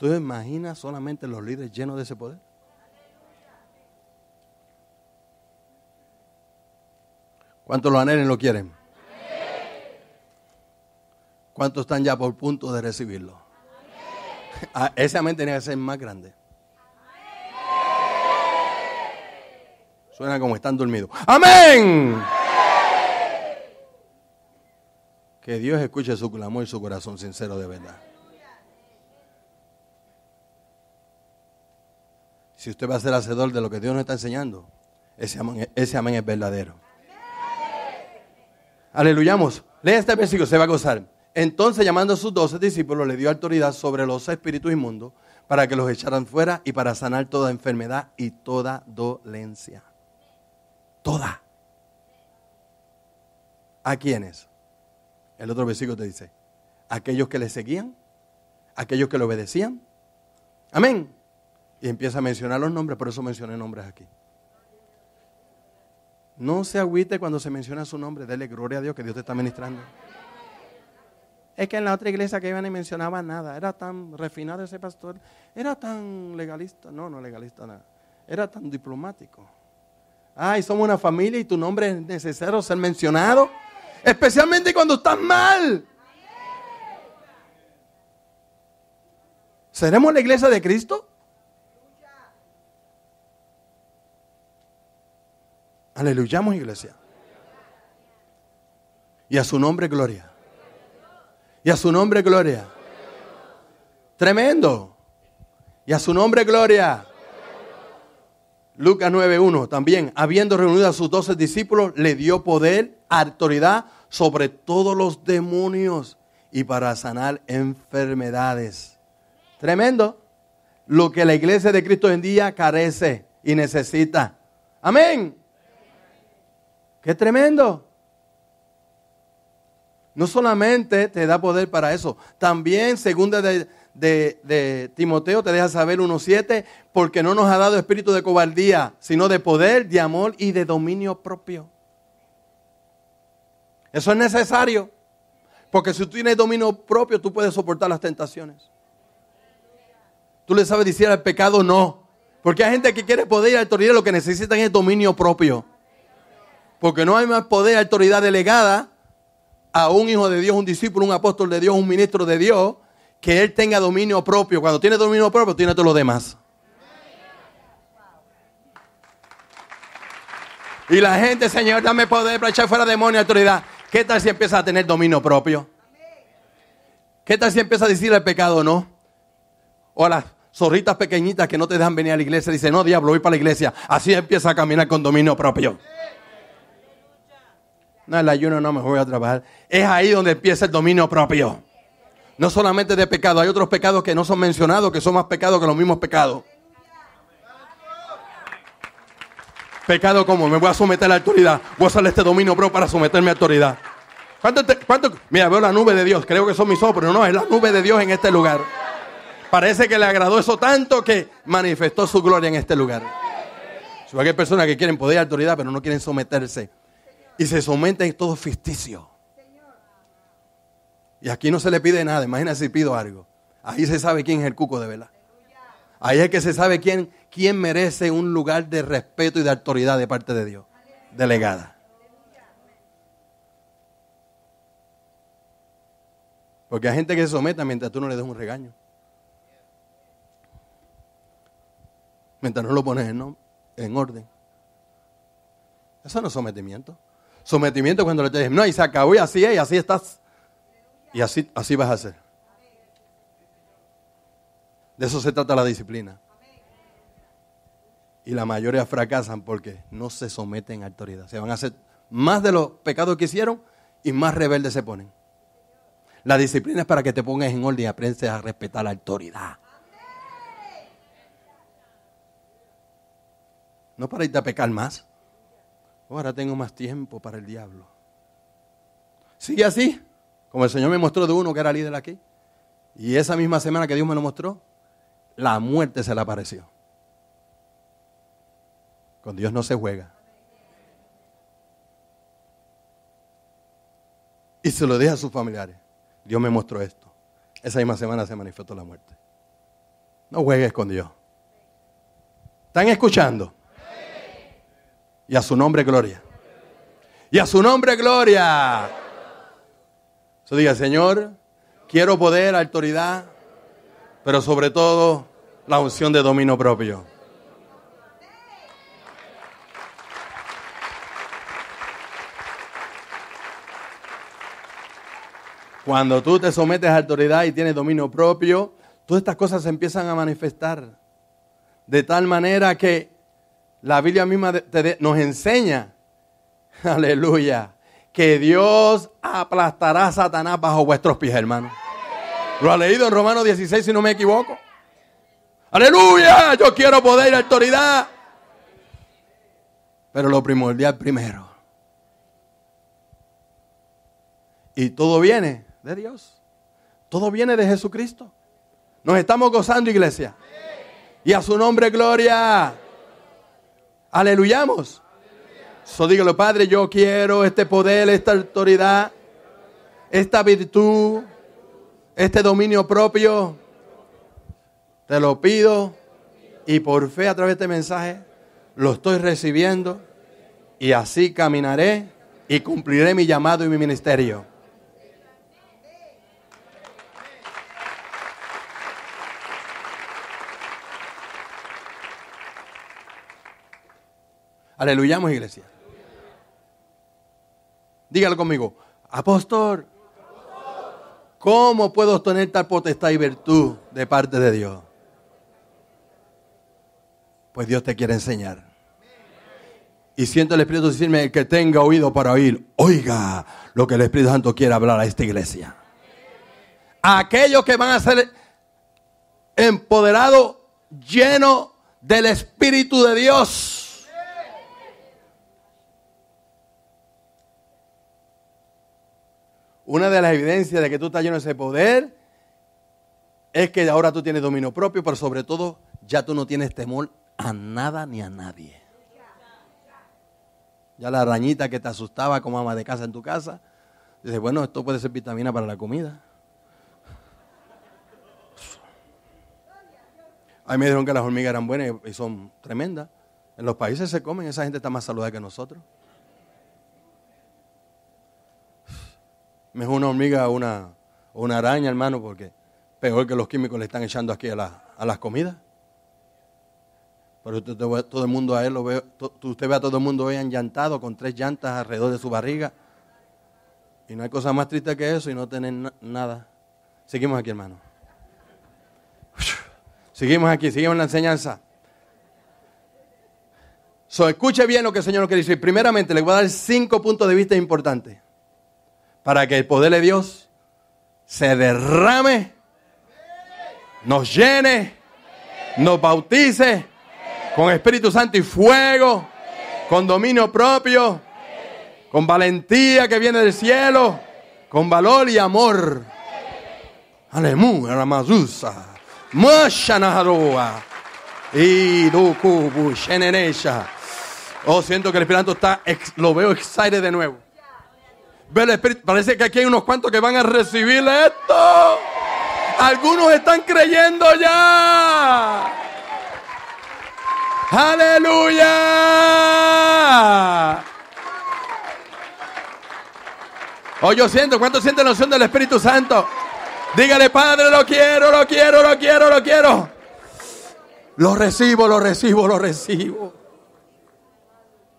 ¿Tú imaginas solamente los líderes llenos de ese poder? ¿Cuántos lo anhelen lo quieren? ¿Cuántos están ya por punto de recibirlo? Ah, ese amén tenía que ser más grande. Suena como están dormidos. ¡Amén! Que Dios escuche su clamor y su corazón sincero de verdad. Si usted va a ser hacedor de lo que Dios nos está enseñando, ese amén, ese amén es verdadero. Aleluyamos. Lea este versículo, se va a gozar. Entonces, llamando a sus doce discípulos, le dio autoridad sobre los espíritus inmundos para que los echaran fuera y para sanar toda enfermedad y toda dolencia. Toda. ¿A quiénes? El otro versículo te dice, aquellos que le seguían, aquellos que le obedecían. Amén. Y empieza a mencionar los nombres, por eso mencioné nombres aquí. No se agüite cuando se menciona su nombre, dele gloria a Dios que Dios te está ministrando. Es que en la otra iglesia que iban y mencionaban nada, era tan refinado ese pastor, era tan legalista, no, no legalista nada, era tan diplomático. Ay, somos una familia y tu nombre es necesario ser mencionado, especialmente cuando estás mal. ¿Seremos la iglesia de Cristo? Aleluyamos iglesia. Y a su nombre gloria. Y a su nombre gloria. Tremendo. Y a su nombre gloria. Lucas 9.1 también, habiendo reunido a sus doce discípulos, le dio poder, autoridad sobre todos los demonios y para sanar enfermedades. Tremendo. Lo que la iglesia de Cristo hoy en día carece y necesita. Amén. Qué tremendo. No solamente te da poder para eso, también segunda de, de, de Timoteo te deja saber 1.7, porque no nos ha dado espíritu de cobardía, sino de poder, de amor y de dominio propio. Eso es necesario, porque si tú tienes dominio propio, tú puedes soportar las tentaciones. Tú le sabes decir al pecado no, porque hay gente que quiere poder y autoridad, lo que necesitan es dominio propio. Porque no hay más poder y autoridad delegada a un hijo de Dios, un discípulo, un apóstol de Dios, un ministro de Dios, que él tenga dominio propio. Cuando tiene dominio propio, tiene todo lo demás. Y la gente, Señor, dame poder para echar fuera demonios y autoridad. ¿Qué tal si empieza a tener dominio propio? ¿Qué tal si empieza a decir el pecado no? O a las zorritas pequeñitas que no te dejan venir a la iglesia, dice, no, diablo, voy para la iglesia. Así empieza a caminar con dominio propio. No, el ayuno no me voy a trabajar. Es ahí donde empieza el dominio propio. No solamente de pecado, hay otros pecados que no son mencionados, que son más pecados que los mismos pecados. Pecado como, me voy a someter a la autoridad. Voy a usar este dominio propio para someterme a autoridad. ¿Cuánto, te-? Mira, veo la nube de Dios. Creo que son mis ojos, pero no, es la nube de Dios en este lugar. Parece que le agradó eso tanto que manifestó su gloria en este lugar. Si hay personas que quieren poder y autoridad, pero no quieren someterse. Y se someten todo ficticio. Y aquí no se le pide nada. Imagínate si pido algo. Ahí se sabe quién es el cuco de verdad. Ahí es que se sabe quién, quién merece un lugar de respeto y de autoridad de parte de Dios. Delegada. Porque hay gente que se someta mientras tú no le des un regaño. Mientras no lo pones en, en orden. Eso no es sometimiento. Sometimiento cuando le te dicen, no, y se acabó y así es, y así estás. Y así, así vas a hacer. De eso se trata la disciplina. Y la mayoría fracasan porque no se someten a autoridad. Se van a hacer más de los pecados que hicieron y más rebeldes se ponen. La disciplina es para que te pongas en orden y aprendas a respetar la autoridad. No para irte a pecar más. Ahora tengo más tiempo para el diablo. Sigue así, como el Señor me mostró de uno que era líder aquí. Y esa misma semana que Dios me lo mostró, la muerte se le apareció. Con Dios no se juega. Y se lo deja a sus familiares. Dios me mostró esto. Esa misma semana se manifestó la muerte. No juegues con Dios. ¿Están escuchando? Y a su nombre gloria. Y a su nombre gloria. Eso diga, Señor, quiero poder, autoridad, pero sobre todo la unción de dominio propio. Cuando tú te sometes a autoridad y tienes dominio propio, todas estas cosas se empiezan a manifestar. De tal manera que la Biblia misma te nos enseña, aleluya, que Dios aplastará a Satanás bajo vuestros pies, hermano. Lo ha leído en Romanos 16, si no me equivoco. Aleluya, yo quiero poder y autoridad. Pero lo primordial primero. Y todo viene de Dios. Todo viene de Jesucristo. Nos estamos gozando, iglesia. Y a su nombre, gloria. Aleluyamos. So dígalo, Padre, yo quiero este poder, esta autoridad, esta virtud, este dominio propio. Te lo pido y por fe a través de este mensaje lo estoy recibiendo y así caminaré y cumpliré mi llamado y mi ministerio. Aleluyamos, iglesia. Dígalo conmigo. Apóstol, ¿Cómo puedo tener tal potestad y virtud de parte de Dios? Pues Dios te quiere enseñar. Y siento el Espíritu decirme, el que tenga oído para oír, oiga lo que el Espíritu Santo quiere hablar a esta iglesia. Aquellos que van a ser empoderados, llenos del Espíritu de Dios. Una de las evidencias de que tú estás lleno de ese poder es que ahora tú tienes dominio propio, pero sobre todo ya tú no tienes temor a nada ni a nadie. Ya la arañita que te asustaba como ama de casa en tu casa, dice, bueno, esto puede ser vitamina para la comida. Ahí me dijeron que las hormigas eran buenas y son tremendas. En los países se comen, esa gente está más saludable que nosotros. Mejor una hormiga o una, una araña, hermano, porque peor que los químicos le están echando aquí a, la- a las comidas. Pero usted, todo el mundo a él lo ve, usted ve a todo el mundo ahí enllantado con tres llantas alrededor de su barriga. Y no hay cosa más triste que eso y no tener na- nada. Seguimos aquí, hermano. Seguimos aquí, seguimos en la enseñanza. Escuche bien lo que el Señor quiere decir. Primeramente, le voy a dar cinco puntos de vista importantes para que el poder de Dios se derrame, nos llene, nos bautice con Espíritu Santo y fuego, con dominio propio, con valentía que viene del cielo, con valor y amor. Aleluya, Ramazusa. Mashanaharoa. Y. Oh, siento que el Espíritu Santo está, lo veo excited de nuevo. Ve el Espíritu, parece que aquí hay unos cuantos que van a recibir esto. Algunos están creyendo ya. Aleluya. Oh, yo siento, ¿cuántos sienten la unción del Espíritu Santo? Dígale, Padre, lo quiero, lo quiero, lo quiero, lo quiero. Lo recibo, lo recibo, lo recibo.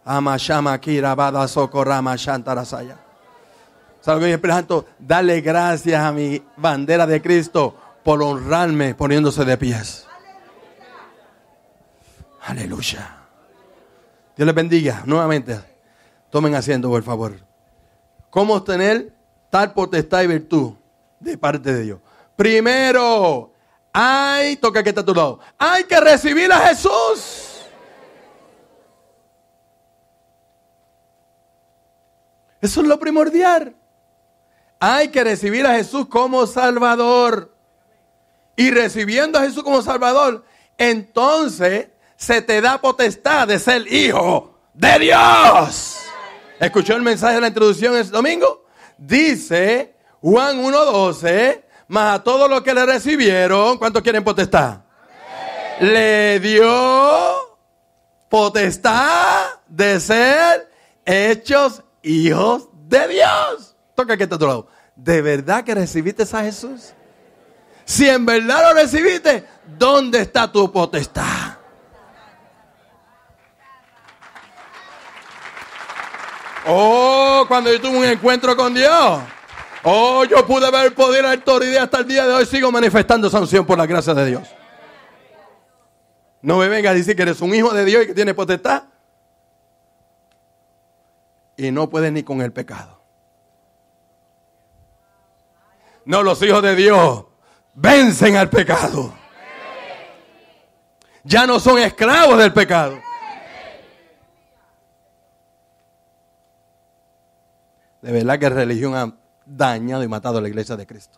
Amashama kirabada socorrama shantarasaya. Espíritu Santo, dale gracias a mi bandera de Cristo por honrarme poniéndose de pies. Aleluya. Dios les bendiga nuevamente. Tomen asiento, por favor. ¿Cómo obtener tal potestad y virtud de parte de Dios? Primero, hay, toca que está a tu lado, hay que recibir a Jesús. Eso es lo primordial. Hay que recibir a Jesús como Salvador. Y recibiendo a Jesús como Salvador, entonces se te da potestad de ser hijo de Dios. ¿Escuchó el mensaje de la introducción el domingo? Dice Juan 1.12, más a todos los que le recibieron, ¿cuántos quieren potestad? Le dio potestad de ser hechos hijos de Dios. Toca que está a tu lado. ¿De verdad que recibiste a Jesús? Si en verdad lo recibiste, ¿dónde está tu potestad? Oh, cuando yo tuve un encuentro con Dios. Oh, yo pude ver poder autoridad hasta el día de hoy. Sigo manifestando esa unción por la gracia de Dios. No me venga a decir que eres un hijo de Dios y que tiene potestad. Y no puedes ni con el pecado. No, los hijos de Dios vencen al pecado. Ya no son esclavos del pecado. De verdad que religión ha dañado y matado a la iglesia de Cristo.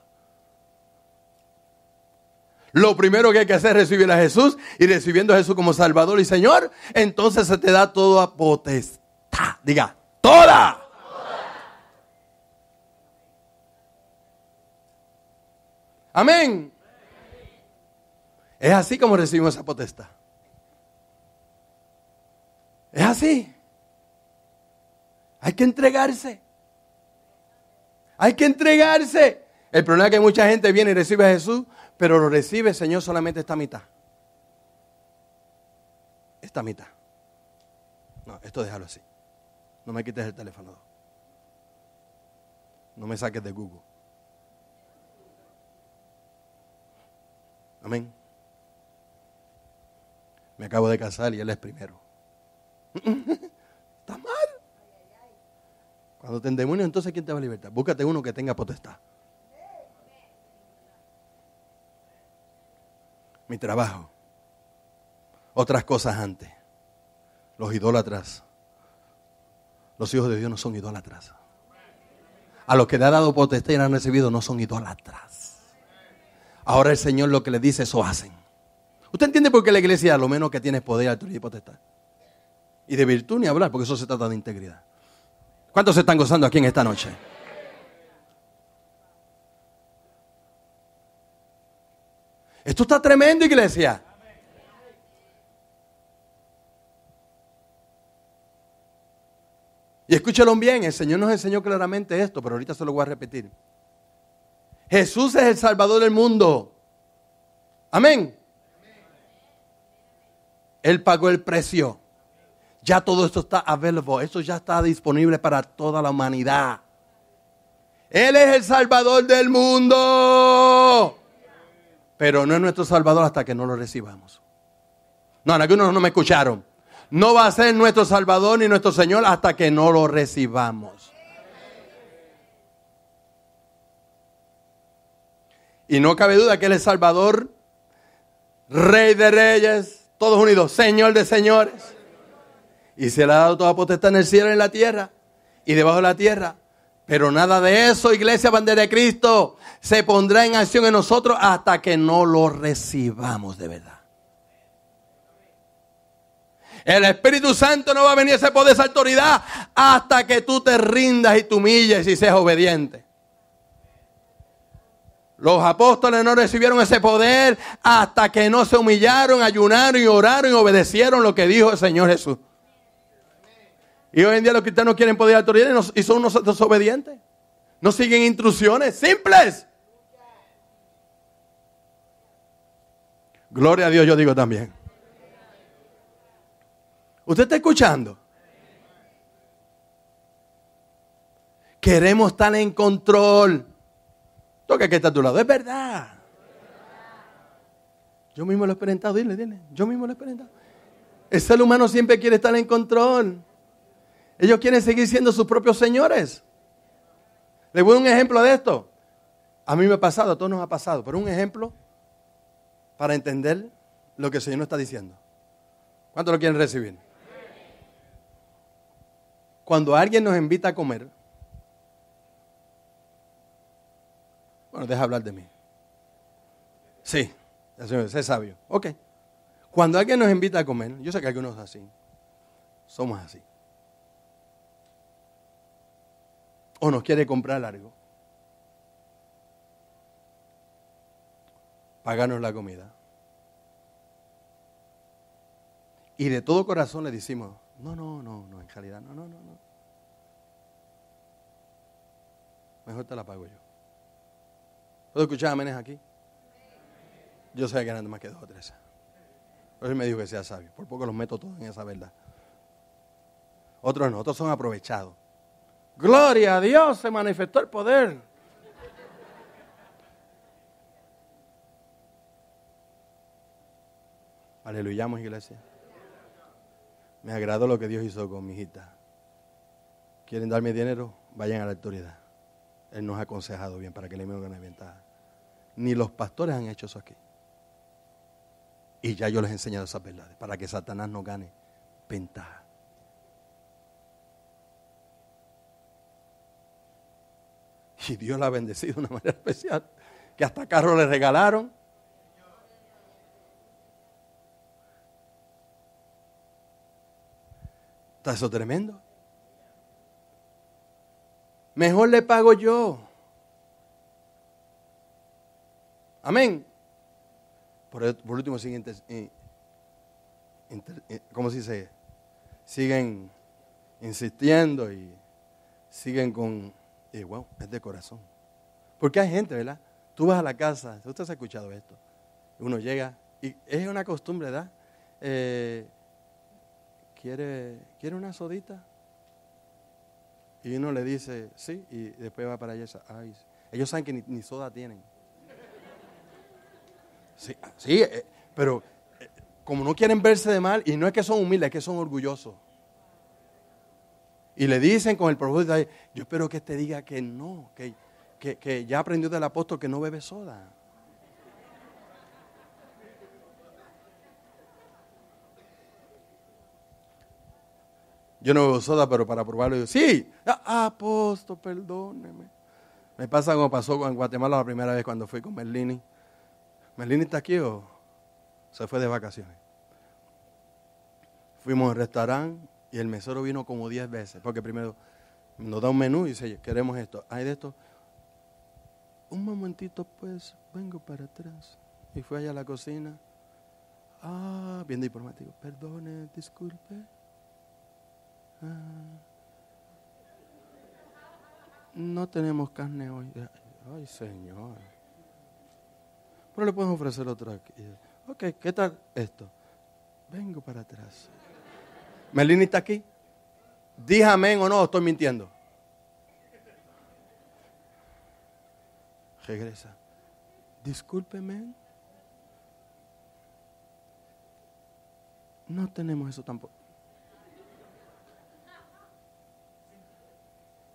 Lo primero que hay que hacer es recibir a Jesús y recibiendo a Jesús como Salvador y Señor, entonces se te da toda potestad. Diga, toda. Amén. Es así como recibimos esa potestad. Es así. Hay que entregarse. Hay que entregarse. El problema es que mucha gente viene y recibe a Jesús, pero lo recibe, Señor, solamente esta mitad. Esta mitad. No, esto déjalo así. No me quites el teléfono. No me saques de Google. Amén. Me acabo de casar y él es primero. Está mal. Cuando te endemonias, entonces ¿quién te va a libertar? Búscate uno que tenga potestad. Mi trabajo. Otras cosas antes. Los idólatras. Los hijos de Dios no son idólatras. A los que le ha dado potestad y han recibido no son idólatras. Ahora el Señor lo que le dice, eso hacen. ¿Usted entiende por qué la iglesia lo menos que tiene es poder, autoridad y potestad? Y de virtud ni hablar, porque eso se trata de integridad. ¿Cuántos se están gozando aquí en esta noche? Esto está tremendo, iglesia. Y escúchalo bien, el Señor nos enseñó claramente esto, pero ahorita se lo voy a repetir. Jesús es el Salvador del mundo. Amén. Él pagó el precio. Ya todo esto está available, esto ya está disponible para toda la humanidad. Él es el Salvador del mundo. Pero no es nuestro Salvador hasta que no lo recibamos. No, algunos no me escucharon. No va a ser nuestro Salvador ni nuestro Señor hasta que no lo recibamos. Y no cabe duda que Él es Salvador, Rey de Reyes, todos unidos, Señor de Señores. Y se le ha dado toda potestad en el cielo y en la tierra y debajo de la tierra. Pero nada de eso, iglesia bandera de Cristo, se pondrá en acción en nosotros hasta que no lo recibamos de verdad. El Espíritu Santo no va a venir ese poder, esa autoridad, hasta que tú te rindas y te humilles y seas obediente. Los apóstoles no recibieron ese poder hasta que no se humillaron, ayunaron y oraron y obedecieron lo que dijo el Señor Jesús. Y hoy en día los cristianos quieren poder autoridad y, y son unos desobedientes. No siguen instrucciones simples. Gloria a Dios, yo digo también. ¿Usted está escuchando? Queremos estar en control. Toca que está a tu lado. Es verdad. Yo mismo lo he experimentado. Dile, dile. Yo mismo lo he experimentado. El ser humano siempre quiere estar en control. Ellos quieren seguir siendo sus propios señores. Les voy a un ejemplo de esto. A mí me ha pasado, a todos nos ha pasado, pero un ejemplo para entender lo que el Señor nos está diciendo. ¿Cuántos lo quieren recibir? Cuando alguien nos invita a comer, bueno, deja hablar de mí. Sí, sé sabio. Ok. Cuando alguien nos invita a comer, yo sé que algunos así, somos así. O nos quiere comprar algo. Pagarnos la comida. Y de todo corazón le decimos, no, no, no, no, en realidad, no, no, no, no. Mejor te la pago yo. ¿Puedo escuchar amenes aquí? Yo sé que eran más que dos o tres. Pero él me dijo que sea sabio. Por poco los meto todos en esa verdad. Otros no, otros son aprovechados. Gloria a Dios, se manifestó el poder. Aleluyamos, iglesia. Me agradó lo que Dios hizo con mi hijita. ¿Quieren darme dinero? Vayan a la autoridad. Él nos ha aconsejado bien para que le una ventaja. Ni los pastores han hecho eso aquí. Y ya yo les he enseñado esas verdades para que Satanás no gane ventaja. Y Dios la ha bendecido de una manera especial. Que hasta carro le regalaron. ¿Está eso tremendo? Mejor le pago yo. Amén. Por, último, siguiente, eh, eh, ¿cómo se dice? Siguen insistiendo y siguen con, y wow, es de corazón. Porque hay gente, ¿verdad? Tú vas a la casa, usted ha escuchado esto. Uno llega y es una costumbre, ¿verdad? Eh, ¿quiere, ¿Quiere una sodita? Y uno le dice, sí, y después va para allá. Ay, ellos saben que ni, soda tienen. Sí, sí, eh, pero eh, como no quieren verse de mal, y no es que son humildes, es que son orgullosos. Y le dicen con el propósito, yo espero que te diga que no, que, que, que ya aprendió del apóstol que no bebe soda. Yo no bebo soda, pero para probarlo digo, sí, ah, apóstol, perdóneme. Me pasa como pasó en Guatemala la primera vez cuando fui con Merlini. ¿Merlini está aquí o se fue de vacaciones? Fuimos al restaurante y el mesero vino como 10 veces, porque primero nos da un menú y dice, queremos esto, hay de esto. Un momentito pues, vengo para atrás. Y fue allá a la cocina. Ah, bien diplomático. Perdone, disculpe. No tenemos carne hoy. Ay, Señor. Pero le podemos ofrecer otra. Ok, ¿qué tal esto? Vengo para atrás. ¿Melini está aquí? Dije amén o no, estoy mintiendo. Regresa. Discúlpeme. No tenemos eso tampoco.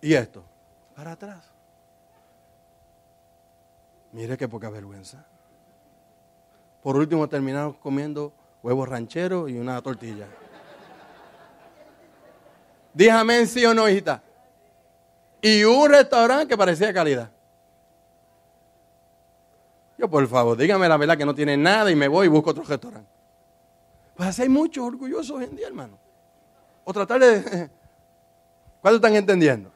¿Y esto? Para atrás. Mire qué poca vergüenza. Por último terminamos comiendo huevos rancheros y una tortilla. Dígame sí o no, hijita. Y un restaurante que parecía calidad. Yo, por favor, dígame la verdad que no tiene nada y me voy y busco otro restaurante. Pues así hay muchos orgullosos hoy en día, hermano. O tratar de... ¿Cuántos están entendiendo?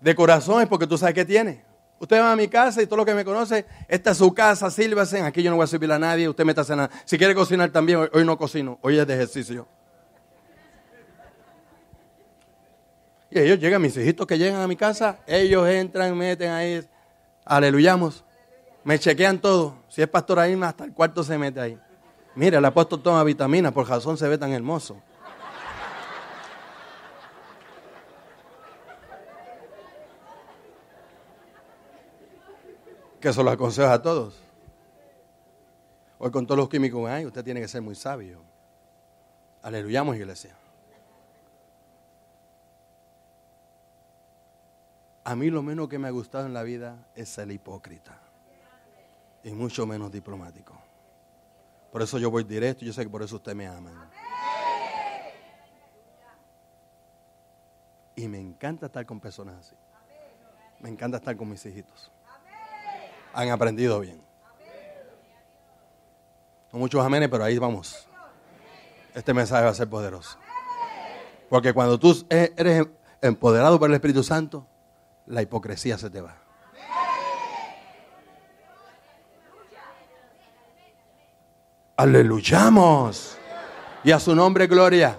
De corazón es porque tú sabes que tiene. Usted va a mi casa y todo lo que me conoce, esta es su casa, sírvase, aquí yo no voy a servir a nadie, usted me está cenando. Si quiere cocinar también, hoy, hoy no cocino, hoy es de ejercicio. Y ellos llegan, mis hijitos que llegan a mi casa, ellos entran, meten ahí, aleluyamos, me chequean todo. Si es pastor ahí, hasta el cuarto se mete ahí. Mira, el apóstol toma vitaminas, por razón se ve tan hermoso. Que eso lo aconsejo a todos. Hoy con todos los químicos que hay, usted tiene que ser muy sabio. Aleluyamos, iglesia. A mí lo menos que me ha gustado en la vida es ser hipócrita. Y mucho menos diplomático. Por eso yo voy directo yo sé que por eso usted me ama. Y me encanta estar con personas así. Me encanta estar con mis hijitos. Han aprendido bien. No muchos amenes, pero ahí vamos. Este mensaje va a ser poderoso. Porque cuando tú eres empoderado por el Espíritu Santo, la hipocresía se te va. Aleluyamos. Y a su nombre, gloria.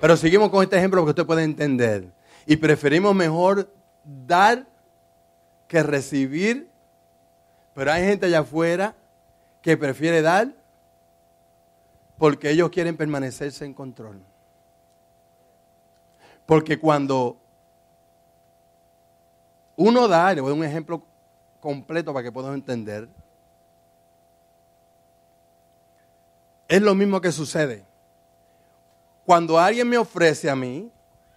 Pero seguimos con este ejemplo porque usted puede entender. Y preferimos mejor dar que recibir. Pero hay gente allá afuera que prefiere dar porque ellos quieren permanecerse en control. Porque cuando uno da, le voy a dar un ejemplo completo para que puedan entender. Es lo mismo que sucede. Cuando alguien me ofrece a mí,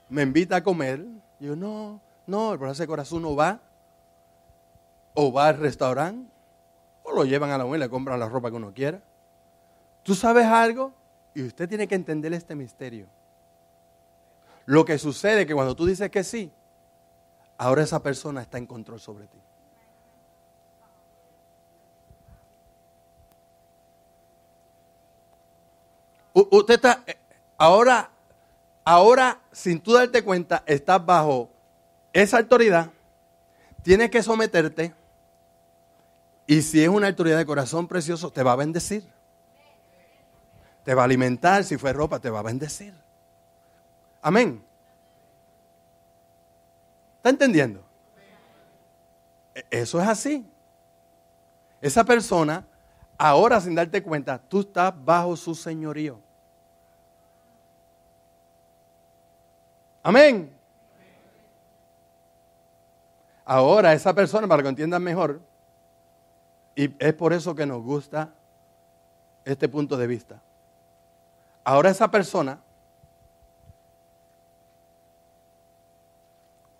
me invita a comer, yo no, no, el ese corazón no va, o va al restaurante, o lo llevan a la mujer y le compran la ropa que uno quiera. ¿Tú sabes algo? Y usted tiene que entender este misterio. Lo que sucede es que cuando tú dices que sí, ahora esa persona está en control sobre ti. usted está, eh, ahora, ahora, sin tú darte cuenta, estás bajo esa autoridad, tienes que someterte, y si es una autoridad de corazón precioso, te va a bendecir. Te va a alimentar, si fue ropa, te va a bendecir. Amén. ¿Está entendiendo? Eso es así. Esa persona, ahora sin darte cuenta, tú estás bajo su señorío. Amén. Ahora esa persona, para que entiendan mejor, Y es por eso que nos gusta este punto de vista. Ahora esa persona,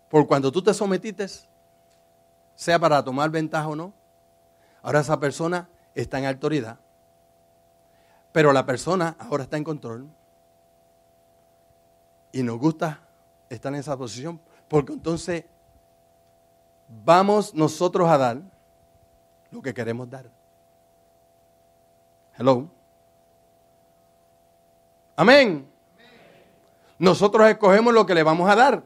por cuando tú te sometiste, sea para tomar ventaja o no, ahora esa persona está en autoridad, pero la persona ahora está en control. Y nos gusta estar en esa posición, porque entonces vamos nosotros a dar lo que queremos dar. Hello. Amén. Nosotros escogemos lo que le vamos a dar.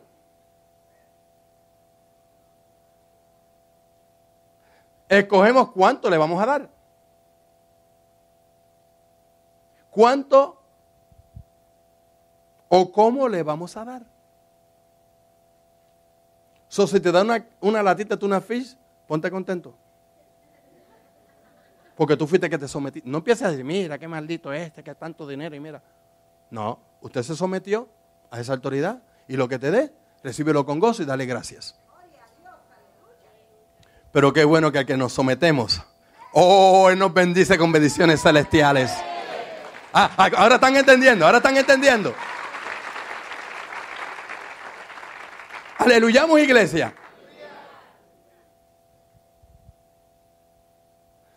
Escogemos cuánto le vamos a dar. ¿Cuánto o cómo le vamos a dar? So, si te dan una, una latita de una fish, ponte contento. Porque tú fuiste que te sometiste. No empieces a decir, mira, qué maldito este, que tanto dinero y mira. No, usted se sometió a esa autoridad y lo que te dé, recíbelo con gozo y dale gracias. Pero qué bueno que al que nos sometemos, oh, Él nos bendice con bendiciones celestiales. Ah, ah, ahora están entendiendo, ahora están entendiendo. Aleluyamos iglesia.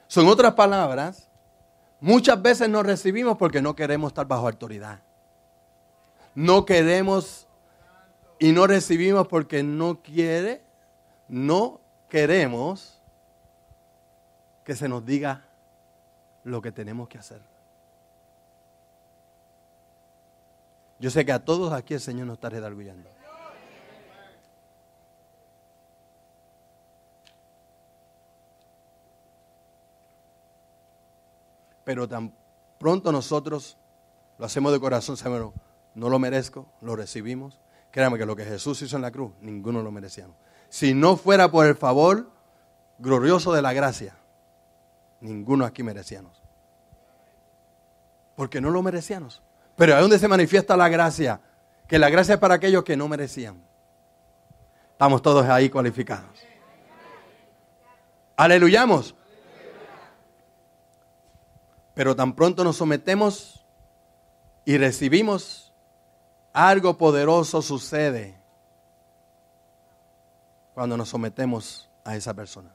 Son otras palabras, muchas veces no recibimos porque no queremos estar bajo autoridad. No queremos y no recibimos porque no quiere, no queremos que se nos diga lo que tenemos que hacer. Yo sé que a todos aquí el Señor nos está redarguyendo. Pero tan pronto nosotros lo hacemos de corazón, sabemos, no lo merezco, lo recibimos. Créame que lo que Jesús hizo en la cruz, ninguno lo merecíamos. Si no fuera por el favor glorioso de la gracia, ninguno aquí merecíamos. Porque no lo merecíamos. Pero ahí donde se manifiesta la gracia, que la gracia es para aquellos que no merecían. Estamos todos ahí cualificados. Aleluyamos. Pero tan pronto nos sometemos y recibimos, algo poderoso sucede cuando nos sometemos a esa persona.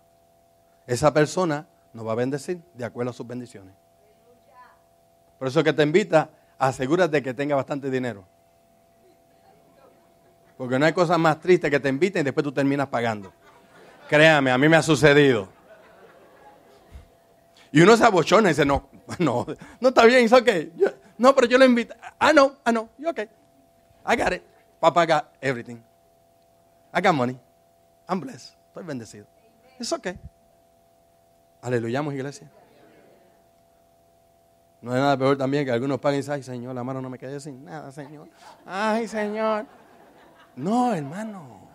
Esa persona nos va a bendecir de acuerdo a sus bendiciones. Por eso que te invita, asegúrate que tenga bastante dinero. Porque no hay cosa más triste que te inviten y después tú terminas pagando. Créame, a mí me ha sucedido. Y uno se abochona y dice, no, no, no está bien, es ok. no, pero yo le invito. Ah, no, ah, no, you okay. I got it. Papa got everything. I got money. I'm blessed. Estoy bendecido. It's okay. Aleluyamos, iglesia. No hay nada peor también que algunos paguen y dicen, ay, Señor, la mano no me quede sin nada, Señor. Ay, Señor. No, hermano.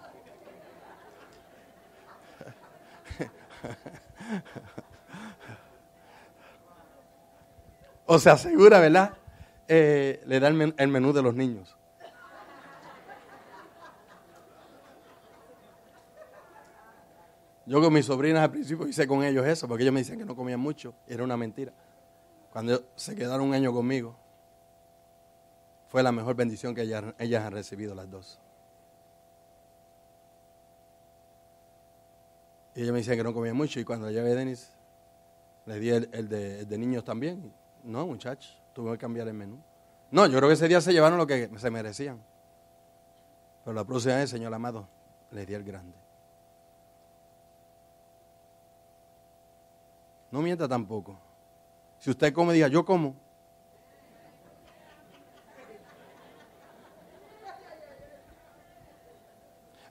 O se asegura, ¿verdad? Eh, le da el, menú de los niños. Yo con mis sobrinas al principio hice con ellos eso, porque ellos me decían que no comían mucho, era una mentira. Cuando se quedaron un año conmigo, fue la mejor bendición que ellas, han recibido las dos. Y ellos me decían que no comían mucho, y cuando llegué a Denis, le di el, de, el de niños también. No, muchachos, tuve que cambiar el menú. No, yo creo que ese día se llevaron lo que se merecían. Pero la próxima vez, Señor amado, le di el grande. No mienta tampoco. Si usted come, diga, yo como.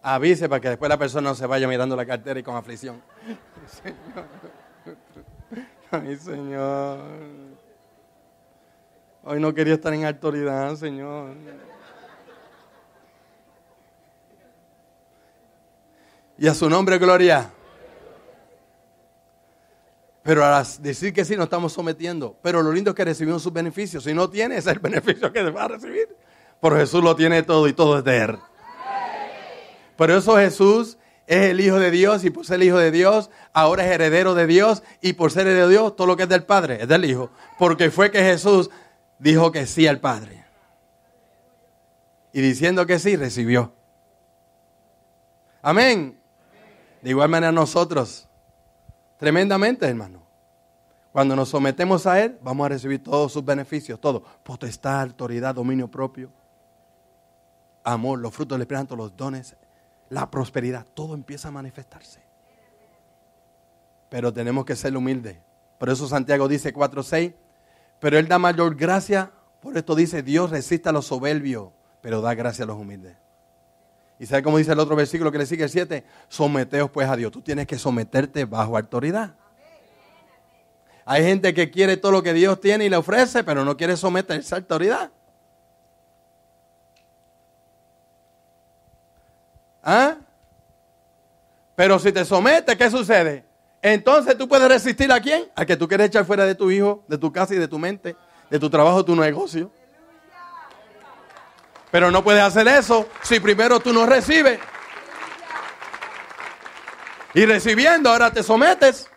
Avise para que después la persona no se vaya mirando la cartera y con aflicción. Ay, Señor. Hoy no quería estar en autoridad, Señor. Y a su nombre, gloria. Pero a decir que sí, nos estamos sometiendo. Pero lo lindo es que recibimos sus beneficios. Si no tiene, es el beneficio que va a recibir. Por Jesús lo tiene todo y todo es de Él. Por eso Jesús es el Hijo de Dios y por ser el Hijo de Dios, ahora es heredero de Dios y por ser heredero de Dios, todo lo que es del Padre es del Hijo. Porque fue que Jesús dijo que sí al Padre. Y diciendo que sí, recibió. Amén. De igual manera nosotros, tremendamente hermano, cuando nos sometemos a Él, vamos a recibir todos sus beneficios, todo. Potestad, autoridad, dominio propio, amor, los frutos del Espíritu Santo, los dones, la prosperidad, todo empieza a manifestarse. Pero tenemos que ser humildes. Por eso Santiago dice 4.6, pero Él da mayor gracia, por esto dice, Dios resiste a los soberbios, pero da gracia a los humildes. ¿Y sabe cómo dice el otro versículo que le sigue el 7? Someteos pues a Dios. Tú tienes que someterte bajo autoridad. Hay gente que quiere todo lo que Dios tiene y le ofrece, pero no quiere someterse a autoridad. ¿Ah? Pero si te sometes, ¿qué sucede? Entonces tú puedes resistir a quién? A que tú quieres echar fuera de tu hijo, de tu casa y de tu mente, de tu trabajo, tu negocio. Pero no puedes hacer eso si primero tú no recibes. Y recibiendo, ahora te sometes.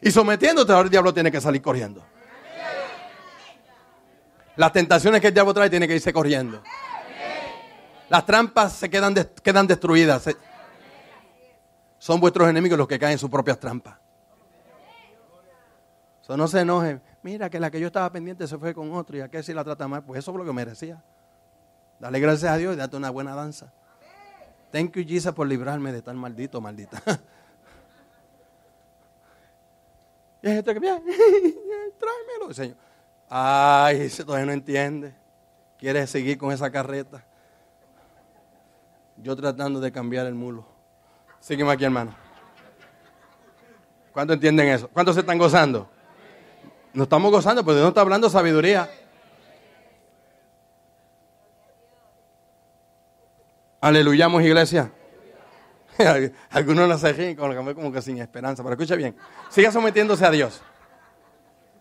Y sometiéndote, ahora el diablo tiene que salir corriendo. Las tentaciones que el diablo trae tiene que irse corriendo. Las trampas se quedan, quedan destruidas. Son vuestros enemigos los que caen en sus propias trampas. Eso no se enojen. Mira que la que yo estaba pendiente se fue con otro y a qué si la trata mal. Pues eso es lo que merecía. Dale gracias a Dios y date una buena danza. Thank you, Jesus, por librarme de tan maldito, maldita. y que viene, tráemelo, Señor. Ay, todavía no entiende. Quiere seguir con esa carreta. Yo tratando de cambiar el mulo. Sígueme aquí, hermano. ¿Cuántos entienden eso? ¿Cuántos se están gozando? No estamos gozando, porque no está hablando sabiduría. Aleluyamos, iglesia. Algunos lo hacen como que sin esperanza, pero escucha bien. Siga sometiéndose a Dios.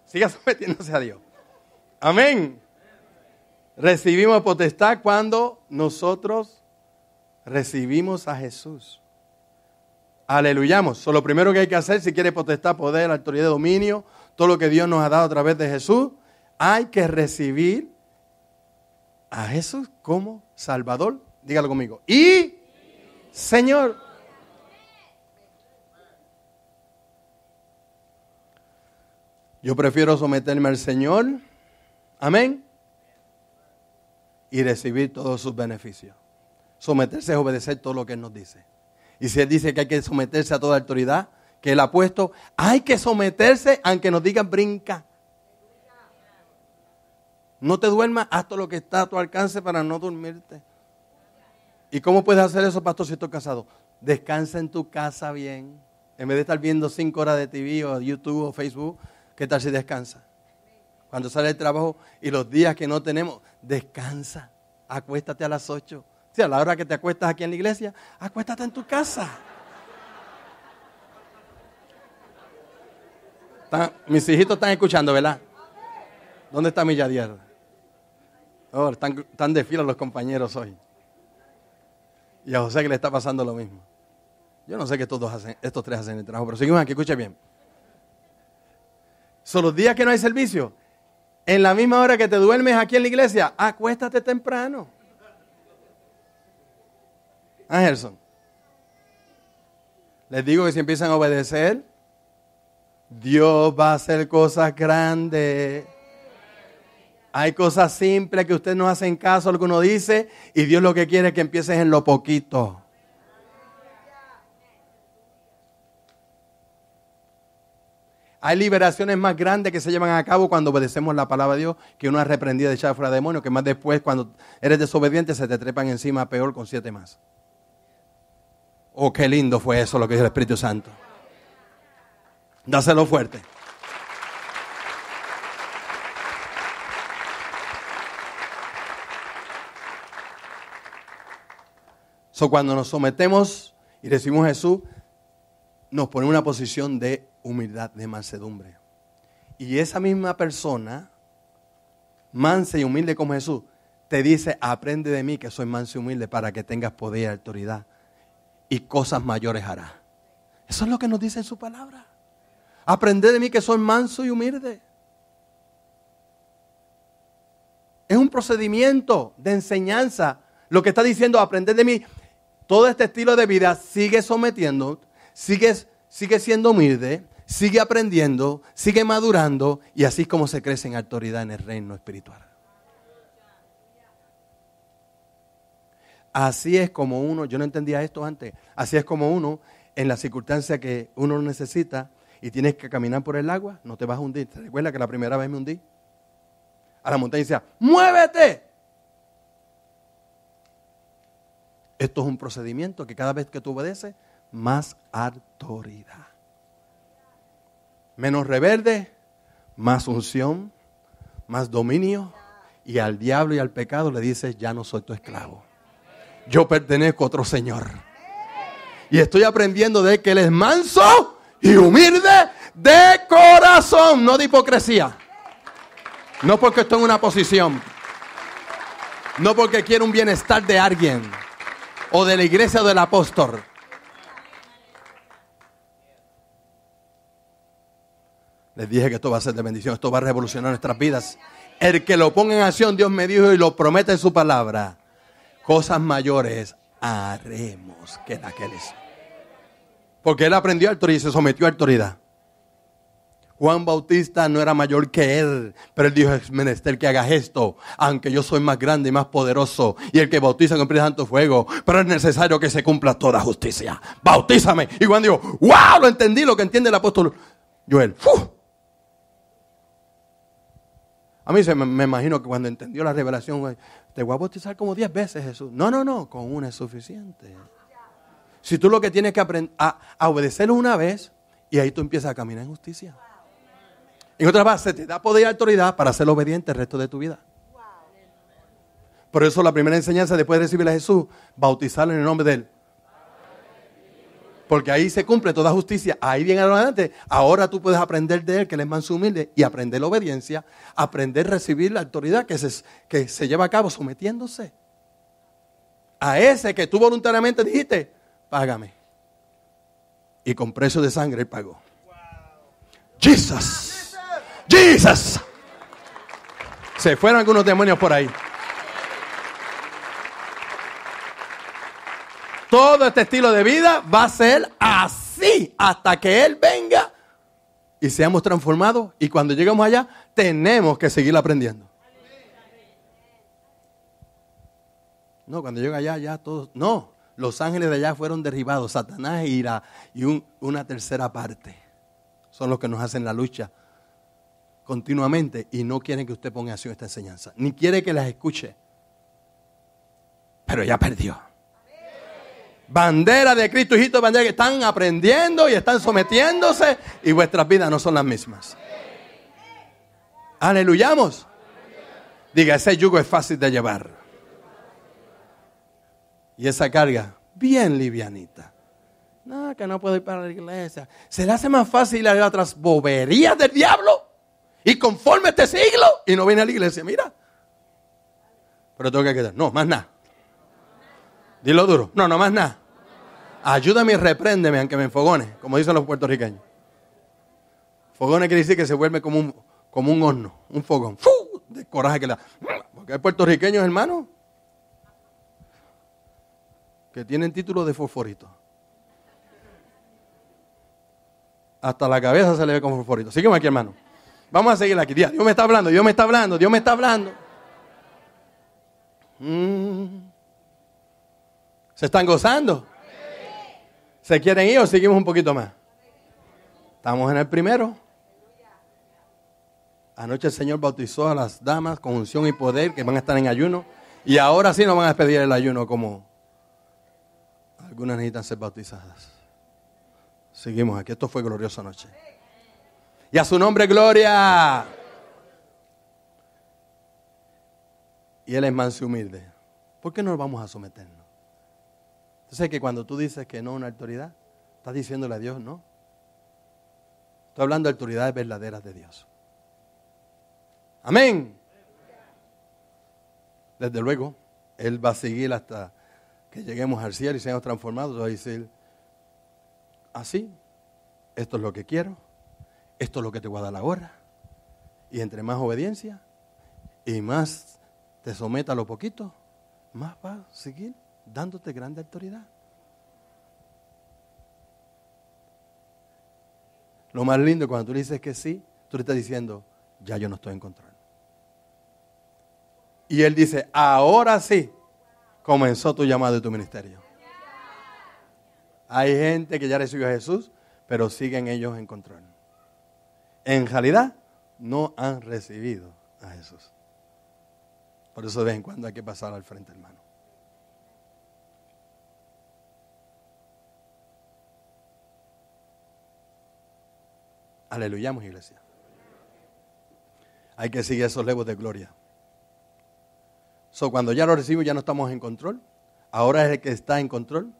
Siga sometiéndose a Dios. Amén. Recibimos potestad cuando nosotros recibimos a Jesús. Aleluyamos. So, lo primero que hay que hacer, si quiere potestad, poder, autoridad, dominio, todo lo que Dios nos ha dado a través de Jesús, hay que recibir a Jesús como Salvador Dígalo conmigo. Y Señor. Yo prefiero someterme al Señor. Amén. Y recibir todos sus beneficios. Someterse es obedecer todo lo que Él nos dice. Y si Él dice que hay que someterse a toda autoridad que Él ha puesto, hay que someterse aunque nos digan brinca. No te duermas, haz todo lo que está a tu alcance para no dormirte. ¿Y cómo puedes hacer eso, pastor, si estoy casado? Descansa en tu casa bien. En vez de estar viendo cinco horas de TV o YouTube o Facebook, ¿qué tal si descansa? Cuando sale el trabajo y los días que no tenemos, descansa. Acuéstate a las ocho. Si a la hora que te acuestas aquí en la iglesia, acuéstate en tu casa. mis hijitos están escuchando, ¿verdad? ¿Dónde está mi Yadier? Oh, están, están de fila los compañeros hoy. Y a José que le está pasando lo mismo. Yo no sé qué estos, dos hacen, estos tres hacen el trabajo, pero seguimos aquí, escucha bien. Son los días que no hay servicio. En la misma hora que te duermes aquí en la iglesia, acuéstate temprano. Angelson. Les digo que si empiezan a obedecer, Dios va a hacer cosas grandes. Hay cosas simples que ustedes no hacen caso a dice y Dios lo que quiere es que empieces en lo poquito. Hay liberaciones más grandes que se llevan a cabo cuando obedecemos la palabra de Dios que una reprendida de echar fuera demonios, que más después cuando eres desobediente se te trepan encima peor con siete más. Oh, qué lindo fue eso lo que dijo el Espíritu Santo. Dáselo fuerte. cuando nos sometemos y recibimos a Jesús, nos pone en una posición de humildad, de mansedumbre. Y esa misma persona, mansa y humilde como Jesús, te dice, aprende de mí que soy manso y humilde para que tengas poder y autoridad. Y cosas mayores hará. Eso es lo que nos dice en su palabra. Aprended de mí que soy manso y humilde. Es un procedimiento de enseñanza. Lo que está diciendo, aprended de mí. Todo este estilo de vida sigue sometiendo, sigue, sigue siendo humilde, sigue aprendiendo, sigue madurando y así es como se crece en autoridad en el reino espiritual. Así es como uno, yo no entendía esto antes, así es como uno, en la circunstancia que uno necesita y tienes que caminar por el agua, no te vas a hundir. ¿Te recuerdas que la primera vez me hundí? A la montaña y decía, muévete. Esto es un procedimiento que cada vez que tú obedeces, más autoridad. Menos rebelde, más unción, más dominio. Y al diablo y al pecado le dices, ya no soy tu esclavo yo pertenezco a otro Señor. Y estoy aprendiendo de que Él es manso y humilde de corazón, no de hipocresía. No porque estoy en una posición. No porque quiero un bienestar de alguien. O de la iglesia o del apóstol. Les dije que esto va a ser de bendición. Esto va a revolucionar nuestras vidas. El que lo ponga en acción, Dios me dijo y lo promete en su palabra cosas mayores haremos que la que él es. Porque él aprendió autoridad y se sometió a autoridad. Juan Bautista no era mayor que él, pero él dijo, es menester que hagas esto, aunque yo soy más grande y más poderoso, y el que bautiza con Espíritu Santo fuego, pero es necesario que se cumpla toda justicia. Bautízame. Y Juan dijo, wow, lo entendí, lo que entiende el apóstol Joel. A mí se me, imagino que cuando entendió la revelación, te voy a bautizar como diez veces Jesús. No, no, no, con una es suficiente. Si tú lo que tienes que aprender a, a obedecerlo una vez y ahí tú empiezas a caminar en justicia. En otras palabras, se te da poder y autoridad para ser obediente el resto de tu vida. Por eso la primera enseñanza después de recibir a Jesús, bautizarlo en el nombre de Él. Porque ahí se cumple toda justicia. Ahí viene adelante. Ahora tú puedes aprender de Él, que Él es manso humilde, y aprender la obediencia, aprender a recibir la autoridad que se, que se lleva a cabo sometiéndose. A ese que tú voluntariamente dijiste, págame. Y con precio de sangre Él pagó. Jesus. Jesus. Se fueron algunos demonios por ahí. Todo este estilo de vida va a ser así hasta que Él venga y seamos transformados. Y cuando lleguemos allá, tenemos que seguir aprendiendo. No, cuando llegue allá, ya todos. No, los ángeles de allá fueron derribados. Satanás y una tercera parte son los que nos hacen la lucha continuamente y no quieren que usted ponga acción esta enseñanza. Ni quiere que las escuche. Pero ya perdió bandera de Cristo, hijito bandera que están aprendiendo y están sometiéndose y vuestras vidas no son las mismas. Aleluyamos. Diga, ese yugo es fácil de llevar. Y esa carga, bien livianita. No, que no puedo ir para la iglesia. ¿Se le hace más fácil ir a otras boberías del diablo? Y conforme este siglo, y no viene a la iglesia, mira. Pero tengo que quedar. No, más nada. Dilo duro. No, no más nada. Ayúdame y repréndeme aunque me enfogone, como dicen los puertorriqueños. Fogone quiere decir que se vuelve como un, como un horno, un fogón. ¡Fu! De coraje que le da. Porque hay puertorriqueños, hermanos, que tienen título de fosforito. Hasta la cabeza se le ve como fosforito. Sígueme aquí, hermano. Vamos a seguir aquí. Dios me está hablando, Dios me está hablando, Dios me está hablando. Mm. ¿Se están gozando? ¿Se quieren ir o seguimos un poquito más? Estamos en el primero. Anoche el Señor bautizó a las damas con unción y poder que van a estar en ayuno. Y ahora sí no van a pedir el ayuno como algunas necesitan ser bautizadas. Seguimos aquí. Esto fue gloriosa noche. Y a su nombre, gloria. Y Él es manso y humilde. ¿Por qué no vamos a someternos? Entonces que cuando tú dices que no a una autoridad, estás diciéndole a Dios no. Estoy hablando de autoridades verdaderas de Dios. Amén. Desde luego, Él va a seguir hasta que lleguemos al cielo y seamos transformados, va a decir, así, esto es lo que quiero, esto es lo que te voy a dar ahora. Y entre más obediencia y más te someta a lo poquito, más va a seguir dándote grande autoridad. Lo más lindo cuando tú le dices que sí, tú le estás diciendo, ya yo no estoy en control. Y él dice, ahora sí comenzó tu llamado y tu ministerio. Hay gente que ya recibió a Jesús, pero siguen ellos en control. En realidad, no han recibido a Jesús. Por eso de vez en cuando hay que pasar al frente, hermano. Aleluyamos, iglesia. Hay que seguir esos levos de gloria. So, cuando ya lo recibo, ya no estamos en control. Ahora es el que está en control.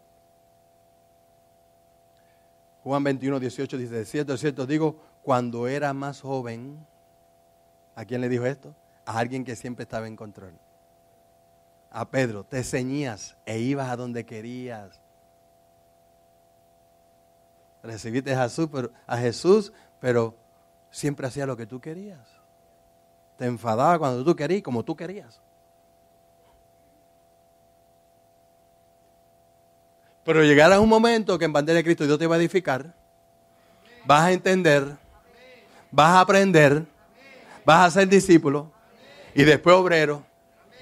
Juan 21, 18 dice, de cierto, de cierto, digo, cuando era más joven, ¿a quién le dijo esto? A alguien que siempre estaba en control. A Pedro, te ceñías e ibas a donde querías. Recibiste a Jesús, pero, a Jesús, pero siempre hacía lo que tú querías. Te enfadaba cuando tú querías, como tú querías. Pero llegará un momento que en bandera de Cristo Dios te va a edificar, vas a entender, vas a aprender, vas a ser discípulo, y después obrero,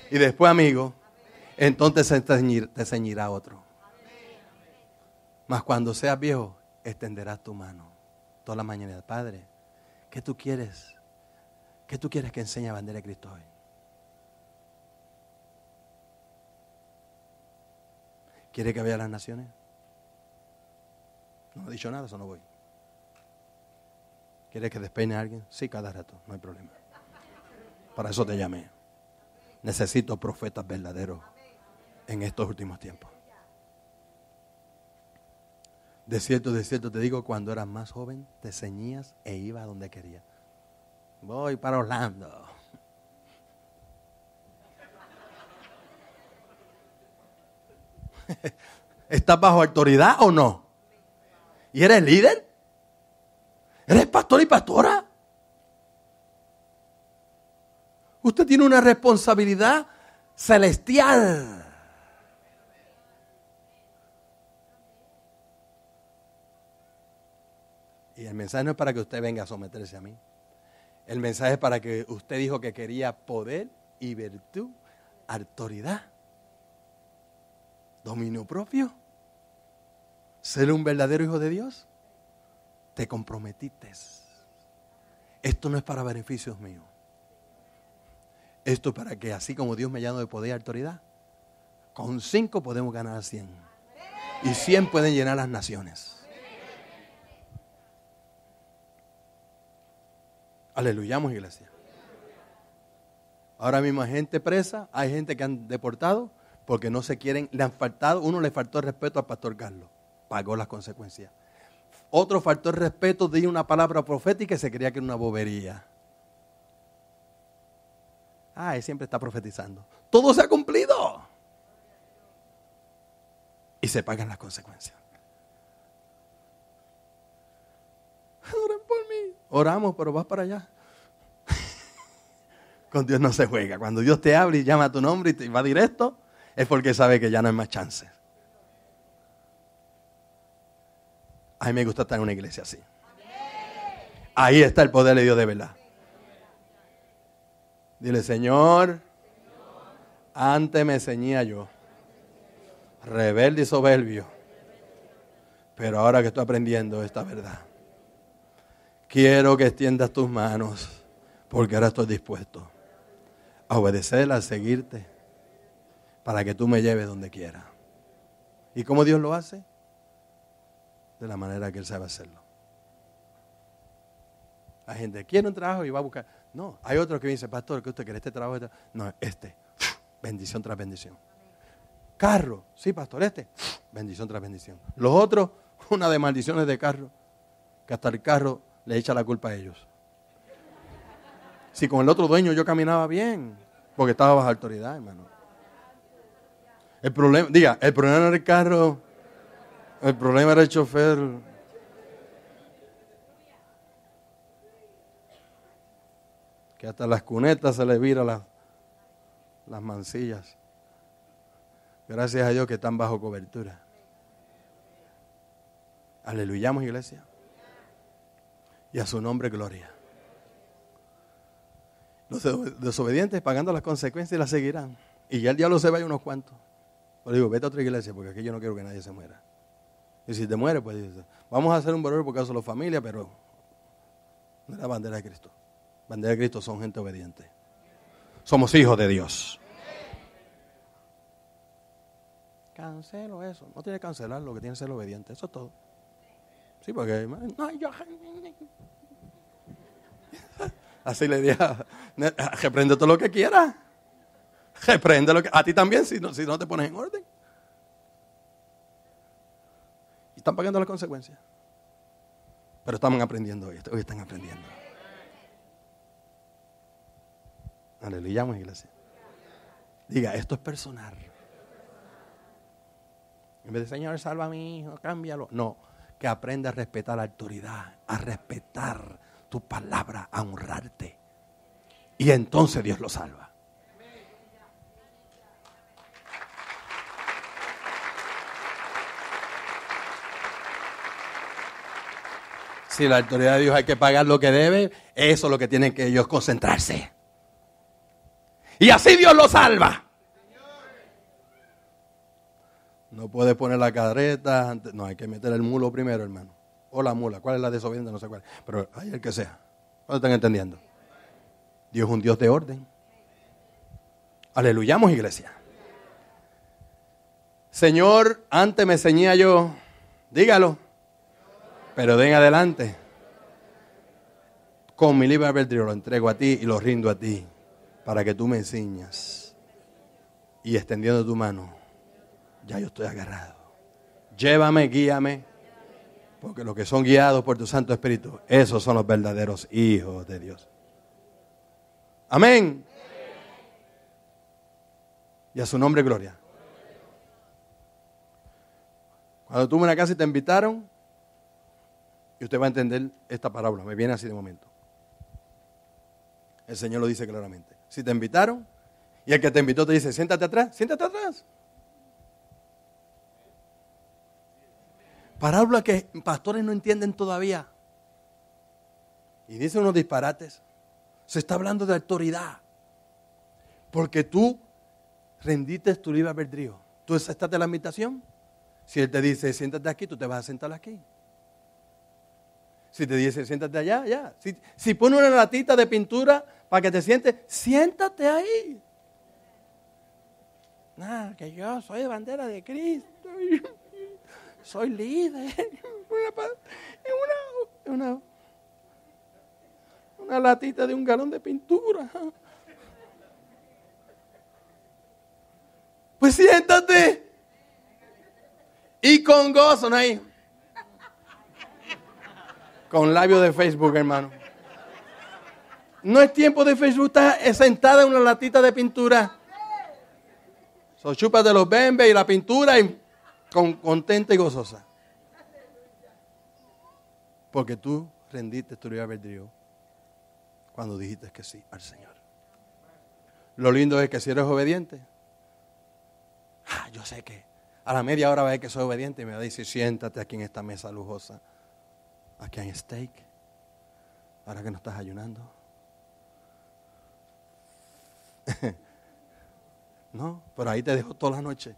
y después amigo, entonces te ceñirá otro. Mas cuando seas viejo, extenderás tu mano toda la mañana. Padre, ¿qué tú quieres? ¿Qué tú quieres que enseñe a bandera de Cristo hoy? ¿Quiere que vaya a las naciones? No ha dicho nada, eso no voy. ¿Quiere que despeine a alguien? Sí, cada rato, no hay problema. Para eso te llamé. Necesito profetas verdaderos en estos últimos tiempos. De cierto, de cierto te digo, cuando eras más joven, te ceñías e ibas a donde querías. Voy para Orlando. ¿Estás bajo autoridad o no? ¿Y eres líder? ¿Eres pastor y pastora? Usted tiene una responsabilidad celestial. El mensaje no es para que usted venga a someterse a mí. El mensaje es para que usted dijo que quería poder y virtud, autoridad dominio propio, ser un verdadero hijo de Dios, te comprometiste. Esto no es para beneficios míos. Esto es para que así como Dios me llama de poder y autoridad, con cinco podemos ganar a cien. Y cien pueden llenar las naciones. Aleluyamos, iglesia. Ahora mismo hay gente presa, hay gente que han deportado, porque no se quieren, le han faltado, uno le faltó el respeto al pastor Carlos, pagó las consecuencias. Otro faltó el respeto, de una palabra profética y se creía que era una bobería. Ah, él siempre está profetizando. Todo se ha cumplido. Y se pagan las consecuencias. Oramos, pero vas para allá. Con Dios no se juega. Cuando Dios te habla y llama a tu nombre y te va directo, es porque sabe que ya no hay más chances. A mí me gusta estar en una iglesia así. Ahí está el poder de Dios de verdad. Dile, Señor, antes me ceñía yo, rebelde y soberbio, pero ahora que estoy aprendiendo esta verdad, quiero que extiendas tus manos, porque ahora estoy dispuesto a obedecerla, a seguirte para que tú me lleves donde quiera. ¿Y cómo Dios lo hace? De la manera que Él sabe hacerlo. Hay gente, quiere un trabajo y va a buscar. No, hay otro que dice, pastor, que usted quiere este trabajo. Este-". No, este. Bendición tras bendición. Carro, sí, pastor, este. Bendición tras bendición. Los otros, una de maldiciones de carro, que hasta el carro le echa la culpa a ellos. Si con el otro dueño yo caminaba bien, porque estaba bajo autoridad, hermano. El problema, diga, el problema era el carro, el problema era el chofer. Que hasta las cunetas se le vira las, las mancillas. Gracias a Dios que están bajo cobertura. Aleluyamos, iglesia. Y a su nombre, gloria. Los desobedientes pagando las consecuencias las seguirán. Y ya el diablo se va a unos cuantos. Pero digo, vete a otra iglesia porque aquí yo no quiero que nadie se muera. Y si te muere, pues vamos a hacer un valor por causa de la familia, pero no es la bandera de Cristo. Bandera de Cristo son gente obediente. Somos hijos de Dios. Cancelo eso. No tiene que cancelar lo que tiene que ser obediente. Eso es todo. Sí, porque no, yo, así le dije, reprende todo lo que quiera. Reprende lo que a ti también si no, si no te pones en orden. Y están pagando las consecuencias. Pero estamos aprendiendo hoy. Hoy están aprendiendo. Aleluya, iglesia. Diga, esto es personal. En vez de Señor, salva a mi hijo, cámbialo. No, que aprenda a respetar la autoridad, a respetar tu palabra, a honrarte. Y entonces Dios lo salva. Si la autoridad de Dios hay que pagar lo que debe, eso es lo que tienen que ellos concentrarse. Y así Dios lo salva. No puedes poner la carreta, no, hay que meter el mulo primero, hermano. O la mula, ¿cuál es la desobediente? No sé cuál. Pero hay el que sea. ¿No están entendiendo? Dios es un Dios de orden. Aleluyamos, iglesia. Señor, antes me enseñé yo, dígalo, pero den adelante. Con mi libre albedrío lo entrego a ti y lo rindo a ti para que tú me enseñas. Y extendiendo tu mano, ya yo estoy agarrado. Llévame, guíame, porque los que son guiados por tu Santo Espíritu, esos son los verdaderos hijos de Dios. Amén. Y a su nombre, gloria. Cuando en una casa y te invitaron, y usted va a entender esta parábola, me viene así de momento. El Señor lo dice claramente. Si te invitaron y el que te invitó te dice, siéntate atrás, siéntate atrás. Parábola que pastores no entienden todavía. Y dice unos disparates. Se está hablando de autoridad. Porque tú rendiste tu libre albedrío. Tú aceptaste la invitación. Si Él te dice, siéntate aquí, tú te vas a sentar aquí. Si te dice, siéntate allá, ya. Si, si pone una latita de pintura para que te sientes, siéntate ahí. Nada, que yo soy bandera de Cristo. Soy líder. Una, una, una latita de un galón de pintura. Pues siéntate. Y con gozo, ¿no hay? Con labio de Facebook, hermano. No es tiempo de Facebook, está sentada en una latita de pintura. So, chupas de los bembes y la pintura y con, contenta y gozosa. Porque tú rendiste tu libre albedrío cuando dijiste que sí al Señor. Lo lindo es que si eres obediente, ah, yo sé que a la media hora va a ver que soy obediente y me va a decir, siéntate aquí en esta mesa lujosa. Aquí hay steak. Ahora que no estás ayunando. no, pero ahí te dejo toda la noche.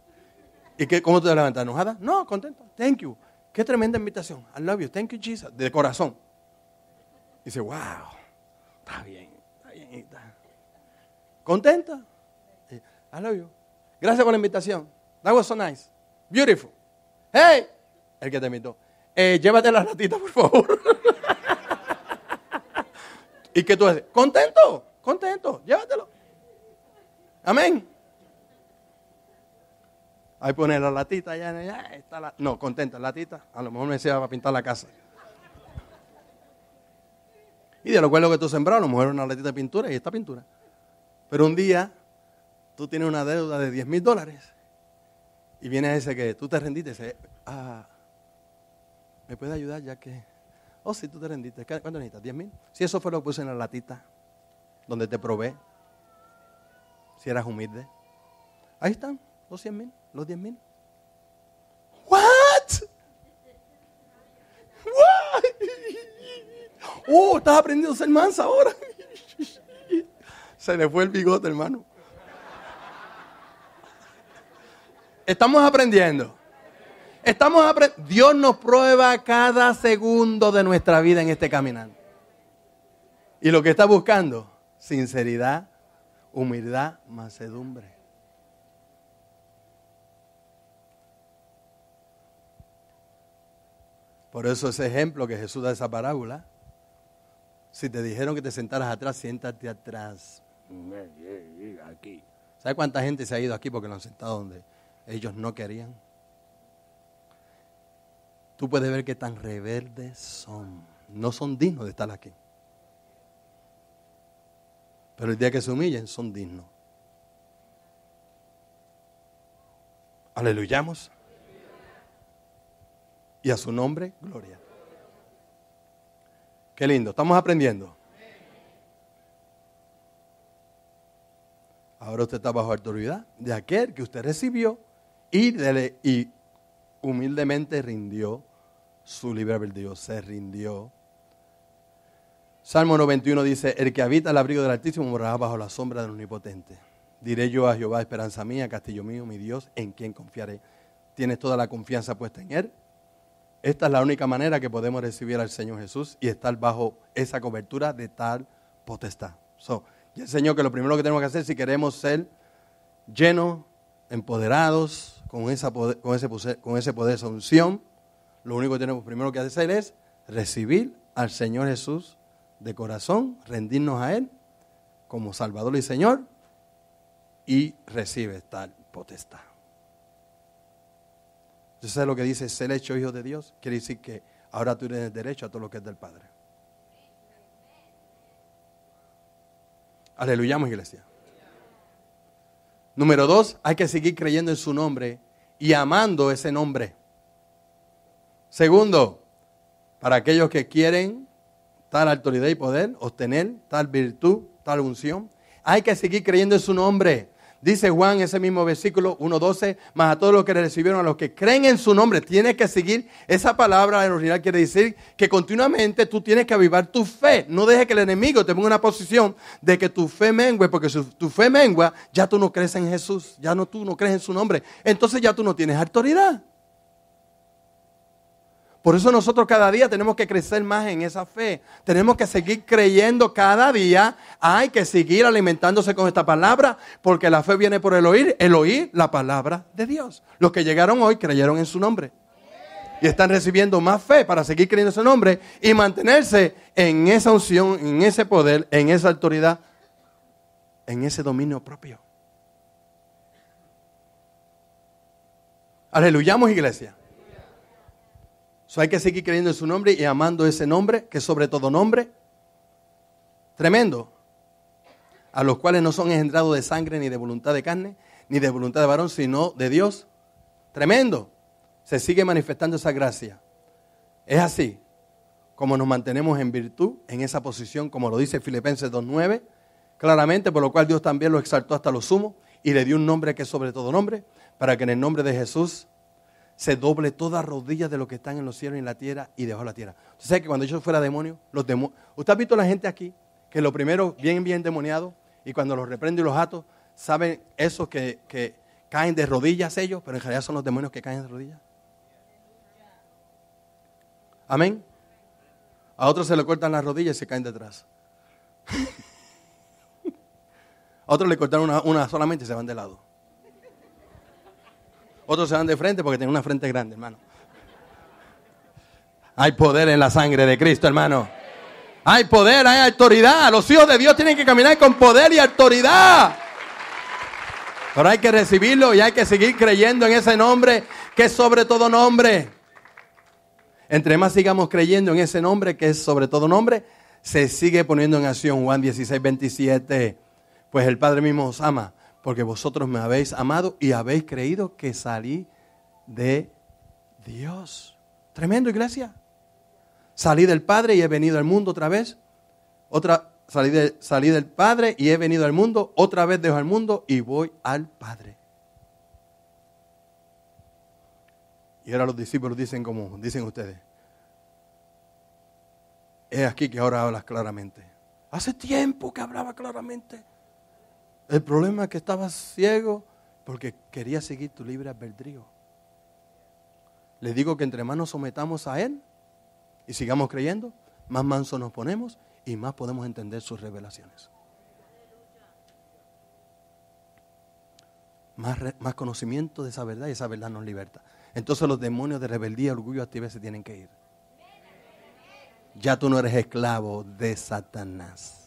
¿Y qué, cómo te levantas? ¿Enojada? No, contenta. Thank you. Qué tremenda invitación. I love you. Thank you, Jesus. De corazón. dice, wow. Está bien. Está bien. ¿Contenta? I love you. Gracias por la invitación. That was so nice. Beautiful. Hey. El que te invitó. Eh, llévate la ratita, por favor. ¿Y qué tú haces? Contento. Contento. Llévatelo. Amén. Ahí pone la latita, ya, está la, no, contenta, latita. A lo mejor me decía para pintar la casa. Y de lo cual lo que tú sembrado, a lo mejor una latita de pintura y esta pintura. Pero un día tú tienes una deuda de 10 mil dólares Y viene ese que tú te rendiste dice, ah, ¿me puede ayudar ya que... Oh, sí, tú te rendiste. ¿Qué- ¿Cuánto necesitas? ¿10 mil? Si eso fue lo que puse en la latita, donde te probé, si eras humilde. Ahí están, los 100 mil, los 10 mil. ¿What? ¿What? Oh, estás aprendiendo a ser mansa ahora. Se le fue el bigote, hermano. Estamos aprendiendo. Estamos apre- Dios nos prueba cada segundo de nuestra vida en este caminar. Y lo que está buscando, sinceridad, humildad, mansedumbre. Por eso ese ejemplo que Jesús da esa parábola, si te dijeron que te sentaras atrás, siéntate atrás. Aquí. ¿Sabe cuánta gente se ha ido aquí porque lo han sentado donde ellos no querían? Tú puedes ver que tan rebeldes son. No son dignos de estar aquí. Pero el día que se humillen, son dignos. Aleluyamos. Y a su nombre, gloria. Qué lindo, estamos aprendiendo. Ahora usted está bajo autoridad de aquel que usted recibió y, humildemente rindió su libre albedrío, se rindió. Salmo 91 dice, el que habita el abrigo del Altísimo morará bajo la sombra del Omnipotente. Diré yo a Jehová, esperanza mía, castillo mío, mi Dios, en quien confiaré. Tienes toda la confianza puesta en Él. Esta es la única manera que podemos recibir al Señor Jesús y estar bajo esa cobertura de tal potestad. So, Señor que lo primero que tenemos que hacer si queremos ser llenos, empoderados con, poder- con ese poder, esa unción, lo único que tenemos primero que hacer es recibir al Señor Jesús de corazón, rendirnos a Él como Salvador y Señor y recibe tal potestad. ¿Usted sabe lo que dice ser hecho hijo de Dios? Quiere decir que ahora tú tienes derecho a todo lo que es del Padre. Aleluyamos, iglesia. Número dos, hay que seguir creyendo en su nombre y amando ese nombre. Segundo, para aquellos que quieren tal autoridad y poder, obtener tal virtud, tal unción, hay que seguir creyendo en su nombre. Dice Juan ese mismo versículo 1.12, más a todos los que le recibieron, a los que creen en su nombre, tienes que seguir esa palabra, en original quiere decir que continuamente tú tienes que avivar tu fe. No dejes que el enemigo te ponga en una posición de que tu fe mengue, porque si tu fe mengua, ya tú no crees en Jesús, ya no tú no crees en su nombre. Entonces ya tú no tienes autoridad. Por eso nosotros cada día tenemos que crecer más en esa fe. Tenemos que seguir creyendo cada día. Hay que seguir alimentándose con esta palabra, porque la fe viene por el oír, el oír la palabra de Dios. Los que llegaron hoy creyeron en su nombre. Y están recibiendo más fe para seguir creyendo en su nombre y mantenerse en esa unción, en ese poder, en esa autoridad, en ese dominio propio. Aleluyamos, iglesia. So, hay que seguir creyendo en su nombre y amando ese nombre, que sobre todo nombre. Tremendo. A los cuales no son engendrados de sangre, ni de voluntad de carne, ni de voluntad de varón, sino de Dios. Tremendo. Se sigue manifestando esa gracia. Es así como nos mantenemos en virtud, en esa posición, como lo dice Filipenses 2.9, claramente, por lo cual Dios también lo exaltó hasta lo sumo y le dio un nombre que es sobre todo nombre, para que en el nombre de Jesús se doble toda rodilla de lo que están en los cielos y en la tierra y debajo de la tierra. Usted sabe que cuando yo fuera demonio, los demo- ¿usted ha visto la gente aquí que lo primero bien, bien demoniado y cuando los reprende y los ato, saben esos que, que caen de rodillas ellos, pero en realidad son los demonios que caen de rodillas? Amén. A otros se le cortan las rodillas y se caen detrás. A otros le cortaron una, una solamente y se van de lado. Otros se van de frente porque tienen una frente grande, hermano. Hay poder en la sangre de Cristo, hermano. Hay poder, hay autoridad. Los hijos de Dios tienen que caminar con poder y autoridad. Pero hay que recibirlo y hay que seguir creyendo en ese nombre que es sobre todo nombre. Entre más sigamos creyendo en ese nombre que es sobre todo nombre, se sigue poniendo en acción Juan 16, 27. Pues el Padre mismo os ama Porque vosotros me habéis amado y habéis creído que salí de Dios. Tremendo, iglesia. Salí del Padre y he venido al mundo otra vez. Otra, salí, de- salí del Padre y he venido al mundo. Otra vez dejo al mundo y voy al Padre. Y ahora los discípulos dicen como dicen ustedes. Es aquí que ahora hablas claramente. Hace tiempo que hablaba claramente. El problema es que estabas ciego porque quería seguir tu libre albedrío. Le digo que entre más nos sometamos a Él y sigamos creyendo, más mansos nos ponemos y más podemos entender sus revelaciones. Más, más conocimiento de esa verdad y esa verdad nos liberta. Entonces los demonios de rebeldía, orgullo, actividad se tienen que ir. Ya tú no eres esclavo de Satanás.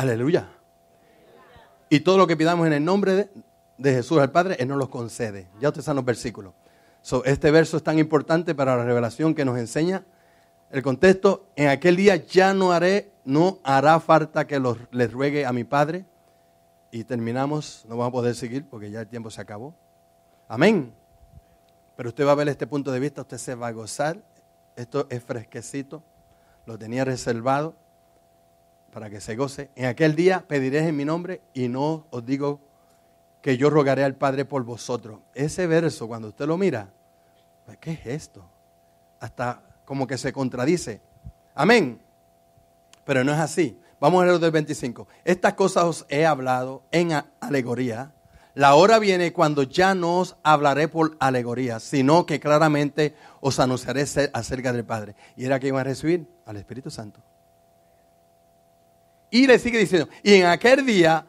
Aleluya. Y todo lo que pidamos en el nombre de, Jesús al Padre, Él nos los concede. Ya ustedes saben los versículos. So, este verso es tan importante para la revelación que nos enseña el contexto. En aquel día ya no haré, no hará falta que les ruegue a mi Padre. Y terminamos, no vamos a poder seguir porque ya el tiempo se acabó. Amén. Pero usted va a ver este punto de vista, usted se va a gozar. Esto es fresquecito, lo tenía reservado para que se goce. En aquel día pediréis en mi nombre y no os digo que yo rogaré al Padre por vosotros. Ese verso, cuando usted lo mira, pues, ¿qué es esto? Hasta como que se contradice. Amén. Pero no es así. Vamos a leer del 25. Estas cosas os he hablado en alegoría. La hora viene cuando ya no os hablaré por alegoría, sino que claramente os anunciaré acerca del Padre. Y era que iban a recibir al Espíritu Santo. Y le sigue diciendo, y en aquel día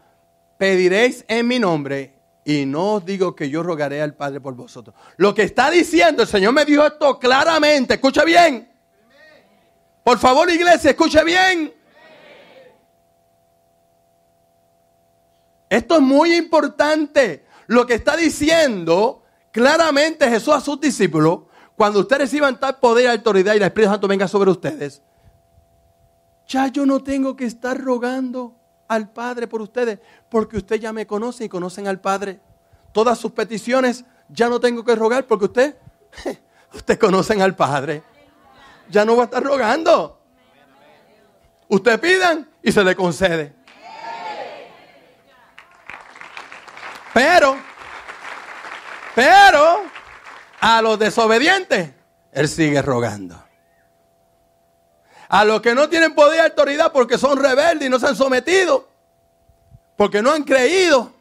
pediréis en mi nombre, y no os digo que yo rogaré al Padre por vosotros. Lo que está diciendo, el Señor me dijo esto claramente, escucha bien. Por favor, iglesia, escuche bien. Esto es muy importante. Lo que está diciendo claramente Jesús a sus discípulos, cuando ustedes reciban tal poder autoridad y el Espíritu Santo venga sobre ustedes, ya yo no tengo que estar rogando al Padre por ustedes, porque usted ya me conoce y conocen al Padre. Todas sus peticiones ya no tengo que rogar porque usted, usted conocen al Padre. Ya no va a estar rogando. Usted pidan y se le concede. Pero, pero, a los desobedientes, Él sigue rogando. A los que no tienen poder y autoridad porque son rebeldes y no se han sometido, porque no han creído,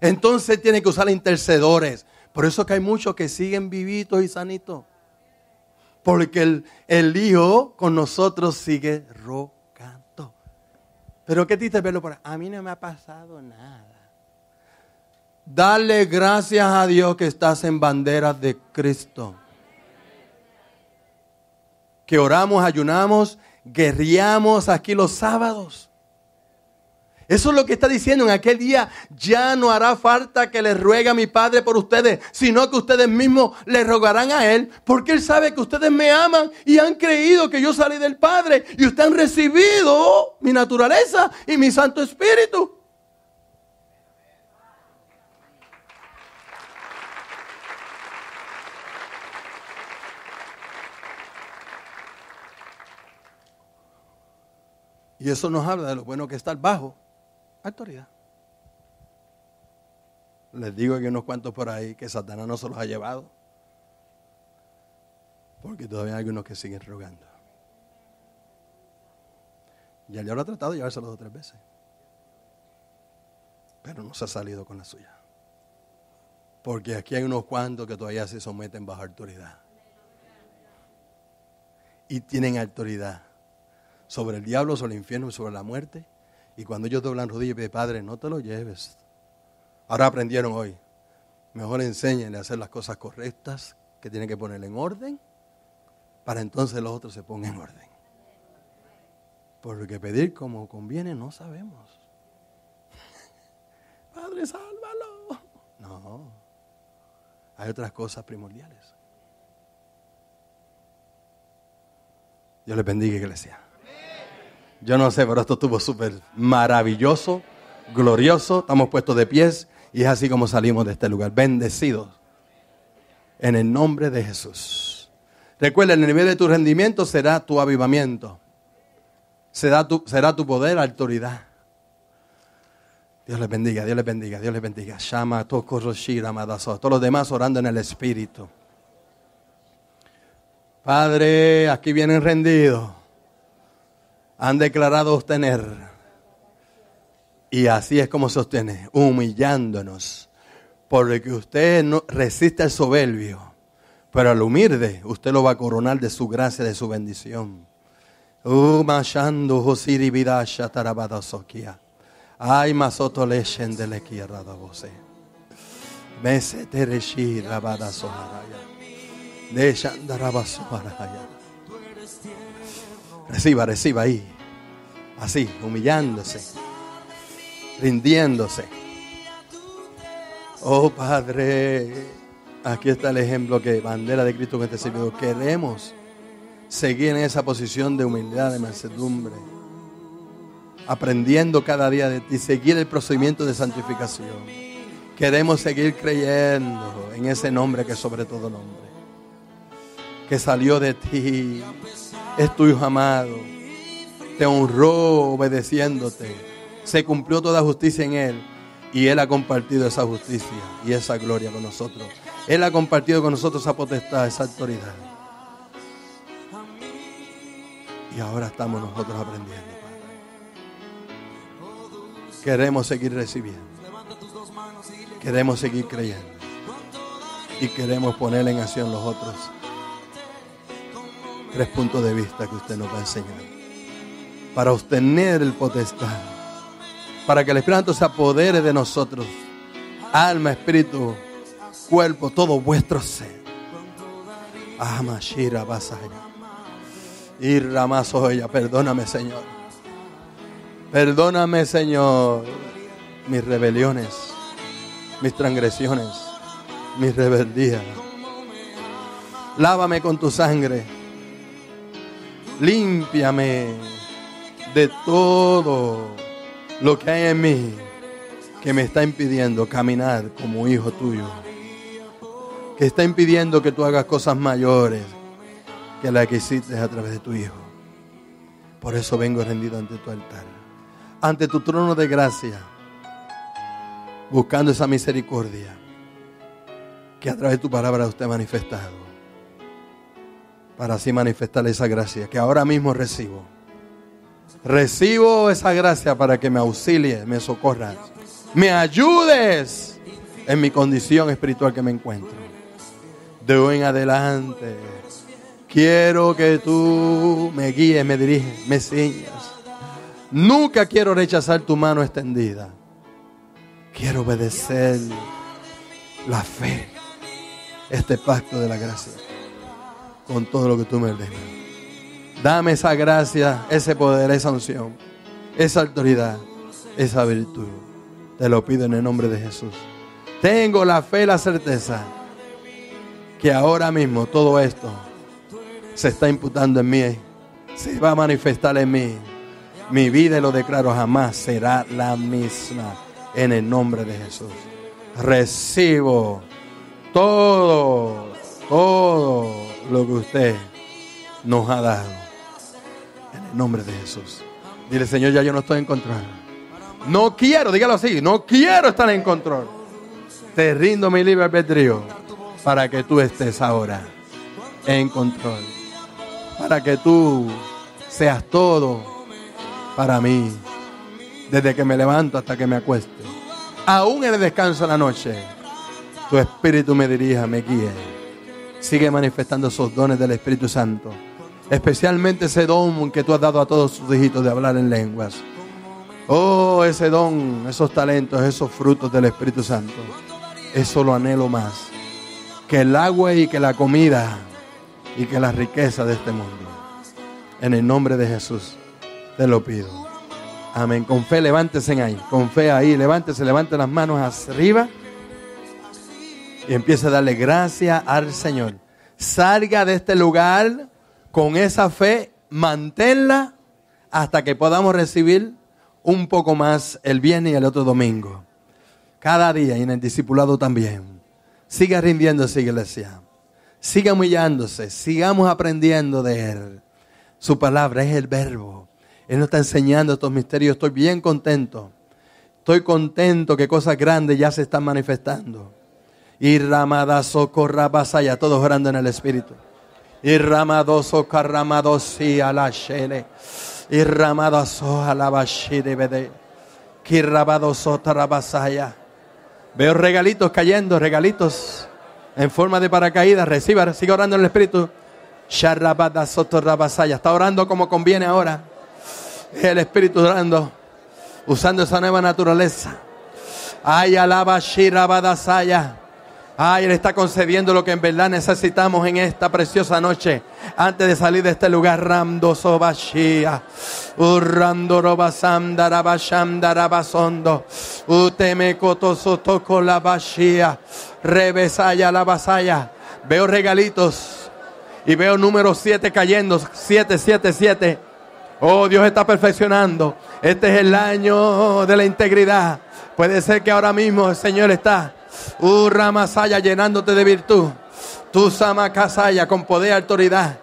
entonces tiene que usar intercedores. Por eso que hay muchos que siguen vivitos y sanitos. Porque el, el Hijo con nosotros sigue rogando. Pero qué triste verlo por ahí. A mí no me ha pasado nada. Dale gracias a Dios que estás en banderas de Cristo. Que oramos, ayunamos, guerreamos aquí los sábados. Eso es lo que está diciendo en aquel día. Ya no hará falta que le ruegue a mi Padre por ustedes, sino que ustedes mismos le rogarán a Él, porque Él sabe que ustedes me aman y han creído que yo salí del Padre y ustedes han recibido mi naturaleza y mi Santo Espíritu. Y eso nos habla de lo bueno que está bajo autoridad. Les digo que unos cuantos por ahí que Satanás no se los ha llevado. Porque todavía hay algunos que siguen rogando. Ya lo ha tratado de llevárselo dos o tres veces. Pero no se ha salido con la suya. Porque aquí hay unos cuantos que todavía se someten bajo autoridad. Y tienen autoridad sobre el diablo, sobre el infierno y sobre la muerte. Y cuando ellos doblan rodillas y piden, Padre, no te lo lleves. Ahora aprendieron hoy. Mejor enséñenle a hacer las cosas correctas que tienen que poner en orden para entonces los otros se pongan en orden. Porque pedir como conviene no sabemos. Padre, sálvalo. No. Hay otras cosas primordiales. Dios les bendiga, iglesia. Yo no sé, pero esto estuvo súper maravilloso, glorioso. Estamos puestos de pies y es así como salimos de este lugar. Bendecidos. En el nombre de Jesús. Recuerda, el nivel de tu rendimiento será tu avivamiento. Será tu, será tu poder, autoridad. Dios les bendiga, Dios les bendiga, Dios les bendiga. Shama, Toko, Roshira. Todos los demás orando en el Espíritu. Padre, aquí vienen rendidos. Han declarado obtener. Y así es como se obtiene, humillándonos. Porque usted no resiste al soberbio. Pero al humilde, usted lo va a coronar de su gracia, de su bendición. Ay, masoto lechen de lequierda voce. Mese tereshi rabada soharaya. De shandaraba soharaya. Reciba, reciba ahí. Así, humillándose. Rindiéndose. Oh Padre, aquí está el ejemplo que bandera de Cristo en este servicio. Queremos seguir en esa posición de humildad, de mansedumbre aprendiendo cada día de ti, seguir el procedimiento de santificación. Queremos seguir creyendo en ese nombre que es sobre todo nombre, que salió de ti, es tu Hijo amado, te honró obedeciéndote, se cumplió toda justicia en Él y Él ha compartido esa justicia y esa gloria con nosotros. Él ha compartido con nosotros esa potestad, esa autoridad. Y ahora estamos nosotros aprendiendo. Queremos seguir recibiendo. Queremos seguir creyendo. Y queremos poner en acción los otros tres puntos de vista que usted nos va a enseñar. Para obtener el potestad. Para que el Espíritu Santo se apodere de nosotros. Alma, espíritu, cuerpo, todo vuestro ser. Amashira Basaya. Y ella. Perdóname, Señor. Perdóname, Señor, mis rebeliones, mis transgresiones, mis rebeldías. Lávame con tu sangre. Límpiame de todo lo que hay en mí que me está impidiendo caminar como hijo tuyo. Que está impidiendo que tú hagas cosas mayores que las que hiciste a través de tu hijo. Por eso vengo rendido ante tu altar ante tu trono de gracia, buscando esa misericordia que a través de tu palabra usted ha manifestado, para así manifestar esa gracia que ahora mismo recibo. Recibo esa gracia para que me auxilies, me socorras, me ayudes en mi condición espiritual que me encuentro. De hoy en adelante, quiero que tú me guíes, me diriges, me enseñas Nunca quiero rechazar tu mano extendida. Quiero obedecer la fe, este pacto de la gracia, con todo lo que tú me ordenas. Dame esa gracia, ese poder, esa unción, esa autoridad, esa virtud. Te lo pido en el nombre de Jesús. Tengo la fe y la certeza que ahora mismo todo esto se está imputando en mí, se va a manifestar en mí mi vida, y lo declaro, jamás será la misma. En el nombre de Jesús. Recibo todo, todo lo que usted nos ha dado. En el nombre de Jesús. Dile, Señor, ya yo no estoy en control. No quiero, dígalo así, no quiero estar en control. Te rindo mi libre albedrío para que tú estés ahora en control. Para que tú seas todo para mí, desde que me levanto hasta que me acuesto. Aún en el descanso de la noche, tu Espíritu me dirija, me guíe. Sigue manifestando esos dones del Espíritu Santo. Especialmente ese don que tú has dado a todos tus hijitos de hablar en lenguas. Oh, ese don, esos talentos, esos frutos del Espíritu Santo. Eso lo anhelo más. Que el agua y que la comida y que la riqueza de este mundo. En el nombre de Jesús. Te lo pido. Amén. Con fe, levántese ahí. Con fe ahí, levántese, levante las manos arriba. Y empiece a darle gracias al Señor. Salga de este lugar con esa fe, manténla hasta que podamos recibir un poco más el viernes y el otro domingo. Cada día y en el discipulado también. Siga rindiéndose, iglesia. Siga humillándose. Sigamos aprendiendo de Él. Su palabra es el verbo. Él nos está enseñando estos misterios. Estoy bien contento. Estoy contento que cosas grandes ya se están manifestando. Y ramadazo corrabasaya, todos orando en el Espíritu. Y ramadoso carramadosi a la shele. Y ramadazo a la bashire bede. Veo regalitos cayendo, regalitos en forma de paracaídas. Reciba, sigue orando en el Espíritu. Sharrabadazo torrabasaya. Está orando como conviene ahora. El Espíritu orando, usando esa nueva naturaleza. Ay, alaba Shirabadasaya. Ay, Él está concediendo lo que en verdad necesitamos en esta preciosa noche. Antes de salir de este lugar, Ramdo Sobashia. Urrandorobasam darabasham darabasondo. Uteme kotosotoko la bashia. Rebesaya la basaya. Veo regalitos. Y veo número 7 cayendo. 7, 7, 7. Oh, Dios está perfeccionando. Este es el año de la integridad. Puede ser que ahora mismo el Señor está, uh, Ramasaya, llenándote de virtud. Tu Samakasaya, con poder y autoridad.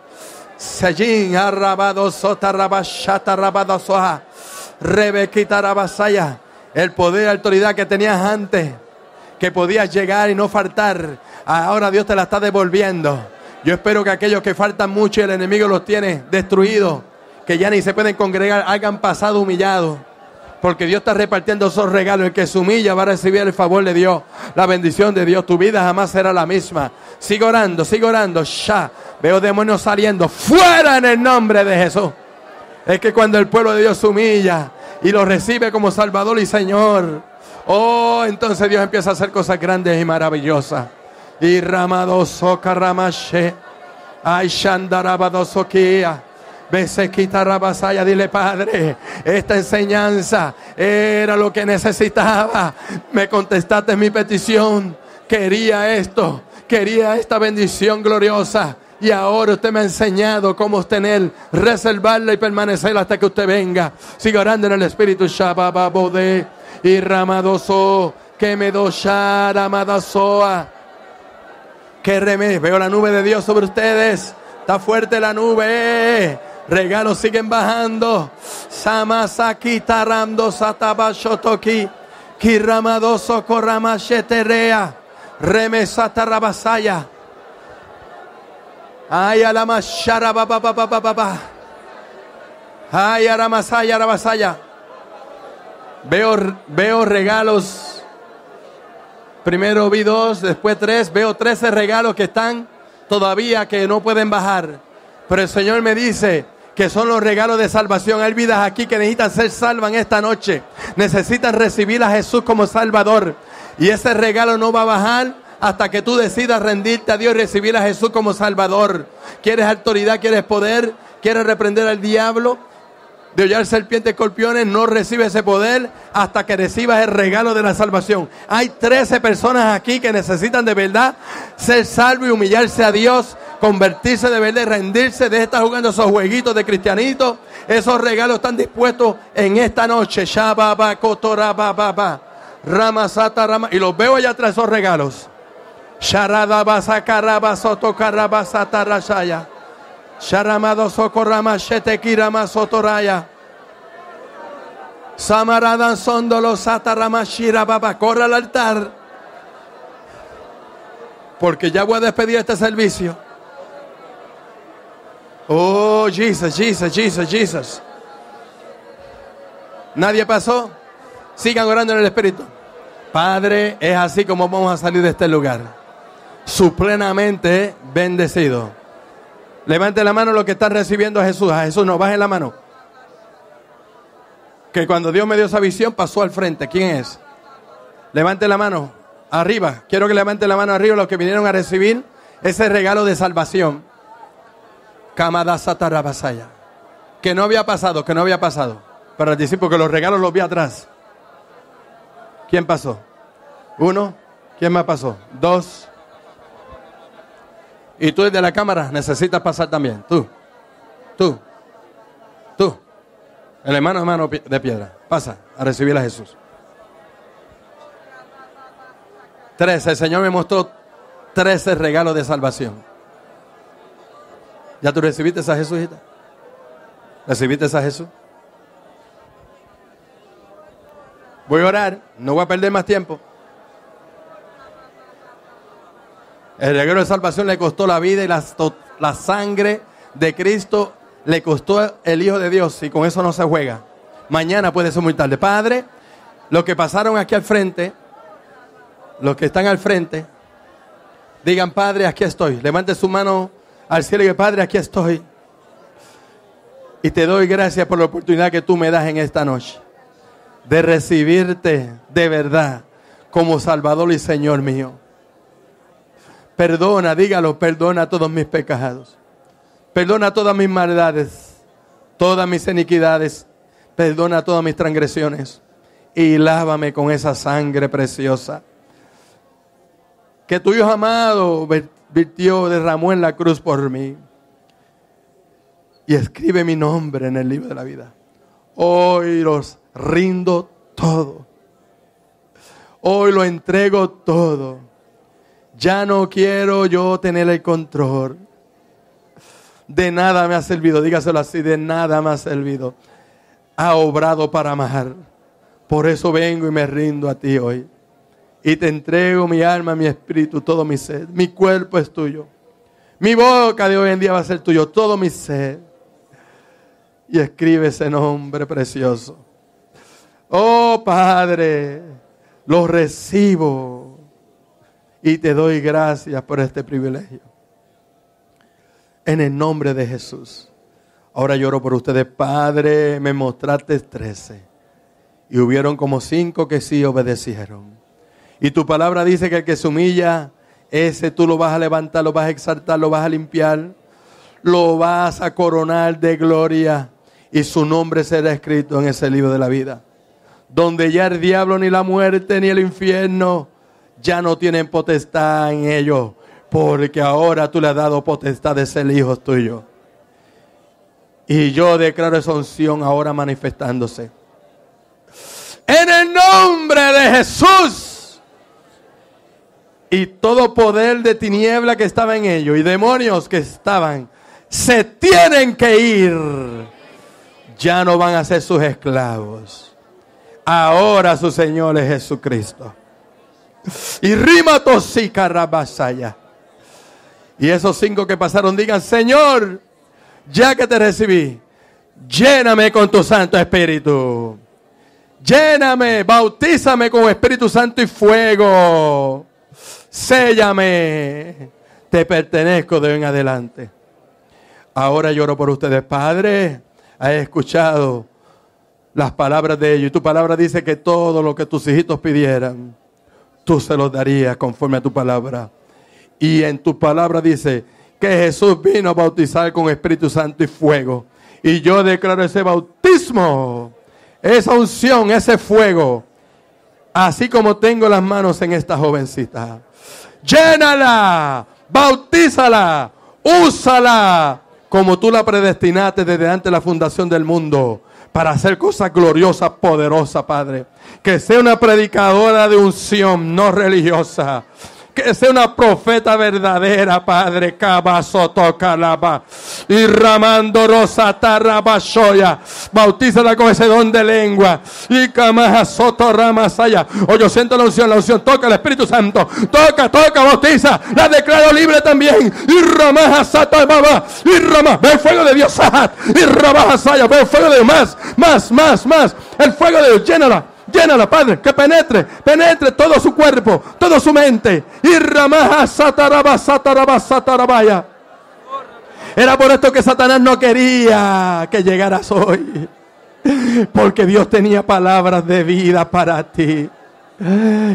Sejin, arrabado, sota, rabashata, rabado, soja. Rebequita, rabasaya. El poder y autoridad que tenías antes, que podías llegar y no faltar. Ahora Dios te la está devolviendo. Yo espero que aquellos que faltan mucho y el enemigo los tiene destruidos que ya ni se pueden congregar, hayan pasado humillados. Porque Dios está repartiendo esos regalos. El que se humilla va a recibir el favor de Dios, la bendición de Dios. Tu vida jamás será la misma. Sigue orando, sigue orando. Ya veo demonios saliendo fuera en el nombre de Jesús. Es que cuando el pueblo de Dios se humilla y lo recibe como Salvador y Señor, oh, entonces Dios empieza a hacer cosas grandes y maravillosas. Y ramadoso karamashe, ay shandarabadosokia. Besequita Rabasaya, dile Padre, esta enseñanza era lo que necesitaba. Me contestaste mi petición. Quería esto, quería esta bendición gloriosa. Y ahora usted me ha enseñado cómo tener, reservarla y permanecer hasta que usted venga. Sigue orando en el Espíritu Shabababode y Ramadoso, que me doshara Madasoa. Que reme, veo la nube de Dios sobre ustedes. Está fuerte la nube. Regalos siguen bajando. Samasaki tarando satabashotoki. Kiramadoso koramasheterea. Remesata rabasaya. Ay alamashara baba baba baba. Ay aramasaya rabasaya. Veo, veo regalos. Primero vi dos, después tres. Veo trece regalos que están todavía que no pueden bajar. Pero el Señor me dice que son los regalos de salvación. Hay vidas aquí que necesitan ser salvas en esta noche. Necesitan recibir a Jesús como Salvador. Y ese regalo no va a bajar hasta que tú decidas rendirte a Dios y recibir a Jesús como Salvador. ¿Quieres autoridad? ¿Quieres poder? ¿Quieres reprender al diablo? De hollar serpientes, escorpiones, no recibe ese poder hasta que recibas el regalo de la salvación. Hay 13 personas aquí que necesitan de verdad ser salvos y humillarse a Dios convertirse de verdad y rendirse de estar jugando esos jueguitos de cristianito. Esos regalos están dispuestos en esta noche. Kotorababa, Ramasata, Rama. Y los veo allá atrás esos regalos. Sharadaba, sakaraba, sotokaraba, satarashaya. Sharamado, sokorama, shetekirama, sotoraya. Samaradan, sondolo, satarama, shirababa. Corre al altar. Porque ya voy a despedir este servicio. Oh, Jesus, Jesus, Jesus, Jesus. ¿Nadie pasó? Sigan orando en el Espíritu. Padre, es así como vamos a salir de este lugar. Su plenamente bendecido. Levante la mano lo que están recibiendo a Jesús. A Jesús no, baje la mano. Que cuando Dios me dio esa visión pasó al frente. ¿Quién es? Levante la mano. Arriba. Quiero que levante la mano arriba los que vinieron a recibir ese regalo de salvación. Kamadas-satarabasaya. Que no había pasado, que no había pasado. Para el discípulo que los regalos los vi atrás. ¿Quién pasó? Uno. ¿Quién más pasó? Dos. Y tú desde la cámara necesitas pasar también. Tú. Tú. Tú. El hermano hermano de piedra. Pasa a recibir a Jesús. Trece. El Señor me mostró trece regalos de salvación. ¿Ya tú recibiste a Jesús? ¿Recibiste a Jesús? Voy a orar, no voy a perder más tiempo. El regalo de salvación le costó la vida y la, sangre de Cristo le costó el Hijo de Dios y con eso no se juega. Mañana puede ser muy tarde. Padre, los que pasaron aquí al frente, los que están al frente, digan, Padre, aquí estoy. Levante su mano al cielo y diga, Padre, aquí estoy. Y te doy gracias por la oportunidad que tú me das en esta noche de recibirte de verdad como Salvador y Señor mío. Perdona, dígalo, perdona todos mis pecados. Perdona todas mis maldades, todas mis iniquidades. Perdona todas mis transgresiones. Y lávame con esa sangre preciosa que tu Hijo amado virtió, derramó en la cruz por mí. Y escribe mi nombre en el libro de la vida. Hoy los rindo todo. Hoy lo entrego todo. Ya no quiero yo tener el control. De nada me ha servido, dígaselo así, de nada me ha servido. Ha obrado para amar. Por eso vengo y me rindo a ti hoy. Y te entrego mi alma, mi espíritu, todo mi ser. Mi cuerpo es tuyo. Mi boca de hoy en día va a ser tuyo, todo mi ser. Y escribe ese nombre precioso. Oh Padre, lo recibo y te doy gracias por este privilegio. En el nombre de Jesús. Ahora lloro por ustedes, Padre, me mostraste trece. Y hubieron como cinco que sí obedecieron. Y tu palabra dice que el que se humilla, ese tú lo vas a levantar, lo vas a exaltar, lo vas a limpiar, lo vas a coronar de gloria y su nombre será escrito en ese libro de la vida. Donde ya el diablo, ni la muerte, ni el infierno ya no tienen potestad en ellos, porque ahora tú le has dado potestad de ser hijo tuyo. Y yo declaro esa unción ahora manifestándose. En el nombre de Jesús y todo poder de tiniebla que estaba en ellos y demonios que estaban, se tienen que ir. Ya no van a ser sus esclavos. Ahora su Señor es Jesucristo. Y rima tosica rabasaya. Y esos cinco que pasaron digan, Señor, ya que te recibí, lléname con tu Santo Espíritu. Lléname, bautízame con Espíritu Santo y fuego séllame, te pertenezco de hoy en adelante. Ahora lloro por ustedes, Padre, he escuchado las palabras de ellos y tu palabra dice que todo lo que tus hijitos pidieran, tú se los darías conforme a tu palabra. Y en tu palabra dice que Jesús vino a bautizar con Espíritu Santo y fuego. Y yo declaro ese bautismo, esa unción, ese fuego, así como tengo las manos en esta jovencita llénala, bautízala, úsala como tú la predestinaste desde antes de la fundación del mundo para hacer cosas gloriosas, poderosas, Padre. Que sea una predicadora de unción, no religiosa que sea una profeta verdadera, Padre. Y ramando rosa tarrabashoya. Bautízala con ese don de lengua. Y camaja soto ramasaya. O yo siento la unción, la unción. Toca el Espíritu Santo. Toca, toca, bautiza. La declaro libre también. Y ramaja sata baba. Y rama. Ve el fuego de Dios. Y ramaja saya. Ve el fuego de Dios. Más, más, más, más. El fuego de Dios. Llénala. Llénala, Padre, que penetre, penetre todo su cuerpo, toda su mente. Y ramaja sataraba, sataraba, satarabaya. Era por esto que Satanás no quería que llegaras hoy. Porque Dios tenía palabras de vida para ti.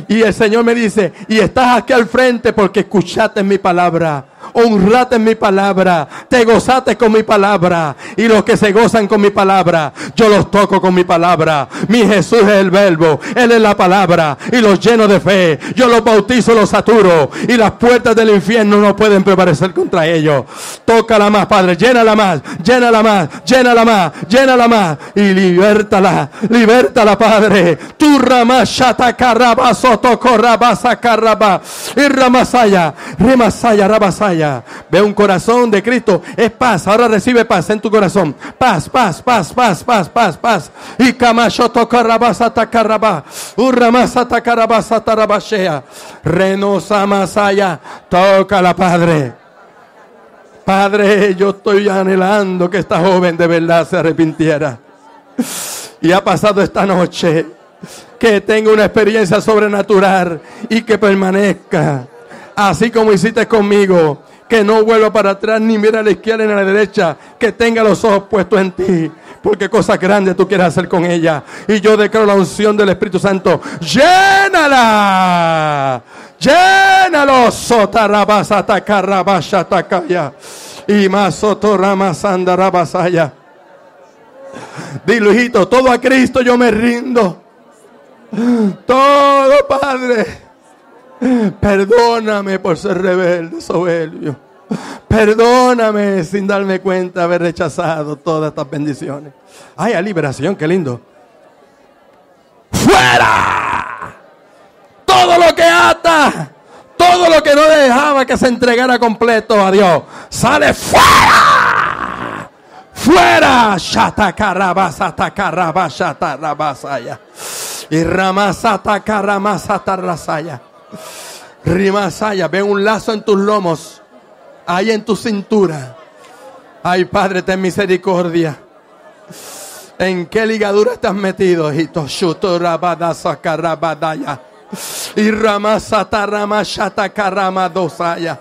Y el Señor me dice, y estás aquí al frente porque escuchaste mi palabra. Honrate en mi palabra, te gozaste con mi palabra y los que se gozan con mi palabra, yo los toco con mi palabra. Mi Jesús es el verbo, Él es la palabra y los lleno de fe. Yo los bautizo, los saturo y las puertas del infierno no pueden prevalecer contra ellos. Tócala más, Padre, llénala más, llénala más, llénala más, llénala más y libértala, libértala, Padre. Tu ramashata caraba soto corrabasa caraba y ramasaya, rimasaya, rabasaya. Ve un corazón de Cristo, es paz. Ahora recibe paz en tu corazón. Paz, paz, paz, paz, paz, paz, paz. Y camashoto carabasa tacaraba, urramasa tacarabasa tarabashea. Renosa masaya, tócala, Padre. Padre, yo estoy anhelando que esta joven de verdad se arrepintiera. Y ha pasado esta noche que tenga una experiencia sobrenatural y que permanezca. Así como hiciste conmigo, que no vuelva para atrás ni mira a la izquierda ni a la derecha, que tenga los ojos puestos en ti, porque cosas grandes tú quieres hacer con ella. Y yo declaro la unción del Espíritu Santo, llénala, llénalo, sotarabasa tacarabasha takaya, y más sotoramasanda. Dilo, hijito, todo a Cristo yo me rindo. Todo, Padre. Perdóname por ser rebelde, soberbio. Perdóname sin darme cuenta haber rechazado todas estas bendiciones. Ay, a liberación, qué lindo. ¡Fuera! Todo lo que ata, todo lo que no dejaba que se entregara completo a Dios, sale fuera. Fuera. Shatakarabasatakarabashatarabasaya. Y ramasatakaramasatarrasaya. Rimasaya, ve un lazo en tus lomos, ahí en tu cintura. Ay, Padre, ten misericordia. ¿En qué ligadura estás metido, hijito? Shutorabadasakarabadaya. Y ramasataramashatakaramadoshaya.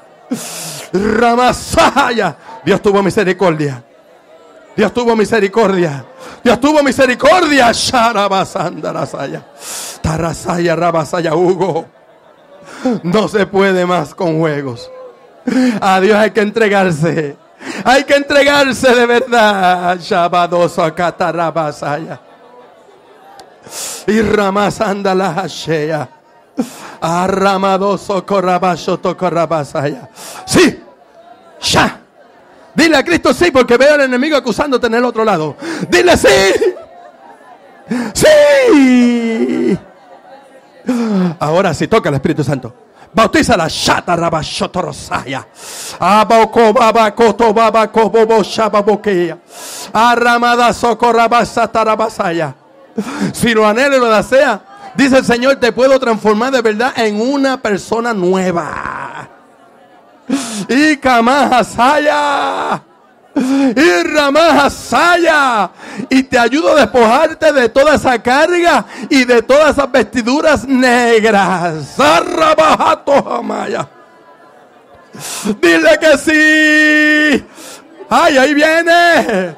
Ramasaya. Dios tuvo misericordia. Dios tuvo misericordia. Dios tuvo misericordia. Sharabasandarasaya. Tarasaya, rabasaya, Hugo. No se puede más con juegos. A Dios hay que entregarse. Hay que entregarse de verdad. Shabadosa katarabasaya. Y ramasanda la hashea. Arramadoso corrabashoto corrabasaya. Sí. Ya. Dile a Cristo sí, porque veo al enemigo acusándote en el otro lado. Dile sí. Sí. Ahora sí, toca el Espíritu Santo. Bautiza la shata rabashotorosaya. Aboko baba koto baba kobobo shababokeya. Aramada socorrabasatarabasaya. Si lo anhelo lo desea, dice el Señor, te puedo transformar de verdad en una persona nueva. Y kamahasaya. Y ramahasaya. Y te ayudo a despojarte de toda esa carga y de todas esas vestiduras negras. Dile que sí. Ay, ahí viene.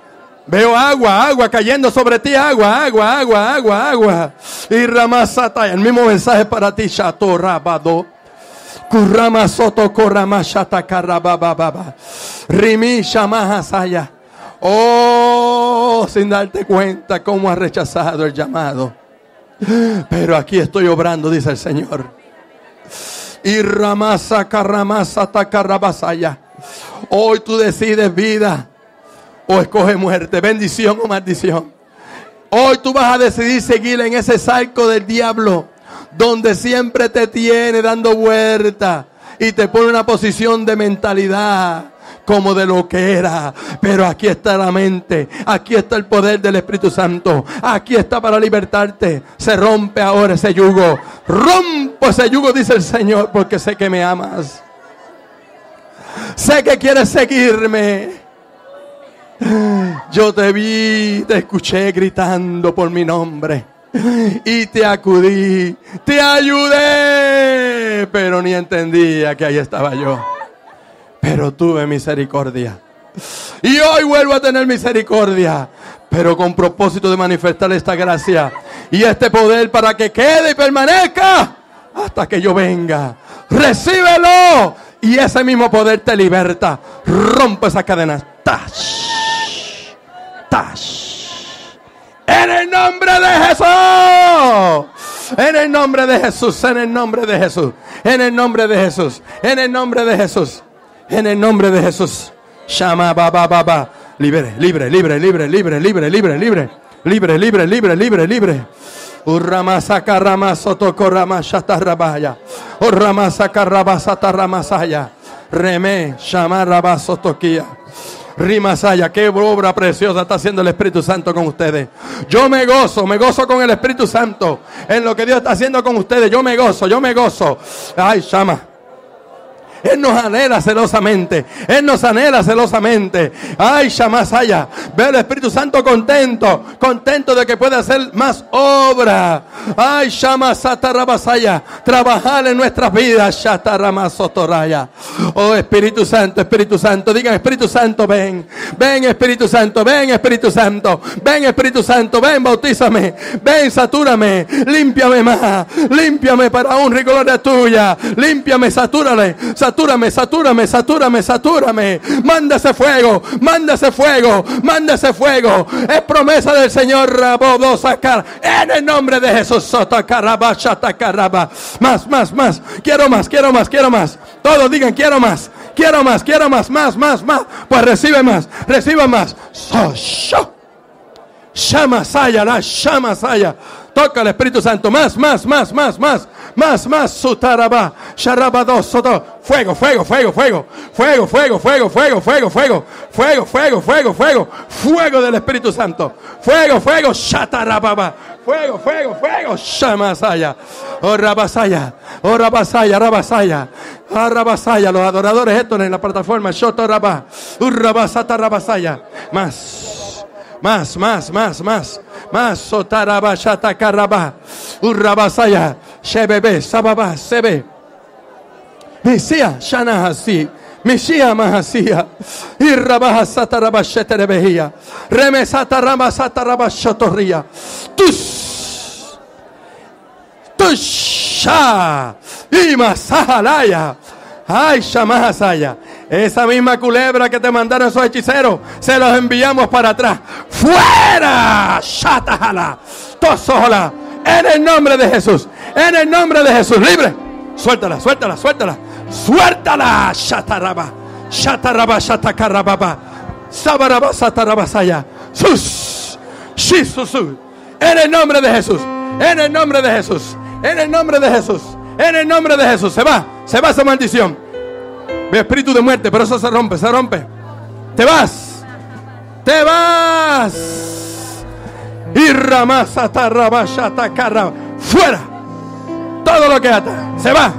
Veo agua, agua cayendo sobre ti, agua, agua, agua, agua, agua. Y ramasata, el mismo mensaje para ti, Shato Rabado. Kurama soto korama shata karabababa. Rimi shamahasaya. Oh, sin darte cuenta cómo has rechazado el llamado. Pero aquí estoy obrando, dice el Señor. Y ramasa karamasa takarabasaya. Hoy tú decides vida o escoge muerte, bendición o maldición. Hoy tú vas a decidir seguir en ese salco del diablo donde siempre te tiene dando vuelta y te pone una posición de mentalidad como de lo que era. Pero aquí está la mente, aquí está el poder del Espíritu Santo, aquí está para libertarte. Se rompe ahora ese yugo. Rompo ese yugo, dice el Señor, porque sé que me amas. Sé que quieres seguirme. Yo te vi, te escuché gritando por mi nombre y te acudí, te ayudé, pero ni entendía que ahí estaba yo. Pero tuve misericordia. Y hoy vuelvo a tener misericordia, pero con propósito de manifestar esta gracia y este poder para que quede y permanezca hasta que yo venga. Recíbelo Y ese mismo poder te liberta. Rompe esas cadenas. Tash. Tash. En el nombre de Jesús. En el nombre de Jesús. En el nombre de Jesús. En el nombre de Jesús. En el nombre de Jesús. En el nombre de Jesús. Shama baba baba. Libre, libre, libre, libre, libre, libre, libre, libre. Libre, libre, libre, libre, libre. Urramasa ramasoto koramashata rabaya. Urramasa karabasata ramasaya. Reme shamarabasotokia. Rimasaya, qué obra preciosa está haciendo el Espíritu Santo con ustedes. Yo me gozo, me gozo con el Espíritu Santo en lo que Dios está haciendo con ustedes. Yo me gozo, yo me gozo. Ay, llama. Él nos anhela celosamente. Él nos anhela celosamente. Ay, Shamasaya. Ve al Espíritu Santo contento. Contento de que puede hacer más obra. Ay, Shamasata Rabasaya. Trabajar en nuestras vidas. Shataramasotoraya. Oh, Espíritu Santo, Espíritu Santo. Digan, Espíritu Santo, ven. Ven, Espíritu Santo. Ven, Espíritu Santo. Ven, Espíritu Santo. Ven, bautízame. Ven, satúrame. Límpiame más. Límpiame para un y gloria tuya. Límpiame, satúrale. Satúrame, satúrame, satúrame, satúrame. Manda ese fuego, manda ese fuego, manda ese fuego. Es promesa del Señor Rabodo sacar. En el nombre de Jesús, Sotacaraba, Shatacaraba. Más, más, más. Quiero más, quiero más, quiero más. Todos digan, quiero más, quiero más, quiero más, más, más, más. Pues recibe más, recibe más. So, sho. Shamasaya, la Shamasaya. Toca el Espíritu Santo. Más, más, más, más, más. Más, más. Sutaraba. Sharabado, soto. Fuego, fuego, fuego, fuego. Fuego, fuego, fuego, fuego, fuego, fuego. Fuego, fuego, fuego, fuego. Fuego del Espíritu Santo. Fuego, fuego. Shatarababa. Fuego, fuego, fuego. Shamasaya. Oh, Rabasaya. Oh, Rabasaya, Rabasaya. Rabasaya. Los adoradores estos en la plataforma. Shotoraba. Urrabasata, Rabasaya. Más. Más, más, más, más. Más. Sotaraba, Shatakaraba. Urrabasaya. Shebebe, Sababa, Sebe. Mesía, Shanahasi. Mesía, Mahasia. Irrabaja, Sataraba, Sheterebehia. Remesataraba, Sataraba, Shotorria. Tus. Tusha. Imasahalaya. Ay, Shamahasaya. Esa misma culebra que te mandaron esos hechiceros, se los enviamos para atrás. ¡Fuera! ¡Shatahala! ¡Tosola! En el nombre de Jesús. En el nombre de Jesús. Libre. Suéltala, suéltala, suéltala. Suéltala. Shataraba. Shataraba, shatakarababa. Sabaraba, satarabasaya. Sus. Shisusu. En el nombre de Jesús. En el nombre de Jesús. En el nombre de Jesús. En el nombre de Jesús. Se va. Se va esa maldición. Ve espíritu de muerte, pero eso se rompe, se rompe. Te vas. Te vas. Y carra. Fuera. Todo lo que ata. Se va.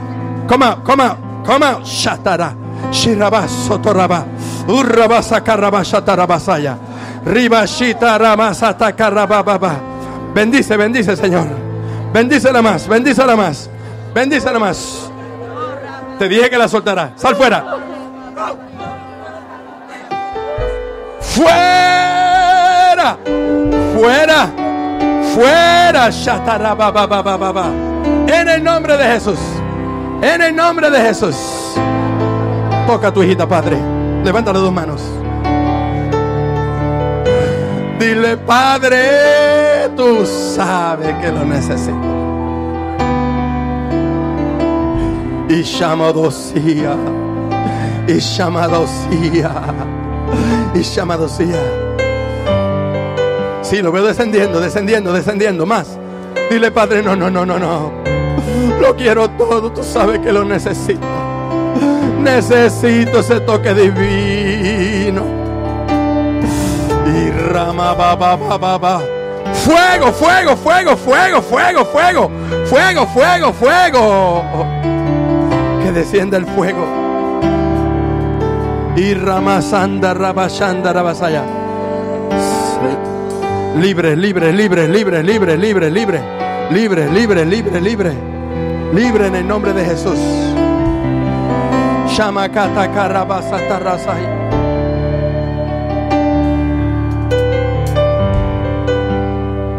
Coma, coma, coma. Shatara. Shirabaso toraba. Urrabasa carrabashatarabasaya. Ribashita ramasata carrabababa. Bendice, bendice, Señor. Bendícela más, bendícela más. Bendícela más. Te dije que la soltará. Sal fuera. Fuera. Fuera. Fuera. En el nombre de Jesús. En el nombre de Jesús. Toca a tu hijita, Padre. Levanta las dos manos. Dile, Padre, tú sabes que lo necesito. Y llamadosía. Y llamadosía. Y llamadosía. Sí, lo veo descendiendo, descendiendo, descendiendo más. Dile, Padre, no, no, no, no, no. Lo quiero todo, tú sabes que lo necesito. Necesito ese toque divino. Y rama, ba, ba, ba, ba, ba. Fuego, fuego, fuego, fuego, fuego, fuego, fuego, fuego, fuego que descienda el fuego. Y Ramasanda, Rabashanda, Rabasaya. Libres, libres, libres, libres, libres, libres, libres. Libres, libres, libres, libres. Libre en el nombre de Jesús. Shamakata Karabasata Rasaya.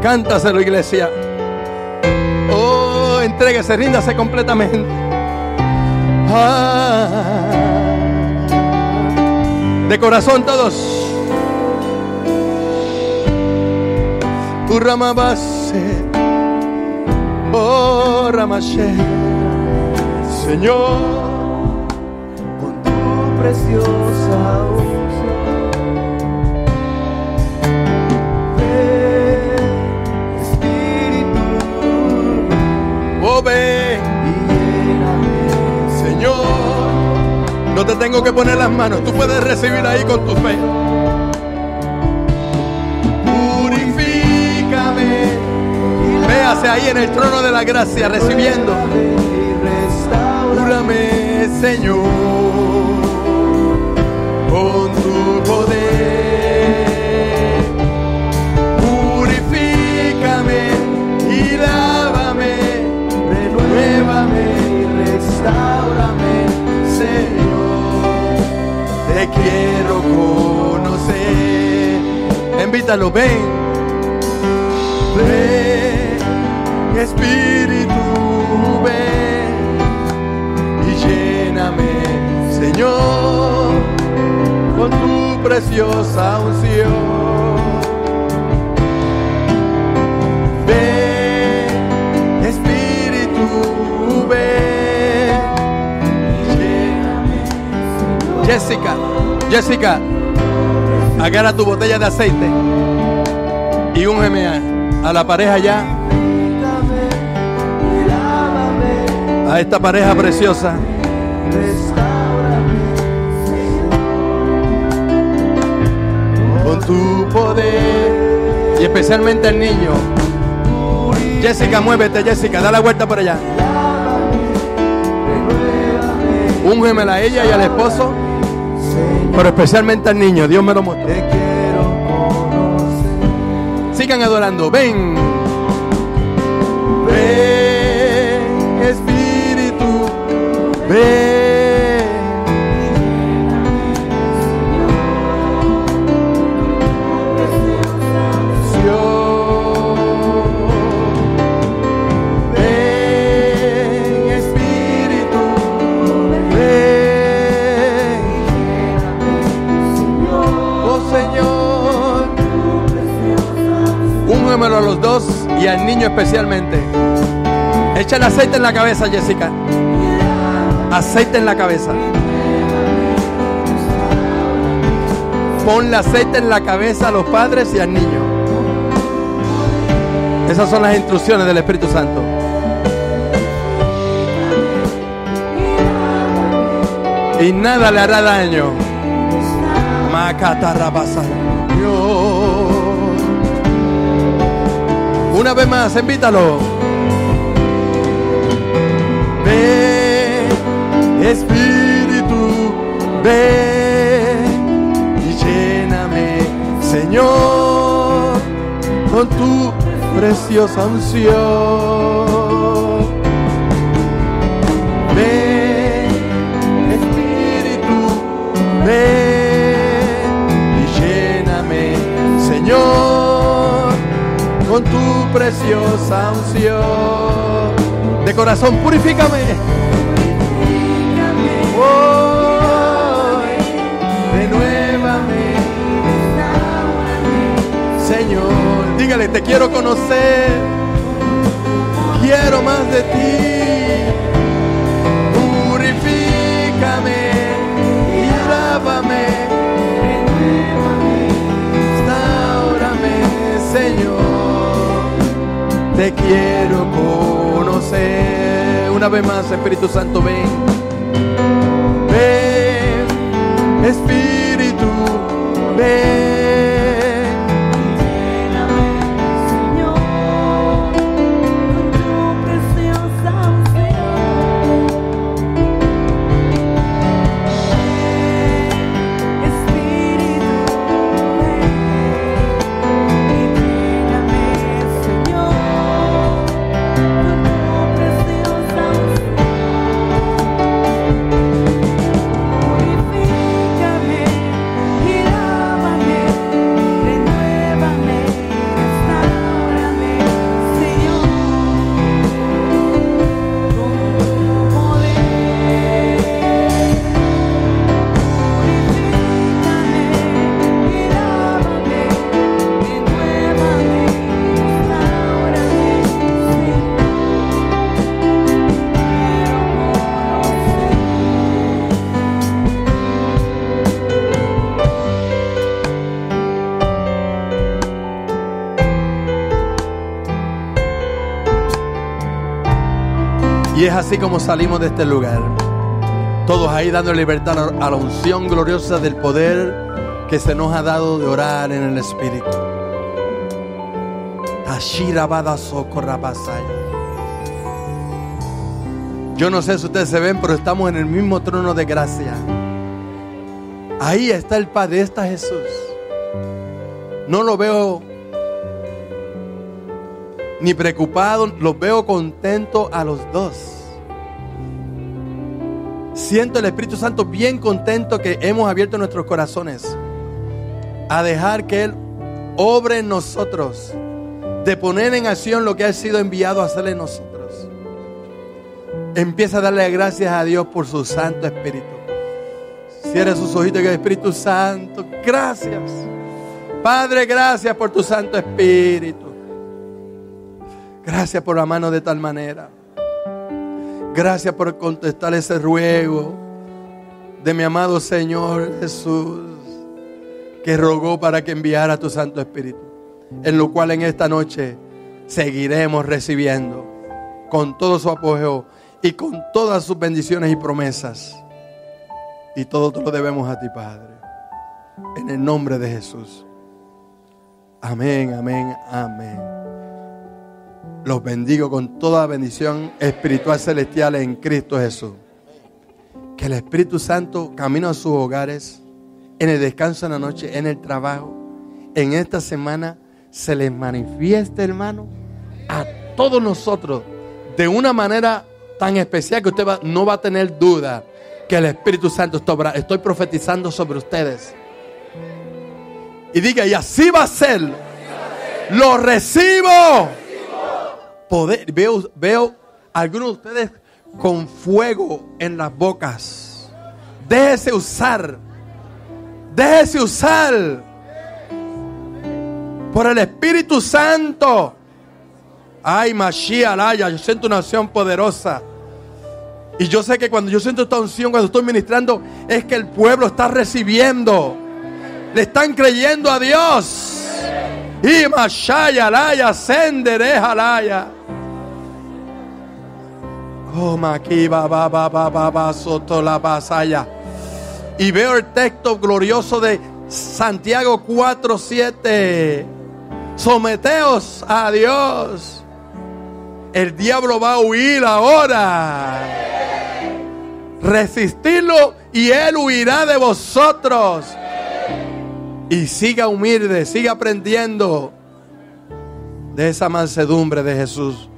Cántaselo, iglesia. Oh, entréguese, ríndase completamente. De corazón todos. Urrama base, oh Ramashe, Señor, con tu preciosa te tengo que poner las manos, tú puedes recibir ahí con tu fe. Purifícame. Véase ahí en el trono de la gracia recibiendo. Cúrame, Señor, con tu poder. Purifícame y lávame, renuévame y restaurame, Señor, te quiero conocer. Invítalo, ven, ven, Espíritu, ven y lléname, Señor, con tu preciosa unción. Jessica, Jessica, agarra tu botella de aceite y úngeme a, a la pareja ya, a esta pareja preciosa. con tu poder y especialmente el niño. Jessica, muévete, Jessica, da la vuelta por allá. Úngemela a ella y al esposo, pero especialmente al niño. Dios me lo muestra. te quiero conocer. Sigan adorando. Ven. Ven, Espíritu. Ven. Ven, al niño especialmente. Échale aceite en la cabeza, Jessica. Aceite en la cabeza. Ponle aceite en la cabeza a los padres y al niño. Esas son las instrucciones del Espíritu Santo. Y nada le hará daño. Macatarrabasa. Dios. Una vez más, invítalo. Ven, Espíritu, ven y lléname, Señor, con tu preciosa unción. Ven, Espíritu, ven tu preciosa unción. De corazón, purifícame. Hoy, renuévame, Señor. Dígale, te quiero conocer. Quiero más de ti. Quiero conocer. Una vez más, Espíritu Santo, ven. Ven, Espíritu, ven. Así como salimos de este lugar. Todos ahí dando libertad a la unción gloriosa del poder que se nos ha dado de orar en el Espíritu. Yo no sé si ustedes se ven, pero estamos en el mismo trono de gracia. Ahí está el Padre, está Jesús. No lo veo ni preocupado, los veo contentos a los dos. Siento el Espíritu Santo bien contento que hemos abierto nuestros corazones a dejar que Él obre en nosotros, de poner en acción lo que ha sido enviado a hacer en nosotros. Empieza a darle gracias a Dios por su Santo Espíritu. Cierra sus ojitos y diga, Espíritu Santo, gracias. Padre, gracias por tu Santo Espíritu. Gracias por la mano de tal manera. Gracias por contestar ese ruego de mi amado Señor Jesús, que rogó para que enviara tu Santo Espíritu, en lo cual en esta noche seguiremos recibiendo con todo su apogeo y con todas sus bendiciones y promesas. Y todo te lo debemos a ti, Padre. En el nombre de Jesús. Amén, amén, amén. Los bendigo con toda bendición espiritual celestial en Cristo Jesús. Que el Espíritu Santo camino a sus hogares, en el descanso en la noche, en el trabajo, en esta semana, se les manifieste, hermano, a todos nosotros de una manera tan especial que usted no va a tener duda que el Espíritu Santo está. Estoy profetizando sobre ustedes. Y diga, y así va a ser. Lo recibo. Poder, veo, veo algunos de ustedes con fuego en las bocas. Déjese usar. Déjese usar por el Espíritu Santo. Ay, Mashiach, alaya, yo siento una unción poderosa. Y yo sé que cuando yo siento esta unción, cuando estoy ministrando, es que el pueblo está recibiendo. Le están creyendo a Dios. Y Mashaya, alaya, sendere, alaya. Oh, maki, ba, ba, ba, ba, ba, ba, soto, la. Y veo el texto glorioso de Santiago 4, 7. Someteos a Dios. El diablo va a huir ahora. Resistirlo y él huirá de vosotros. Y siga humilde, siga aprendiendo de esa mansedumbre de Jesús.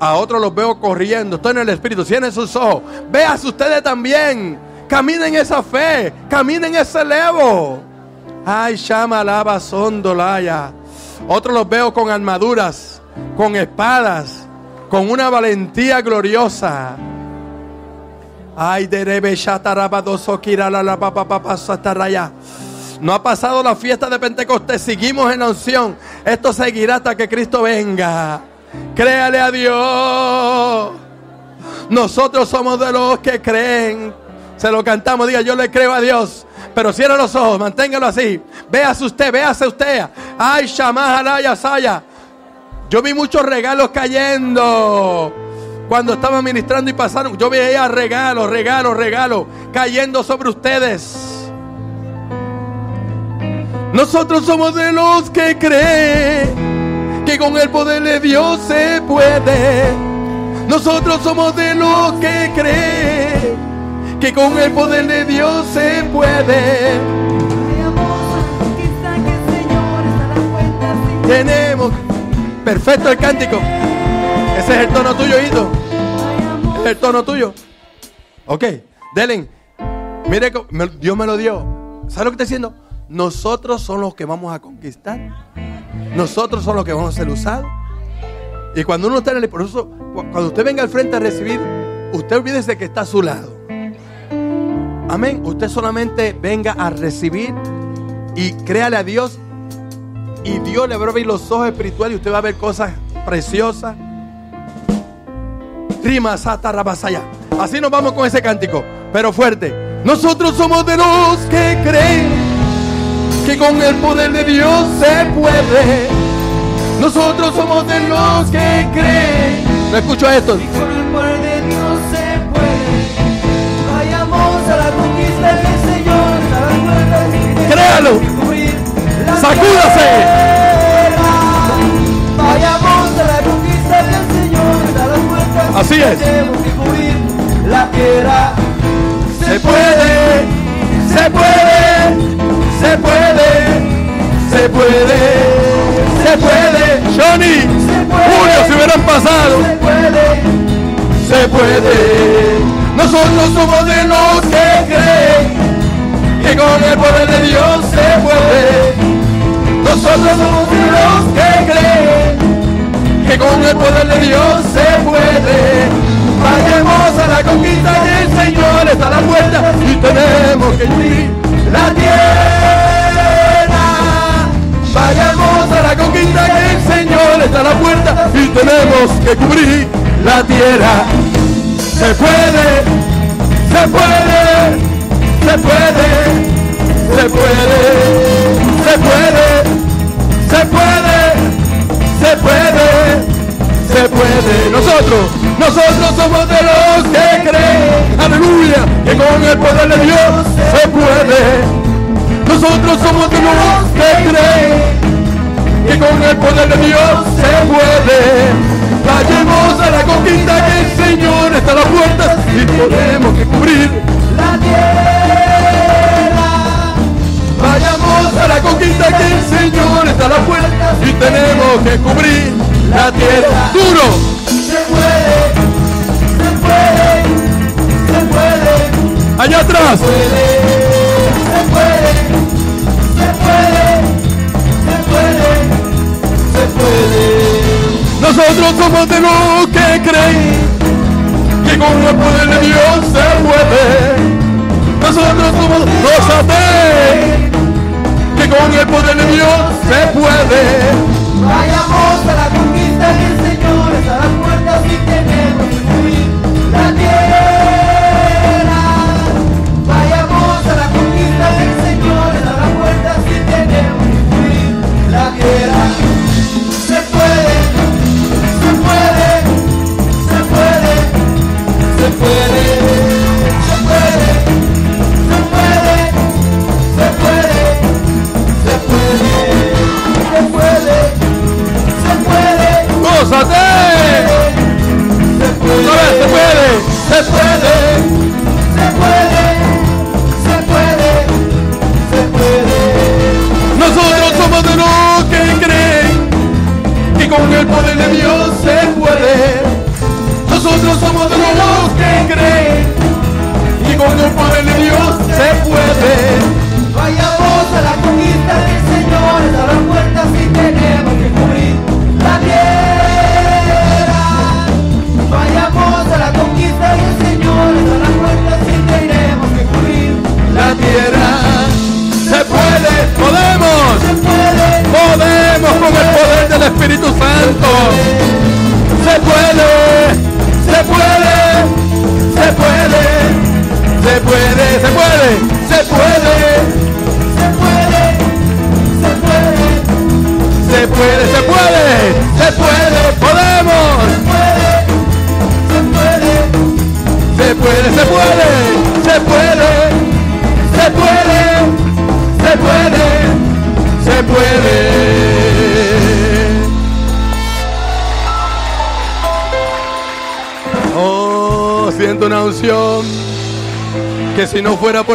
A otros los veo corriendo. Estoy en el Espíritu. Cierren sus ojos. Veas ustedes también. Caminen esa fe. Caminen ese levo. Ay, shama, alaba, sondolaya. Otros los veo con armaduras, con espadas, con una valentía gloriosa. Ay, derebe shatarabadoso kirala la papa papa sataraya. No ha pasado la fiesta de Pentecostés, seguimos en la unción. Esto seguirá hasta que Cristo venga. Créale a Dios. Nosotros somos de los que creen. Se lo cantamos, diga, yo le creo a Dios. Pero cierra los ojos, manténgalo así. Véase usted, véase usted. Ay, Shamahalaya Saya. Yo vi muchos regalos cayendo. Cuando estaba ministrando y pasaron, yo veía regalos, regalos, regalos cayendo sobre ustedes. Nosotros somos de los que creen que con el poder de Dios se puede. Nosotros somos de los que creen que con el poder de Dios se puede. Tenemos perfecto el cántico. Ese es el tono tuyo, Hito. Es el tono tuyo. Ok, Delen. Mire, Dios me lo dio. ¿Sabe lo que está diciendo? Nosotros somos los que vamos a conquistar. Nosotros somos los que vamos a ser usados. Y cuando uno está en el por eso, cu- cuando usted venga al frente a recibir, usted olvídese que está a su lado. Amén. Usted solamente venga a recibir y créale a Dios. Y Dios le va a abrir los ojos espirituales y usted va a ver cosas preciosas. Rima sata rabasaya. Así nos vamos con ese cántico, pero fuerte. Nosotros somos de los que creen que con el poder de Dios se puede. Nosotros somos de los que creen. No escucho esto. Y con el poder de Dios se puede. Vayamos a la conquista del Señor. A las puertas que tenemos Créalo. la Sacúdase. Vayamos a la conquista del Señor. A las puertas Así que es. tenemos que cubrir la tierra. Se puede, se puede, se puede, se puede, se puede. Johnny, Julio, si hubieran pasado. Se puede. se puede. Nosotros somos de los que creen que con el poder de Dios se puede. Nosotros somos de los que creen que con el poder de Dios se puede. Vayamos a la conquista que el Señor está a la puerta y tenemos que cubrir la tierra. Vayamos a la conquista que el Señor está a la puerta y tenemos que cubrir la tierra. Se puede, se puede, se puede, se puede, se puede, se puede, se puede, se puede. Nosotros, nosotros somos de los que creen, aleluya, que con el poder de Dios se puede. Nosotros somos de los que creen que con el poder de Dios se puede. Vayamos a la conquista que el Señor está a la puerta y tenemos que cubrir La tierra. Vayamos a la conquista que el Señor está a la puerta y tenemos que cubrir la tierra. Duro, Se puede, se puede, se puede, allá atrás. puede, se puede, se puede, se puede, se puede. Nosotros somos de los que creen que con el poder de Dios se puede. Nosotros somos los ateos que con el poder de Dios se puede.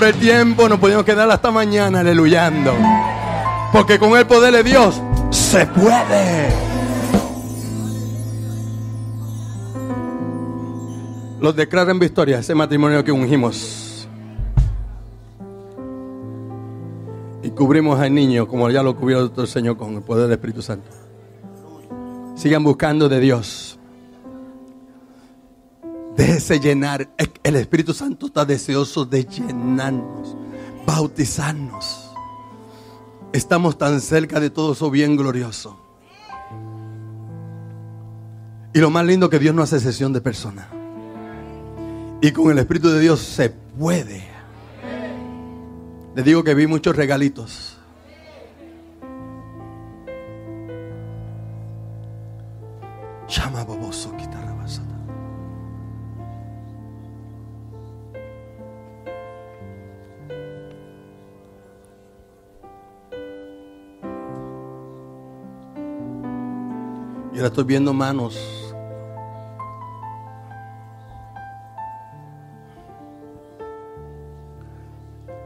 El tiempo nos podíamos quedar hasta mañana aleluyando. Porque con el poder de Dios se puede. Los declara en victoria ese matrimonio que ungimos. Y cubrimos al niño como ya lo cubrió el Señor con el poder del Espíritu Santo. Sigan buscando de Dios. Déjese llenar. El Espíritu Santo está deseoso de llenarnos, bautizarnos. Estamos tan cerca de todo eso bien glorioso. Y lo más lindo que Dios no hace sesión de personas. Y con el Espíritu de Dios se puede. Les digo que vi muchos regalitos. Estoy viendo manos.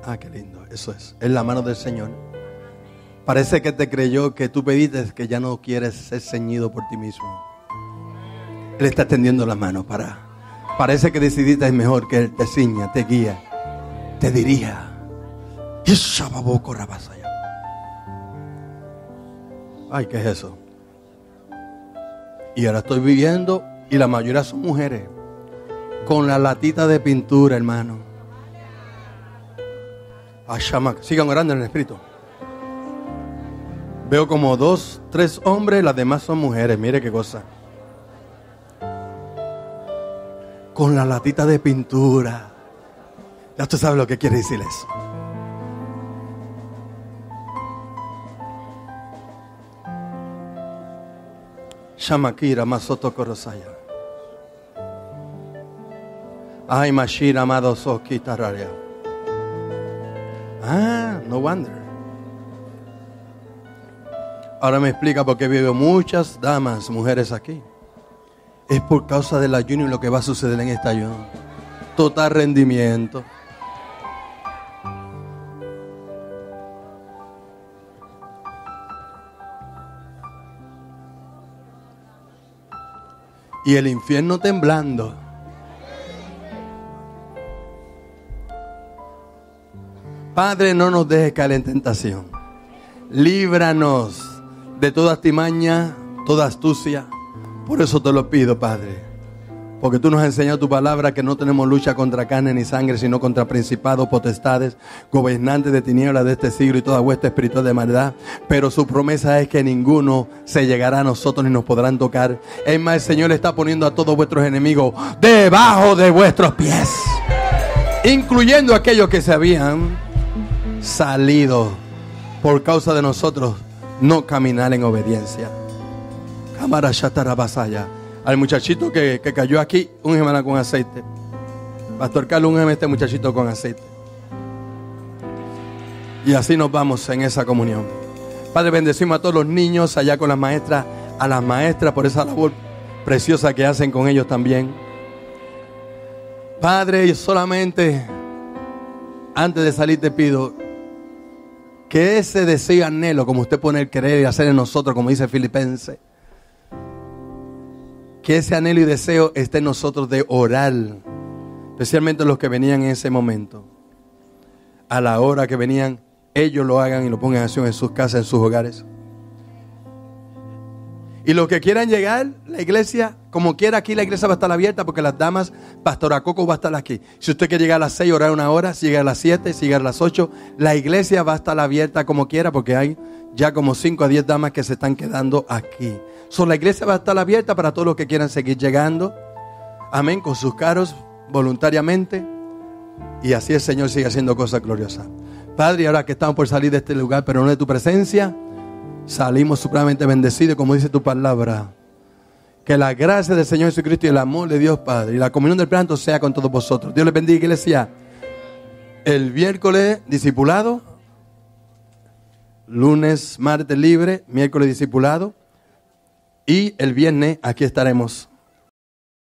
Ah, qué lindo. Eso es. Es la mano del Señor. Parece que te creyó que tú pediste que ya no quieres ser ceñido por ti mismo. Él está extendiendo la mano para. Parece que decidiste es mejor que Él te ciña, te guía, te dirija. Ay, ¿qué es eso? Y ahora estoy viviendo, y la mayoría son mujeres, con la latita de pintura, hermano. Ay, shama- Sigan orando en el espíritu. Veo como dos, tres hombres, las demás son mujeres. Mire qué cosa. Con la latita de pintura. Ya usted sabe lo que quiere decir eso. Shamakira Masoto Korosaya. Ay, Mashira Amado Soki Tararia. Ah, no wonder. Ahora me explica por qué veo muchas damas, mujeres aquí. Es por causa del ayuno y lo que va a suceder en este ayuno. Total rendimiento. Y el infierno temblando. Padre, no nos dejes caer en tentación. Líbranos de toda estimaña, toda astucia. Por eso te lo pido, Padre. Porque tú nos has enseñado tu palabra que no tenemos lucha contra carne ni sangre, sino contra principados, potestades, gobernantes de tinieblas de este siglo y toda vuestra espiritual de maldad. Pero su promesa es que ninguno se llegará a nosotros ni nos podrán tocar. Es más, el Señor está poniendo a todos vuestros enemigos debajo de vuestros pies, incluyendo aquellos que se habían salido por causa de nosotros no caminar en obediencia. Cámara Shatarabasaya. Al muchachito que, que cayó aquí, un gemana con aceite. Pastor Carlos, un este muchachito con aceite. Y así nos vamos en esa comunión. Padre, bendecimos a todos los niños allá con las maestras, a las maestras por esa labor preciosa que hacen con ellos también. Padre, solamente antes de salir te pido que ese deseo anhelo, como usted pone el querer y hacer en nosotros, como dice Filipenses, que ese anhelo y deseo esté en nosotros de orar, especialmente los que venían en ese momento. A la hora que venían, ellos lo hagan y lo pongan en acción en sus casas, en sus hogares. Y los que quieran llegar, la iglesia, como quiera, aquí la iglesia va a estar abierta porque las damas, Pastora Coco va a estar aquí. Si usted quiere llegar a las 6, orar una hora, si llega a las 7, si llega a las 8, la iglesia va a estar abierta como quiera porque hay ya como 5 a 10 damas que se están quedando aquí. So, la iglesia va a estar abierta para todos los que quieran seguir llegando. Amén, con sus caros, voluntariamente. Y así el Señor sigue haciendo cosas gloriosas. Padre, ahora que estamos por salir de este lugar, pero no de tu presencia, salimos supremamente bendecidos, como dice tu palabra. Que la gracia del Señor Jesucristo y el amor de Dios Padre y la comunión del planto sea con todos vosotros. Dios les bendiga, iglesia. El miércoles, discipulado. Lunes, martes libre, miércoles discipulado. Y el viernes aquí estaremos